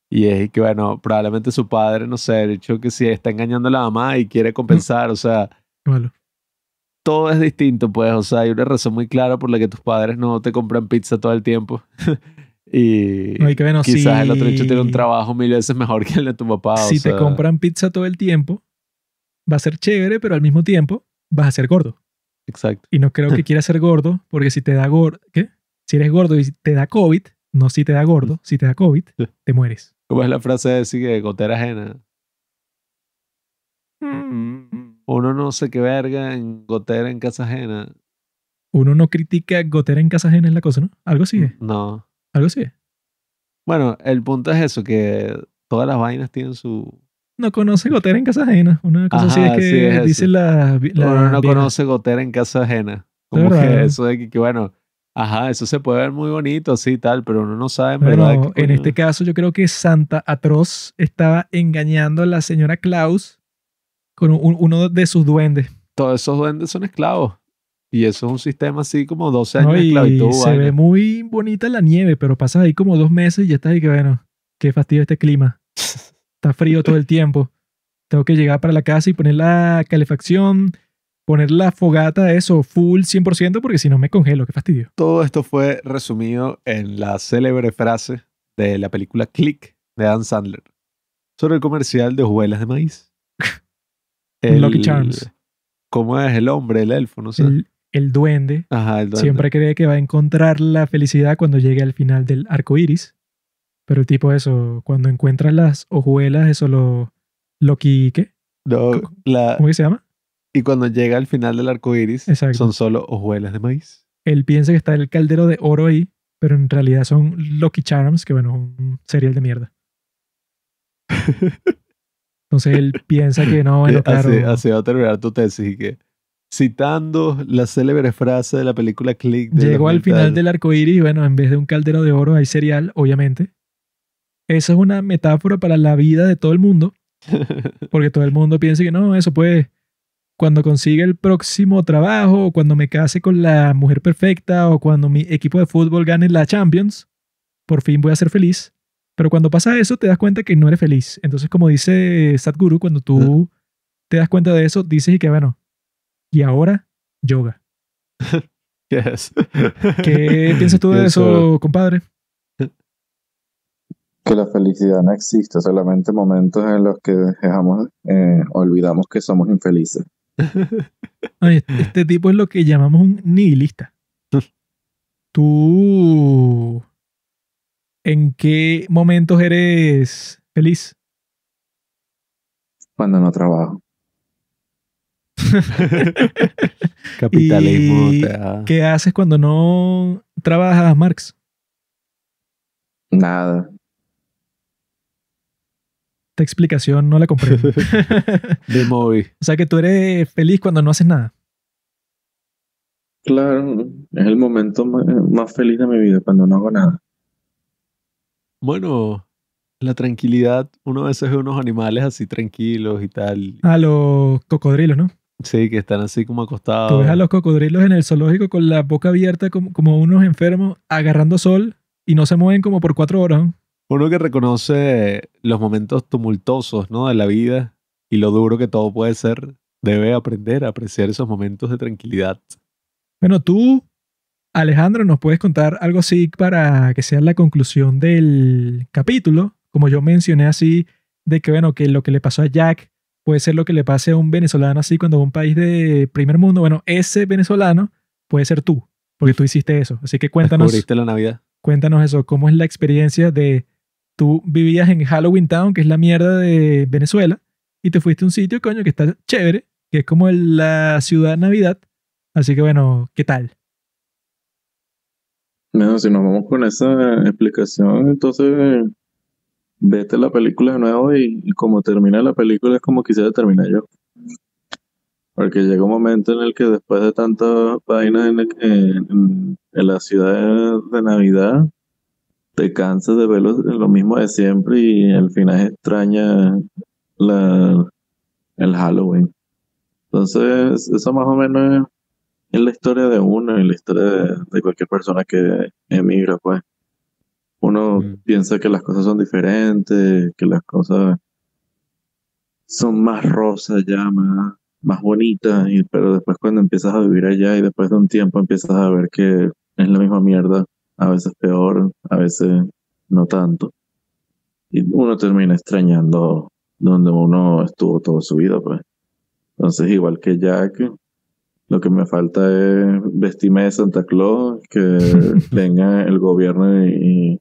Y es que, bueno, probablemente su padre, no sé, el hecho que si está engañando a la mamá y quiere compensar, o sea, todo es distinto, pues. O sea, hay una razón muy clara por la que tus padres no te compran pizza todo el tiempo. y No, que bueno, quizás el si- otro hecho tiene un trabajo mil veces mejor que el de tu papá. o si te sea, compran pizza todo el tiempo, va a ser chévere, pero al mismo tiempo vas a ser gordo. Exacto. Y no creo que quieras ser gordo, porque si te da gordo, ¿qué? Si eres gordo y te da COVID, no si te da gordo, si te da COVID, te mueres. ¿Cómo es la frase de decir que gotera ajena? Uno no sé qué verga en gotera en casa ajena. Uno no critica gotera en casa ajena es la cosa, ¿no? Algo así es, No. algo así es. Bueno, el punto es eso, que todas las vainas tienen su... No conoce gotera en casa ajena. Una cosa así Ajá, es que sí, es dice la, la Uno no vieja. conoce gotera en casa ajena. Como que eso de que, que, bueno, ajá, eso se puede ver muy bonito, así y tal, pero uno no sabe en verdad. en este caso yo creo que Santa Atroz estaba engañando a la señora Klaus con un- uno de sus duendes. Todos esos duendes son esclavos. Y eso es un sistema así como 12 ¿no? años de esclavitud. se vaina. ve muy bonita la nieve, pero pasas ahí como dos meses y ya estás ahí que bueno, qué fastidio este clima. Está frío todo el tiempo. Tengo que llegar para la casa y poner la calefacción, poner la fogata, eso, full 100%, porque si no me congelo, qué fastidio. Todo esto fue resumido en la célebre frase de la película Click de Dan Sandler sobre el comercial de hojuelas de maíz. Lucky Charms. ¿Cómo es el hombre, el elfo? No sé. El, el duende Ajá, el duende. siempre cree que va a encontrar la felicidad cuando llegue al final del arco iris. Pero el tipo eso, cuando encuentras las hojuelas, eso lo... Loki, ¿qué? No, la- ¿Cómo que se llama? Y cuando llega al final del arco iris, Exacto. son solo hojuelas de maíz. Él piensa que está el caldero de oro ahí, pero en realidad son Lucky Charms, que bueno, un cereal de mierda. Entonces él piensa que no, bueno, Eh, claro. Así, así va a terminar tu tesis. Y que, citando la célebre frase de la película Click. Llegó al final 2000, del arco iris y bueno, en vez de un caldero de oro hay cereal, obviamente. Esa es una metáfora para la vida de todo el mundo, porque todo el mundo piensa que no, eso pues cuando consiga el próximo trabajo, o cuando me case con la mujer perfecta, o cuando mi equipo de fútbol gane la Champions, por fin voy a ser feliz. Pero cuando pasa eso, te das cuenta que no eres feliz. Entonces, como dice Sadhguru, cuando tú te das cuenta de eso, dices y que, bueno, y ahora, yoga. Yes. ¿Qué piensas tú de eso, compadre? Que la felicidad no existe, solamente momentos en los que dejamos, eh, olvidamos que somos infelices. Este tipo es lo que llamamos un nihilista. ¿Tú en qué momentos eres feliz? Cuando no trabajo. Capitalismo. ¿Y te da- ¿Qué haces cuando no trabajas, Marx? Nada. Esta explicación no la comprendo. De movie. o sea que tú eres feliz cuando no haces nada. Claro, es el momento más, feliz de mi vida, cuando no hago nada. Bueno, la tranquilidad, uno a veces ve unos animales así tranquilos y tal. A los cocodrilos, ¿no? Sí, que están así como acostados. Tú ves a los cocodrilos en el zoológico con la boca abierta como, como unos enfermos agarrando sol y no se mueven como por cuatro horas. ¿no? Uno que reconoce los momentos tumultuosos, ¿no? De la vida y lo duro que todo puede ser, debe aprender a apreciar esos momentos de tranquilidad. Bueno, tú, Alejandro, nos puedes contar algo así para que sea la conclusión del capítulo. Como yo mencioné así, de que, bueno, que lo que le pasó a Jack puede ser lo que le pase a un venezolano así cuando va a un país de primer mundo. Bueno, ese venezolano puede ser tú, porque tú hiciste eso. Así que cuéntanos, Descubriste la Navidad. cuéntanos eso, cómo es la experiencia de tú vivías en Halloween Town, que es la mierda de Venezuela, y te fuiste a un sitio, coño, que está chévere, que es como la ciudad Navidad. Así que bueno, ¿qué tal? Bueno, si nos vamos con esa explicación, entonces vete la película de nuevo y, como termina la película es como quisiera terminar yo. Porque llega un momento en el que después de tantas vainas en, en- en la ciudad de Navidad, te cansas de ver lo, lo mismo de siempre y al final extraña la, el Halloween. Entonces, eso más o menos es la historia de uno y la historia de, de cualquier persona que emigra, pues. Uno Mm. piensa que las cosas son diferentes, que las cosas son más rosas ya, más, más bonitas, y, pero después cuando empiezas a vivir allá y después de un tiempo empiezas a ver que es la misma mierda, a veces peor, a veces no tanto. Y uno termina extrañando donde uno estuvo toda su vida, pues. Entonces, igual que Jack, lo que me falta es vestirme de Santa Claus, que venga el gobierno y, y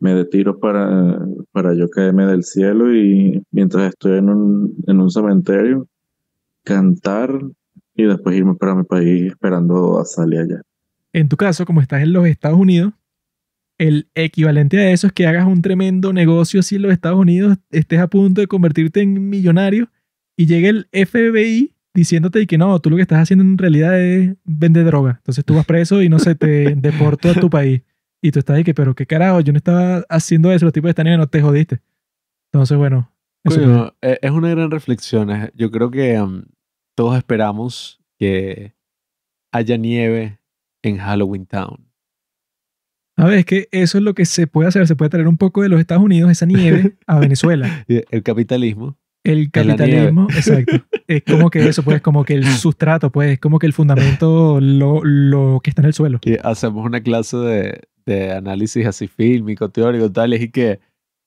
me dé tiros para, para yo caerme del cielo y mientras estoy en un, en un cementerio, cantar y después irme para mi país esperando a salir allá. En tu caso, como estás en los Estados Unidos, el equivalente a eso es que hagas un tremendo negocio así en los Estados Unidos, estés a punto de convertirte en millonario y llegue el FBI diciéndote que no, tú lo que estás haciendo en realidad es vender droga. Entonces tú vas preso y no se te deportó a tu país. Y tú estás ahí que, pero qué carajo, yo no estaba haciendo eso, los tipos están no te jodiste. Entonces, bueno. eso Coño, e- es una gran reflexión. Yo creo que um, todos esperamos que haya nieve en Halloween Town. A ver, es que eso es lo que se puede hacer. Se puede traer un poco de los Estados Unidos, esa nieve, a Venezuela. El capitalismo. El capitalismo, exacto. Es como que eso, pues, como que el sustrato, pues, es como que el fundamento, lo, lo que está en el suelo. Y hacemos una clase de, de análisis así fílmico, teórico, tal, y que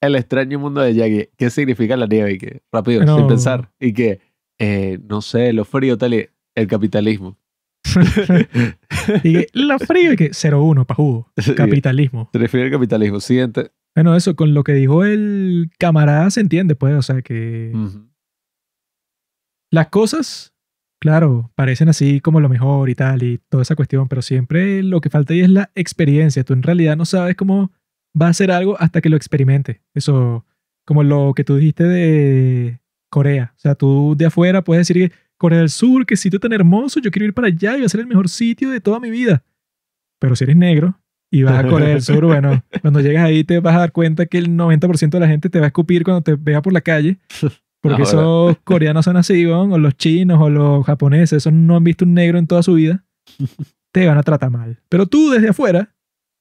el extraño mundo de Jackie, ¿qué significa la nieve? Y que, rápido, No. sin pensar. Y que, eh, no sé, lo frío, tal, y el capitalismo. y frío y que 0-1 pa' jugo. Capitalismo. Se refiere al capitalismo. Siguiente. Bueno, eso, con lo que dijo el camarada se entiende, pues, o sea que las cosas, claro, parecen así como lo mejor y tal, y toda esa cuestión, pero siempre lo que falta ahí es la experiencia. Tú en realidad no sabes cómo va a ser algo hasta que lo experimente. Eso, como lo que tú dijiste de Corea. O sea, tú de afuera puedes decir que Corea del Sur, qué sitio tan hermoso, yo quiero ir para allá y va a ser el mejor sitio de toda mi vida. Pero si eres negro y vas a Corea del Sur, bueno, cuando llegas ahí te vas a dar cuenta que el 90% de la gente te va a escupir cuando te vea por la calle Porque Ahora. esos coreanos son así, o los chinos o los japoneses, esos no han visto un negro en toda su vida, te van a tratar mal. Pero tú desde afuera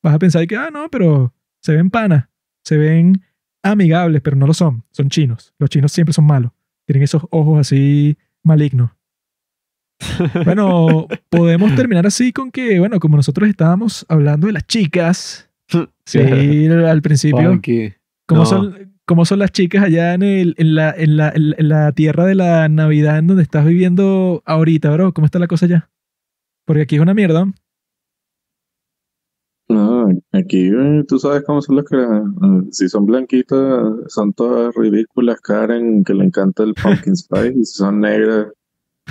vas a pensar que, ah, no, pero se ven panas, se ven amigables, pero no lo son, son chinos. Los chinos siempre son malos, tienen esos ojos así malignos. Bueno, podemos terminar así con que, bueno, como nosotros estábamos hablando de las chicas, sí, al principio, Funky. ¿Cómo, No. son, cómo son las chicas allá en, el, en, la, en, la, en la tierra de la Navidad en donde estás viviendo ahorita, bro? ¿Cómo está la cosa allá? Porque aquí es una mierda. No, aquí eh, tú sabes cómo son las que, eh, si son blanquitas, son todas ridículas, Karen, que le encanta el pumpkin spice, y si son negras,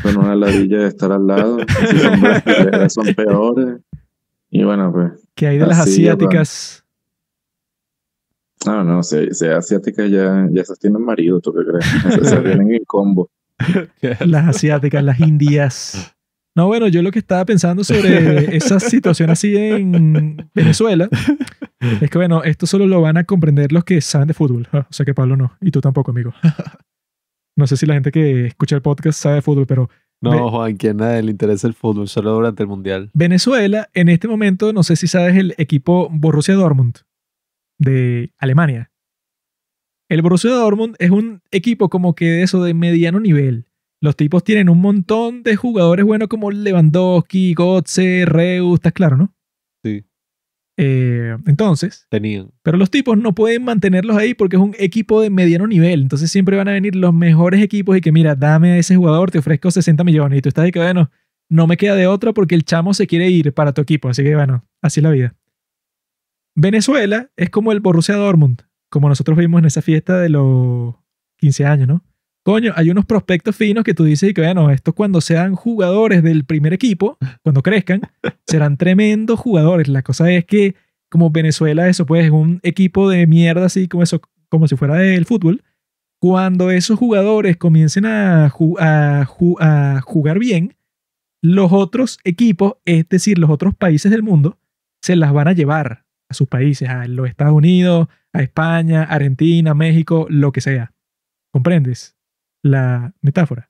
son una ladilla de estar al lado, si son brasileñas, son peores. Y bueno, pues, Que hay de las asiáticas. no, no, si, si asiáticas ya, ya esas tienen marido, ¿tú qué crees? Se, se vienen en combo. Las asiáticas, las indias. No, bueno, yo lo que estaba pensando sobre esa situación así en Venezuela es que, bueno, esto solo lo van a comprender los que saben de fútbol. Ah, O sea que Pablo no. Y tú tampoco, amigo. No sé si la gente que escucha el podcast sabe de fútbol, pero No, Juan, que a nadie le interesa el fútbol, solo durante el mundial. Venezuela, en este momento, no sé si sabes el equipo Borussia Dortmund de Alemania. El Borussia Dortmund es un equipo como que de eso de mediano nivel. Los tipos tienen un montón de jugadores buenos como Lewandowski, Götze, Reus, ¿estás claro, no? Sí. Eh, entonces, Tenían. pero los tipos no pueden mantenerlos ahí porque es un equipo de mediano nivel. Entonces siempre van a venir los mejores equipos y que, mira, dame a ese jugador, te ofrezco 60 millones. Y tú estás de que, bueno, no me queda de otra porque el chamo se quiere ir para tu equipo. Así que, bueno, así es la vida. Venezuela es como el Borussia Dortmund, como nosotros vimos en esa fiesta de los 15 años, ¿no? Coño, hay unos prospectos finos que tú dices y que, bueno, estos cuando sean jugadores del primer equipo, cuando crezcan, serán tremendos jugadores. La cosa es que como Venezuela, eso pues es un equipo de mierda así como eso, como si fuera del fútbol. Cuando esos jugadores comiencen a, ju- a ju- a jugar bien, los otros equipos, es decir, los otros países del mundo, se las van a llevar a sus países, a los Estados Unidos, a España, Argentina, México, lo que sea. ¿Comprendes la metáfora?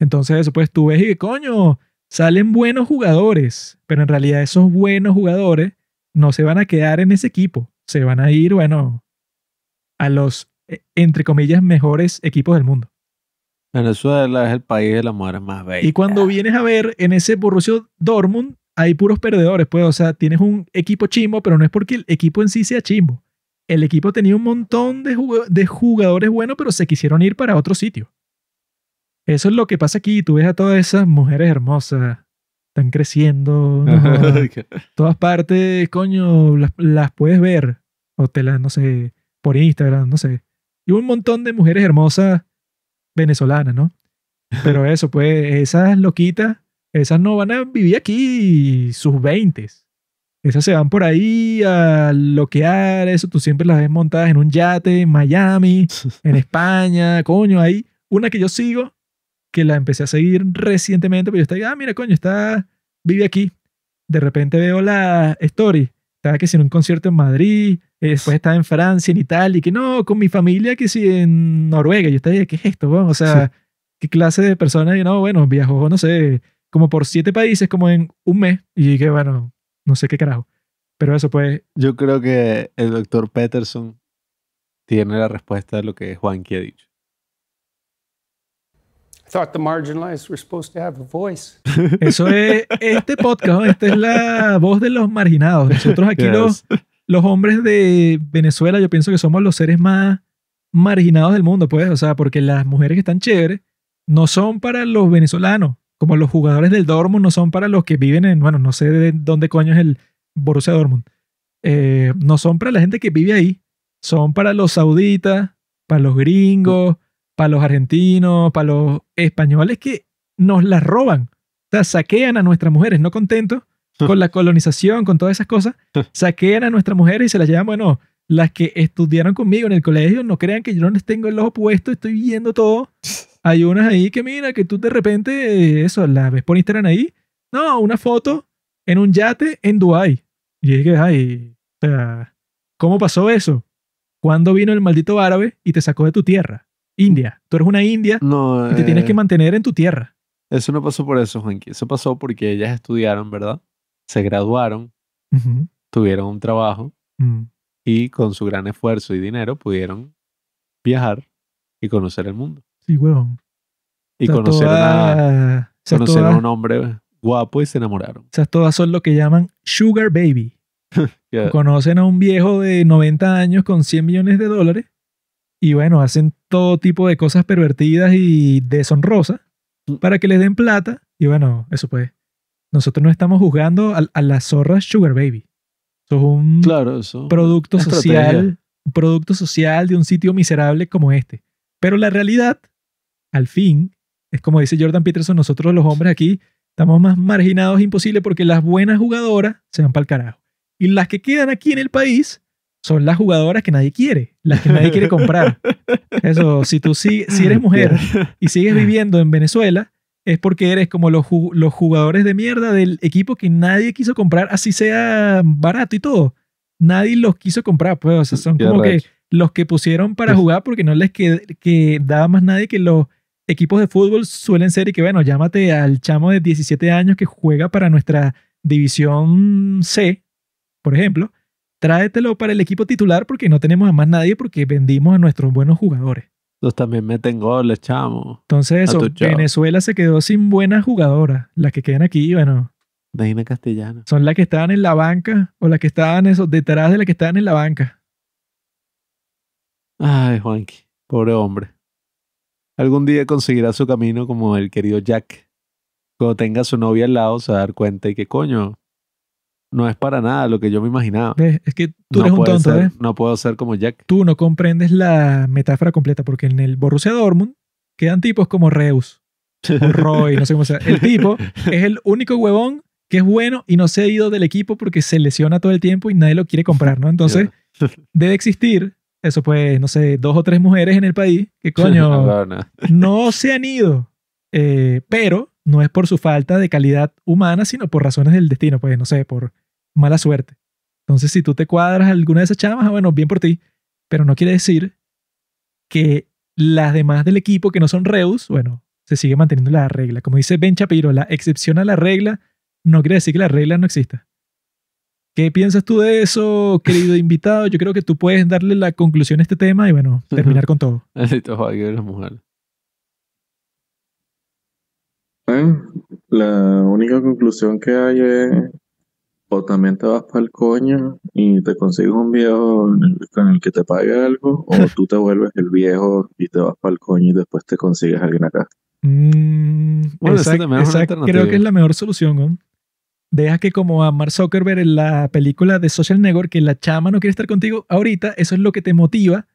Entonces, eso pues tú ves y que coño, salen buenos jugadores, pero en realidad esos buenos jugadores no se van a quedar en ese equipo, se van a ir, bueno, a los, eh, entre comillas, mejores equipos del mundo. Venezuela es el país de las mujeres más bellas. Y cuando vienes a ver en ese Borussia Dortmund, hay puros perdedores, pues, o sea, tienes un equipo chimbo, pero no es porque el equipo en sí sea chimbo. El equipo tenía un montón de, jug- de jugadores buenos, pero se quisieron ir para otro sitio. Eso es lo que pasa aquí. Tú ves a todas esas mujeres hermosas, están creciendo, no todas partes, coño, las, las puedes ver. O te las, no sé, por Instagram, no sé. Y un montón de mujeres hermosas venezolanas, ¿no? Pero eso, pues, esas loquitas, esas no van a vivir aquí sus 20. Esas se van por ahí a loquear, eso tú siempre las ves montadas en un yate en Miami, en España, coño, hay una que yo sigo, que la empecé a seguir recientemente, pero yo estaba, ah, mira, coño, está, vive aquí. De repente veo la story, estaba que si en un concierto en Madrid, eh, después estaba en Francia, en Italia, y que no, con mi familia, que si en Noruega. Yo estaba, ¿qué es esto? weón? O sea, ¿qué clase de persona? Y no, bueno, viajó, no sé, como por siete países, como en un mes, y que bueno, no sé qué carajo. Pero eso, pues, Yo creo que el doctor Peterson tiene la respuesta de lo que Juanqui ha dicho. I thought the marginalized were supposed to have a voice. eso es este podcast, ¿no? esta es la voz de los marginados. Nosotros aquí los, los hombres de Venezuela, yo pienso que somos los seres más marginados del mundo, pues, o sea, porque las mujeres que están chéveres no son para los venezolanos, como los jugadores del Dortmund no son para los que viven en, bueno, no sé de dónde coño es el Borussia Dortmund. Eh, no son para la gente que vive ahí, son para los sauditas, para los gringos, para los argentinos, para los españoles que nos las roban. O sea, saquean a nuestras mujeres, no contentos con la colonización, con todas esas cosas, saquean a nuestras mujeres y se las llevan, bueno, las que estudiaron conmigo en el colegio, no crean que yo no les tengo el ojo puesto, estoy viendo todo. Hay unas ahí que mira, que tú de repente, eh, eso, la ves por Instagram ahí. No, una foto en un yate en Dubái. Y es que, ay, o sea, ¿cómo pasó eso? ¿Cuándo vino el maldito árabe y te sacó de tu tierra? India. Tú eres una india No, y te tienes eh, que mantener en tu tierra. Eso no pasó por eso, Juanqui. Eso pasó porque ellas estudiaron, ¿verdad? Se graduaron, tuvieron un trabajo Mm. y con su gran esfuerzo y dinero pudieron viajar y conocer el mundo. Sí, huevón. Y O sea, conocieron, a, o sea, conocieron a un hombre guapo y se enamoraron. o sea, todas son lo que llaman sugar baby. Conocen a un viejo de 90 años con 100 millones de dólares y bueno, hacen todo tipo de cosas pervertidas y deshonrosas para que les den plata. Y bueno, eso pues. Nosotros no estamos juzgando a, a las zorras sugar baby. Eso es un Claro, eso. producto Estrategia. social, un producto social de un sitio miserable como este. Pero la realidad, al fin, es como dice Jordan Peterson, nosotros los hombres aquí estamos más marginados imposible porque las buenas jugadoras se van para el carajo. Y las que quedan aquí en el país son las jugadoras que nadie quiere, las que nadie quiere comprar. Eso, si tú si, si eres mujer y sigues viviendo en Venezuela, es porque eres como los, los jugadores de mierda del equipo que nadie quiso comprar, así sea barato y todo. Nadie los quiso comprar, pues, o sea, son como que los que pusieron para jugar porque no les qued- que daba más nadie que los equipos de fútbol suelen ser y que, bueno, llámate al chamo de 17 años que juega para nuestra división C, por ejemplo, tráetelo para el equipo titular porque no tenemos a más nadie porque vendimos a nuestros buenos jugadores. Los también meten goles, chamo. Entonces, eso. Venezuela se quedó sin buenas jugadoras. Las que quedan aquí, bueno, Deina Castellana. son las que estaban en la banca o las que estaban eso, detrás de las que estaban en la banca. Ay, Juanqui, pobre hombre. Algún día conseguirá su camino como el querido Jack. Cuando tenga a su novia al lado se va a dar cuenta y que coño, no es para nada lo que yo me imaginaba. ¿Ves? Es que tú no eres un tonto, ser- ¿eh? No puedo ser como Jack. Tú no comprendes la metáfora completa porque en el Borussia Dortmund quedan tipos como Reus o Roy, no sé cómo sea. El tipo es el único huevón que es bueno y no se ha ido del equipo porque se lesiona todo el tiempo y nadie lo quiere comprar, ¿no? Entonces, debe existir, eso pues, no sé, dos o tres mujeres en el país que coño No, se han ido, eh, pero no es por su falta de calidad humana, sino por razones del destino, pues no sé, por mala suerte. Entonces, si tú te cuadras a alguna de esas chamas, ah, bueno, bien por ti, pero no quiere decir que las demás del equipo que no son Reus, bueno, se sigue manteniendo la regla. Como dice Ben Shapiro, la excepción a la regla no quiere decir que la regla no exista. ¿Qué piensas tú de eso, querido invitado? Yo creo que tú puedes darle la conclusión a este tema y bueno, terminar con todo. Joaquín de la mujer. Eh, la única conclusión que hay es o también te vas para el coño y te consigues un viejo en el- con el que te pague algo, o tú te vuelves el viejo y te vas para el coño y después te consigues a alguien acá. Mm, Bueno, esa- esa creo que es la mejor solución. ¿no? Deja que como a Mark Zuckerberg en la película de Social Network, que la chama no quiere estar contigo ahorita, eso es lo que te motiva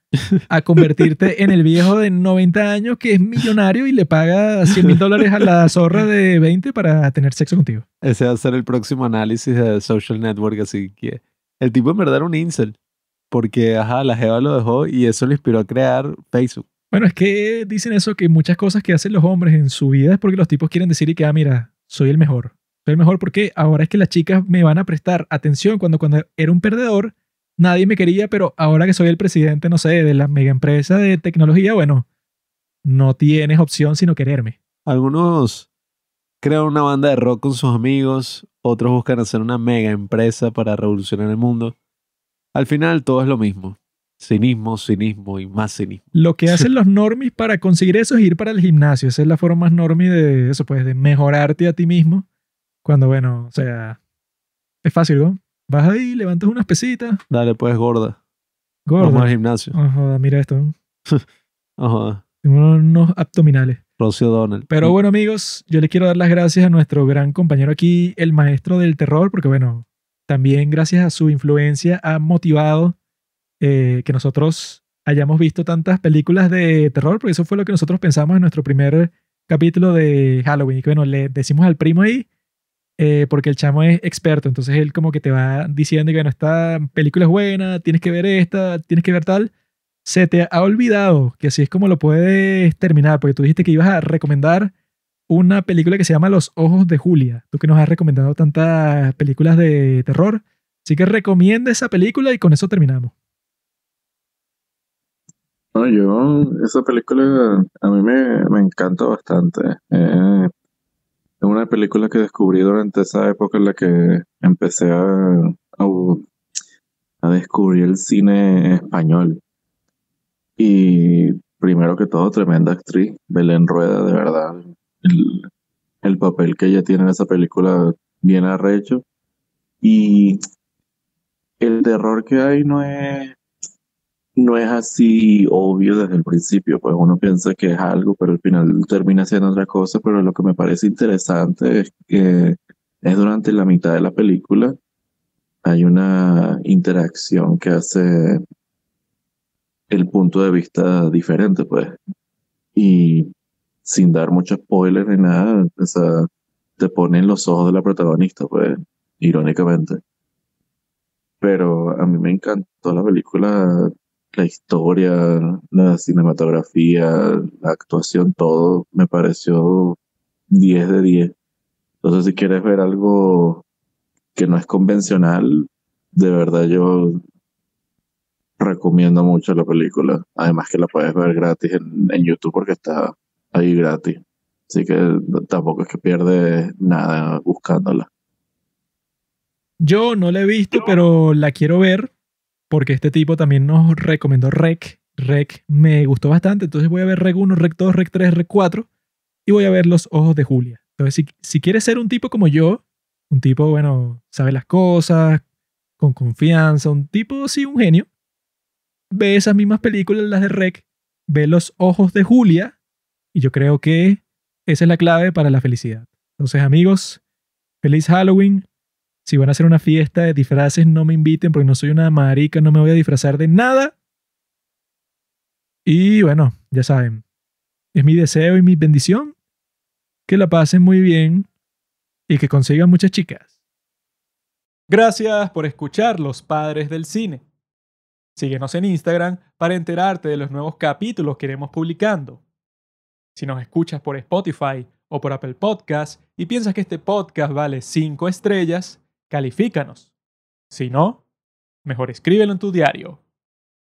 a convertirte en el viejo de 90 años que es millonario y le paga 100 mil dólares a la zorra de 20 para tener sexo contigo. Ese va a ser el próximo análisis de Social Network, así que el tipo en verdad era un incel. Porque, ajá, la Jeva lo dejó y eso le inspiró a crear Facebook. Bueno, es que dicen eso, que muchas cosas que hacen los hombres en su vida es porque los tipos quieren decir y que, ah, mira, soy el mejor. Soy mejor porque ahora es que las chicas me van a prestar atención cuando, cuando era un perdedor, nadie me quería, pero ahora que soy el presidente, no sé, de la mega empresa de tecnología, bueno, no tienes opción sino quererme. Algunos crean una banda de rock con sus amigos, otros buscan hacer una mega empresa para revolucionar el mundo. Al final todo es lo mismo. Cinismo, cinismo y más cinismo. Lo que hacen los normies para conseguir eso es ir para el gimnasio. Esa es la forma más normie de eso, pues, de mejorarte a ti mismo. Cuando, bueno, o sea, es fácil, ¿no? Vas ahí, levantas unas pesitas, Dale pues, gorda. Vamos al gimnasio. Joda, mira esto. Ajá. Unos abdominales. Rocio Donald. Pero bueno, amigos, yo le quiero dar las gracias a nuestro gran compañero aquí, el maestro del terror, porque bueno, también gracias a su influencia ha motivado eh, que nosotros hayamos visto tantas películas de terror, porque eso fue lo que nosotros pensamos en nuestro primer capítulo de Halloween. Y que bueno, le decimos al primo ahí, eh, porque el chamo es experto, entonces él como que te va diciendo que bueno, esta película es buena, tienes que ver esta, tienes que ver tal. Se te ha olvidado que así es como lo puedes terminar, porque tú dijiste que ibas a recomendar una película que se llama Los Ojos de Julia. Tú que nos has recomendado tantas películas de terror. Así que recomienda esa película y con eso terminamos. No, yo, esa película a mí me, me encanta bastante. Eh, es una película que descubrí durante esa época en la que empecé a, a, descubrir el cine español. Y primero que todo, tremenda actriz, Belén Rueda, de verdad. El, el papel que ella tiene en esa película bien arrecho. Y el terror que hay no es no es así obvio desde el principio, pues uno piensa que es algo, pero al final termina siendo otra cosa, pero lo que me parece interesante es que es durante la mitad de la película hay una interacción que hace el punto de vista diferente, pues, y sin dar mucho spoiler ni nada, o sea, te pone en los ojos de la protagonista, pues, irónicamente. Pero a mí me encantó la película la historia, la cinematografía, la actuación, todo me pareció 10 de 10. Entonces, si quieres ver algo que no es convencional, de verdad yo recomiendo mucho la película. Además que la puedes ver gratis en, en YouTube porque está ahí gratis. Así que tampoco es que pierdes nada buscándola. Yo no la he visto, pero la quiero ver porque este tipo también nos recomendó Rec. Rec me gustó bastante, entonces voy a ver Rec 1, Rec 2, Rec 3, Rec 4 y voy a ver Los Ojos de Julia. Entonces, si, si quieres ser un tipo como yo, un tipo, bueno, sabe las cosas, con confianza, un tipo, sí, un genio, ve esas mismas películas, las de Rec, ve Los Ojos de Julia y yo creo que esa es la clave para la felicidad. Entonces, amigos, feliz Halloween, si van a hacer una fiesta de disfraces, no me inviten porque no soy una marica, no me voy a disfrazar de nada. Y bueno, ya saben, es mi deseo y mi bendición que la pasen muy bien y que consigan muchas chicas. Gracias por escuchar Los Padres del Cine. Síguenos en Instagram para enterarte de los nuevos capítulos que iremos publicando. Si nos escuchas por Spotify o por Apple Podcast y piensas que este podcast vale 5 estrellas, califícanos. Si no, mejor escríbelo en tu diario